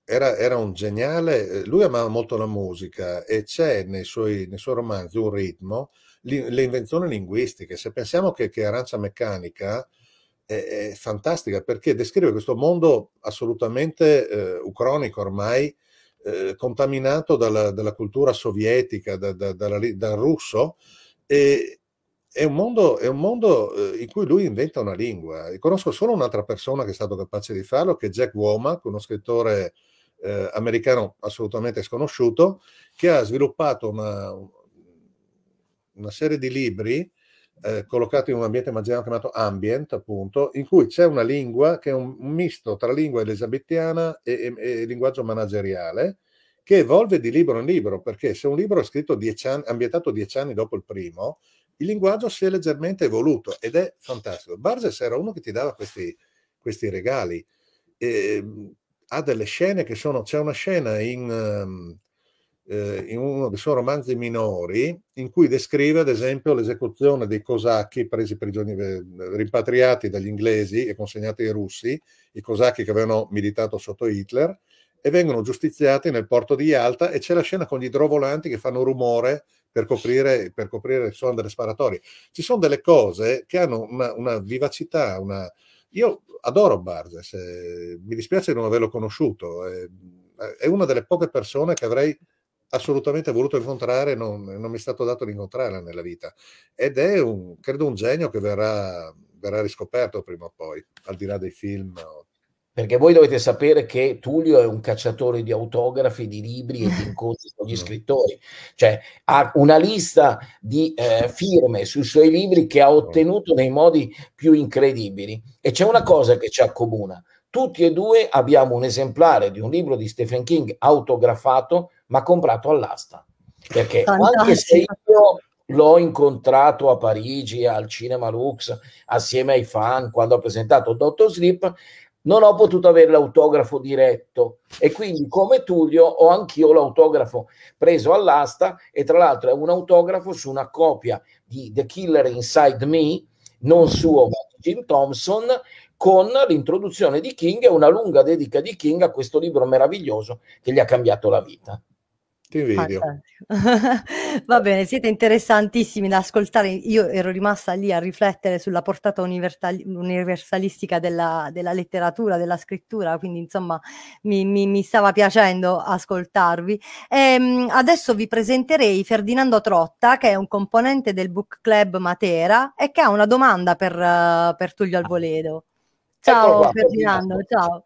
H: era, era, un geniale, lui amava molto la musica e c'è nei suoi, nei suoi romanzi un ritmo, le invenzioni linguistiche. Se pensiamo che, che Arancia Meccanica è, è, fantastica perché descrive questo mondo assolutamente eh, ucronico ormai, eh, contaminato dalla, dalla, cultura sovietica, da, da, dalla, dal russo, e è un mondo, è un mondo eh, in cui lui inventa una lingua. E conosco solo un'altra persona che è stato capace di farlo, che è Jack Womack, uno scrittore eh, americano assolutamente sconosciuto, che ha sviluppato una, una serie di libri eh, collocati in un ambiente immaginario chiamato ambient, appunto, in cui c'è una lingua che è un, misto tra lingua elisabettiana e, e, e, linguaggio manageriale, che evolve di libro in libro, perché se un libro è scritto dieci anni, ambientato dieci anni dopo il primo, il linguaggio si è leggermente evoluto ed è fantastico. Barges era uno che ti dava questi, questi regali. E, ha delle scene che sono, c'è una scena in, um, eh, in uno dei suoi romanzi minori in cui descrive ad esempio l'esecuzione dei cosacchi presi prigionieri, eh, rimpatriati dagli inglesi e consegnati ai russi, i cosacchi che avevano militato sotto Hitler, e vengono giustiziati nel porto di Yalta e c'è la scena con gli idrovolanti che fanno rumore per coprire, per coprire il suono delle sparatorie. Ci sono delle cose che hanno una, una vivacità, una, io adoro Barges, eh, mi dispiace non averlo conosciuto, eh, è una delle poche persone che avrei assolutamente voluto incontrare, non, non mi è stato dato di incontrarla nella vita. Ed è un, credo un genio che verrà, verrà riscoperto prima o poi, al di là dei film
M: perché voi dovete sapere che Tullio è un cacciatore di autografi, di libri e di incontri con gli scrittori, cioè ha una lista di eh, firme sui suoi libri che ha ottenuto nei modi più incredibili. E c'è una cosa che ci accomuna, tutti e due abbiamo un esemplare di un libro di Stephen King autografato, ma comprato all'asta. Perché Fantastico. anche se io l'ho incontrato a Parigi al Cinema Lux assieme ai fan quando ha presentato Dottor Sleep, non ho potuto avere l'autografo diretto e quindi come Tullio ho anch'io l'autografo preso all'asta e tra l'altro è un autografo su una copia di The Killer Inside Me, non suo ma di Jim Thompson, con l'introduzione di King e una lunga dedica di King a questo libro meraviglioso che gli ha cambiato la vita.
H: Ti video.
L: Va bene, siete interessantissimi da ascoltare. Io ero rimasta lì a riflettere sulla portata universal- universalistica della, della, letteratura, della scrittura, quindi insomma mi, mi, mi stava piacendo ascoltarvi. E, ehm, adesso vi presenterei Ferdinando Trotta, che è un componente del Book Club Matera e che ha una domanda per, uh, per Tullio Alvoledo. Ciao Ferdinando, Ferdinando, ciao.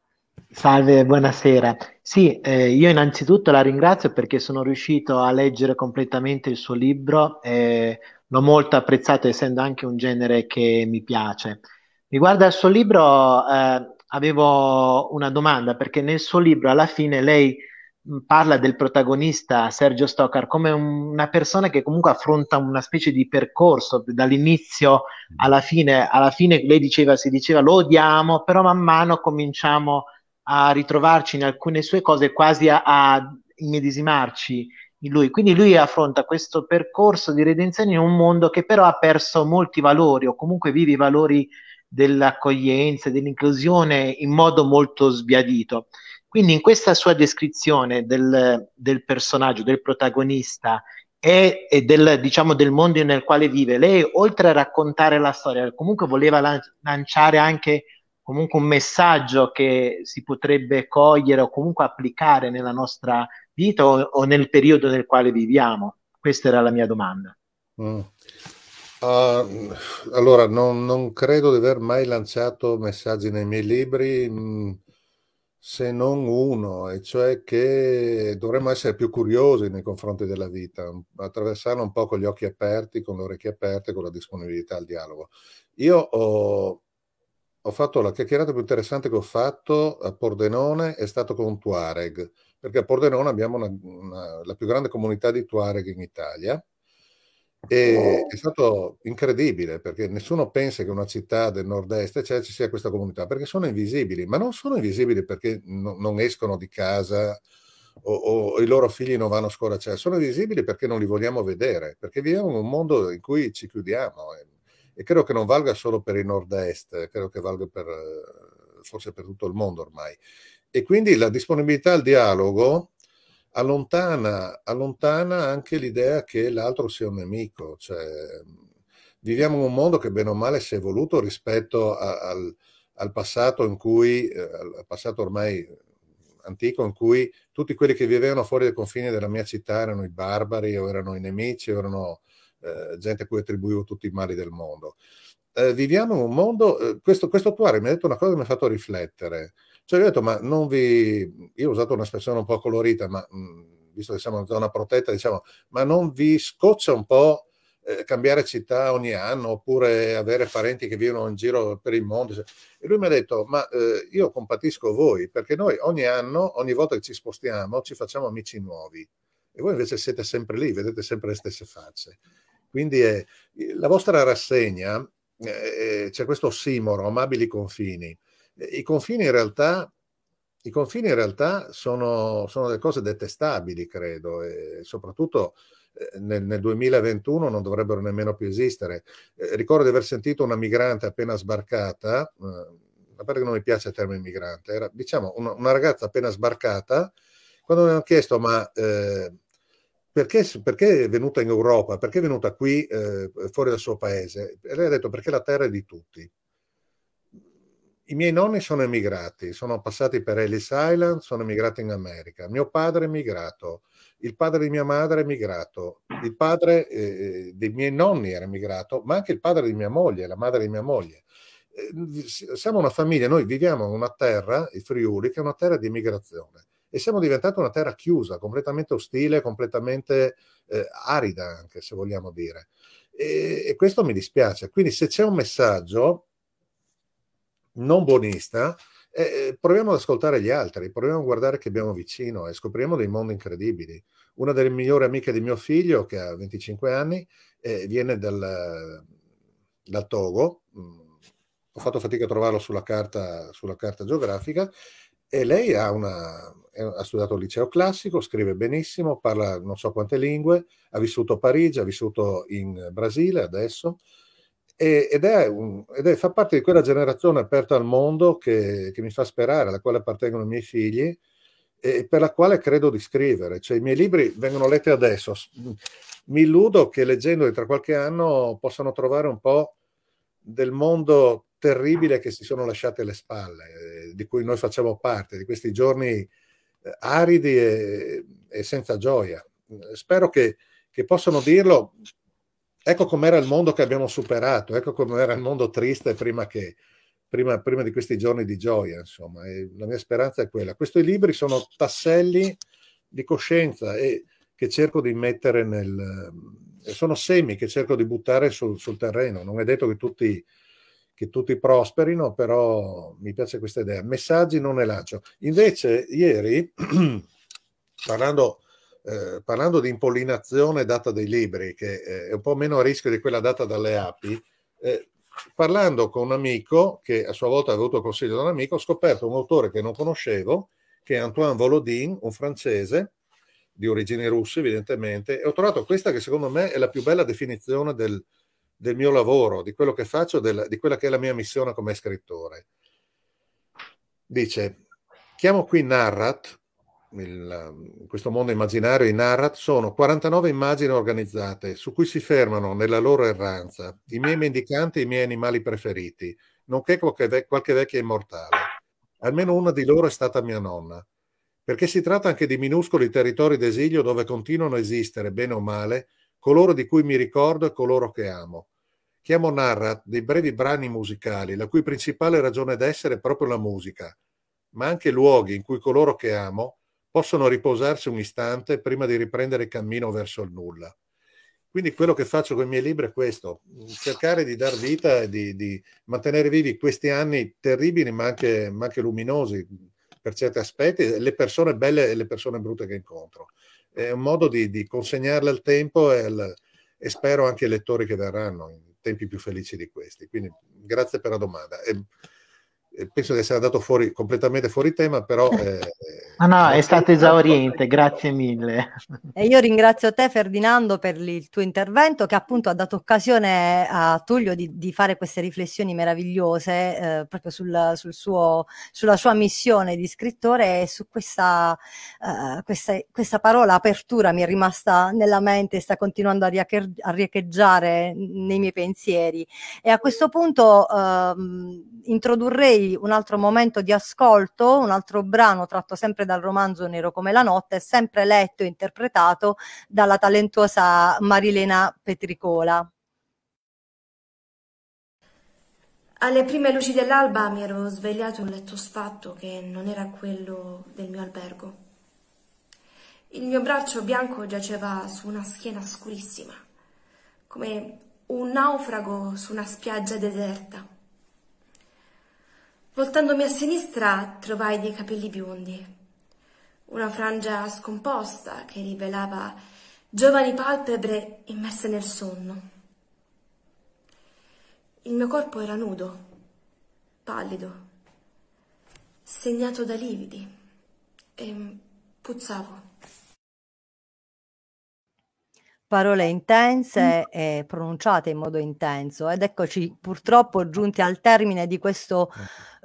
O: Salve, buonasera. Sì, eh, io innanzitutto la ringrazio perché sono riuscito a leggere completamente il suo libro e l'ho molto apprezzato essendo anche un genere che mi piace. Riguardo al suo libro, eh, avevo una domanda perché nel suo libro alla fine lei parla del protagonista Sergio Stockar come un, una persona che comunque affronta una specie di percorso dall'inizio alla fine. Alla fine lei diceva, si diceva lo odiamo, però man mano cominciamo a ritrovarci in alcune sue cose, quasi a, a immedesimarci in lui. Quindi lui affronta questo percorso di redenzione in un mondo che però ha perso molti valori o comunque vive i valori dell'accoglienza, dell'inclusione in modo molto sbiadito. Quindi in questa sua descrizione del, del personaggio, del protagonista e, e del, diciamo, del mondo nel quale vive, lei oltre a raccontare la storia, comunque voleva lanciare anche comunque un messaggio che si potrebbe cogliere o comunque applicare nella nostra vita o, o nel periodo nel quale viviamo? Questa era la mia domanda.
H: Mm. Uh, allora, non, non, credo di aver mai lanciato messaggi nei miei libri, mm, se non uno, e cioè che dovremmo essere più curiosi nei confronti della vita, attraversarla un po' con gli occhi aperti, con le orecchie aperte, con la disponibilità al dialogo. Io ho, ho fatto la chiacchierata più interessante che ho fatto a Pordenone è stato con Tuareg, perché a Pordenone abbiamo una, una, la più grande comunità di Tuareg in Italia e è stato incredibile perché nessuno pensa che una città del nord-est cioè, ci sia questa comunità, perché sono invisibili, ma non sono invisibili perché no, non escono di casa o, o, i loro figli non vanno a scuola, cioè, sono invisibili perché non li vogliamo vedere, perché viviamo in un mondo in cui ci chiudiamo. E, e credo che non valga solo per il nord-est, credo che valga per, forse per tutto il mondo ormai. E quindi la disponibilità al dialogo allontana, allontana anche l'idea che l'altro sia un nemico, cioè viviamo in un mondo che bene o male si è evoluto rispetto a, al, al, passato in cui, eh, al passato ormai antico in cui tutti quelli che vivevano fuori dai confini della mia città erano i barbari o erano i nemici o erano eh, gente a cui attribuivo tutti i mali del mondo. Eh, viviamo in un mondo, eh, questo, questo attuare mi ha detto una cosa che mi ha fatto riflettere, cioè ho detto ma non vi, io ho usato un'espressione un po' colorita, ma mh, mm, visto che siamo in zona protetta, diciamo, ma non vi scoccia un po' eh, cambiare città ogni anno oppure avere parenti che vivono in giro per il mondo. E lui mi ha detto, ma eh, io compatisco voi perché noi ogni anno, ogni volta che ci spostiamo, ci facciamo amici nuovi e voi invece siete sempre lì, vedete sempre le stesse facce. Quindi è, la vostra rassegna eh, c'è questo ossimoro, amabili confini. I confini in realtà, confini in realtà sono, sono delle cose detestabili, credo, e soprattutto eh, nel, nel, 2021 non dovrebbero nemmeno più esistere. Eh, ricordo di aver sentito una migrante appena sbarcata, eh, a parte che non mi piace il termine migrante, era diciamo una, una ragazza appena sbarcata, quando mi hanno chiesto ma eh, perché, perché, è venuta in Europa, perché è venuta qui eh, fuori dal suo paese? E lei ha detto perché la terra è di tutti. I miei nonni sono emigrati, sono passati per Ellis Island, sono emigrati in America. Mio padre è emigrato, il padre di mia madre è emigrato, il padre eh, dei miei nonni era emigrato, ma anche il padre di mia moglie, la madre di mia moglie. Eh, siamo una famiglia, noi viviamo in una terra, il Friuli, che è una terra di immigrazione e siamo diventati una terra chiusa, completamente ostile, completamente eh, arida anche se vogliamo dire. E, e, questo mi dispiace. Quindi se c'è un messaggio non buonista, eh, proviamo ad ascoltare gli altri, proviamo a guardare che abbiamo vicino e scopriamo dei mondi incredibili. Una delle migliori amiche di mio figlio, che ha 25 anni, eh, viene dal, dal Togo. Mm, ho fatto fatica a trovarlo sulla carta, sulla carta geografica e lei ha, una, ha, studiato al liceo classico, scrive benissimo, parla non so quante lingue, ha vissuto a Parigi, ha vissuto in Brasile adesso ed, è un, ed è, fa parte di quella generazione aperta al mondo che, che, mi fa sperare, alla quale appartengono i miei figli e per la quale credo di scrivere. Cioè, I miei libri vengono letti adesso. Mi illudo che leggendoli tra qualche anno possano trovare un po' del mondo terribile che si sono lasciate alle spalle, eh, di cui noi facciamo parte, di questi giorni eh, aridi e, e, senza gioia. Spero che, che possano dirlo. Ecco com'era il mondo che abbiamo superato, ecco com'era il mondo triste prima, che, prima, prima di questi giorni di gioia. Insomma, e la mia speranza è quella. Questi libri sono tasselli di coscienza e che cerco di mettere nel... sono semi che cerco di buttare sul, sul terreno. Non è detto che tutti che tutti prosperino, però mi piace questa idea. Messaggi non ne lancio. Invece, ieri, parlando, eh, parlando di impollinazione data dai libri, che eh, è un po' meno a rischio di quella data dalle api, eh, parlando con un amico, che a sua volta ha avuto consiglio da un amico, ho scoperto un autore che non conoscevo, che è Antoine Volodin, un francese, di origini russe evidentemente, e ho trovato questa che secondo me è la più bella definizione del, del mio lavoro, di quello che faccio, del, di quella che è la mia missione come scrittore. Dice, chiamo qui Narrat, il, questo mondo immaginario, i Narrat, sono 49 immagini organizzate su cui si fermano nella loro erranza i miei mendicanti e i miei animali preferiti, nonché qualche, qualche vecchia immortale. Almeno una di loro è stata mia nonna perché si tratta anche di minuscoli territori d'esilio dove continuano a esistere, bene o male, coloro di cui mi ricordo e coloro che amo. Chiamo narrat dei brevi brani musicali, la cui principale ragione d'essere è proprio la musica, ma anche luoghi in cui coloro che amo possono riposarsi un istante prima di riprendere il cammino verso il nulla. Quindi quello che faccio con i miei libri è questo, cercare di dar vita e di, di mantenere vivi questi anni terribili ma anche, ma anche luminosi, per certi aspetti, le persone belle e le persone brutte che incontro. È un modo di, di consegnarle al tempo e, al, e, spero anche ai lettori che verranno in tempi più felici di questi. Quindi grazie per la domanda. E, penso di essere andato fuori, completamente fuori tema, però...
O: Eh, no, no, è stato esauriente, grazie mille.
L: E io ringrazio te Ferdinando per il tuo intervento che appunto ha dato occasione a Tullio di, di fare queste riflessioni meravigliose eh, proprio sul, sul suo, sulla sua missione di scrittore e su questa, uh, questa, questa, parola apertura mi è rimasta nella mente e sta continuando a, riacher- a riecheggiare nei miei pensieri. E a questo punto uh, introdurrei un altro momento di ascolto, un altro brano tratto sempre dal romanzo Nero come la notte, sempre letto e interpretato dalla talentuosa Marilena Petricola.
N: Alle prime luci dell'alba mi ero svegliato in un letto sfatto che non era quello del mio albergo. Il mio braccio bianco giaceva su una schiena scurissima, come un naufrago su una spiaggia deserta. Voltandomi a sinistra trovai dei capelli biondi, una frangia scomposta che rivelava giovani palpebre immerse nel sonno. Il mio corpo era nudo, pallido, segnato da lividi e puzzavo.
L: parole intense e pronunciate in modo intenso ed eccoci purtroppo giunti al termine di questo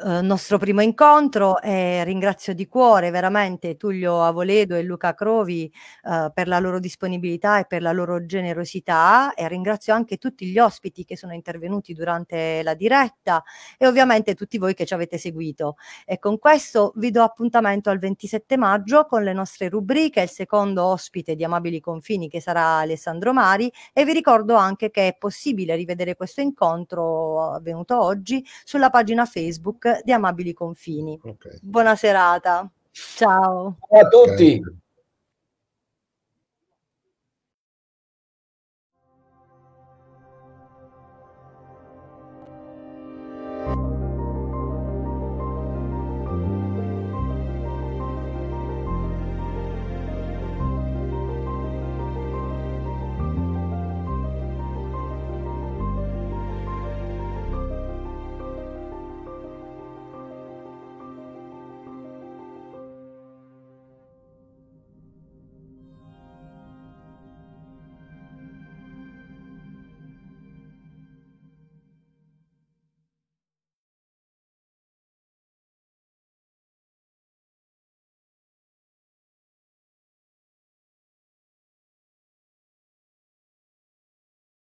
L: eh, nostro primo incontro e ringrazio di cuore veramente Tullio Avoledo e Luca Crovi eh, per la loro disponibilità e per la loro generosità e ringrazio anche tutti gli ospiti che sono intervenuti durante la diretta e ovviamente tutti voi che ci avete seguito. E con questo vi do appuntamento al 27 maggio con le nostre rubriche il secondo ospite di Amabili Confini che sarà Alessandro Mari e vi ricordo anche che è possibile rivedere questo incontro avvenuto oggi sulla pagina Facebook di Amabili Confini. Okay. Buona serata. Ciao.
M: Ciao a tutti.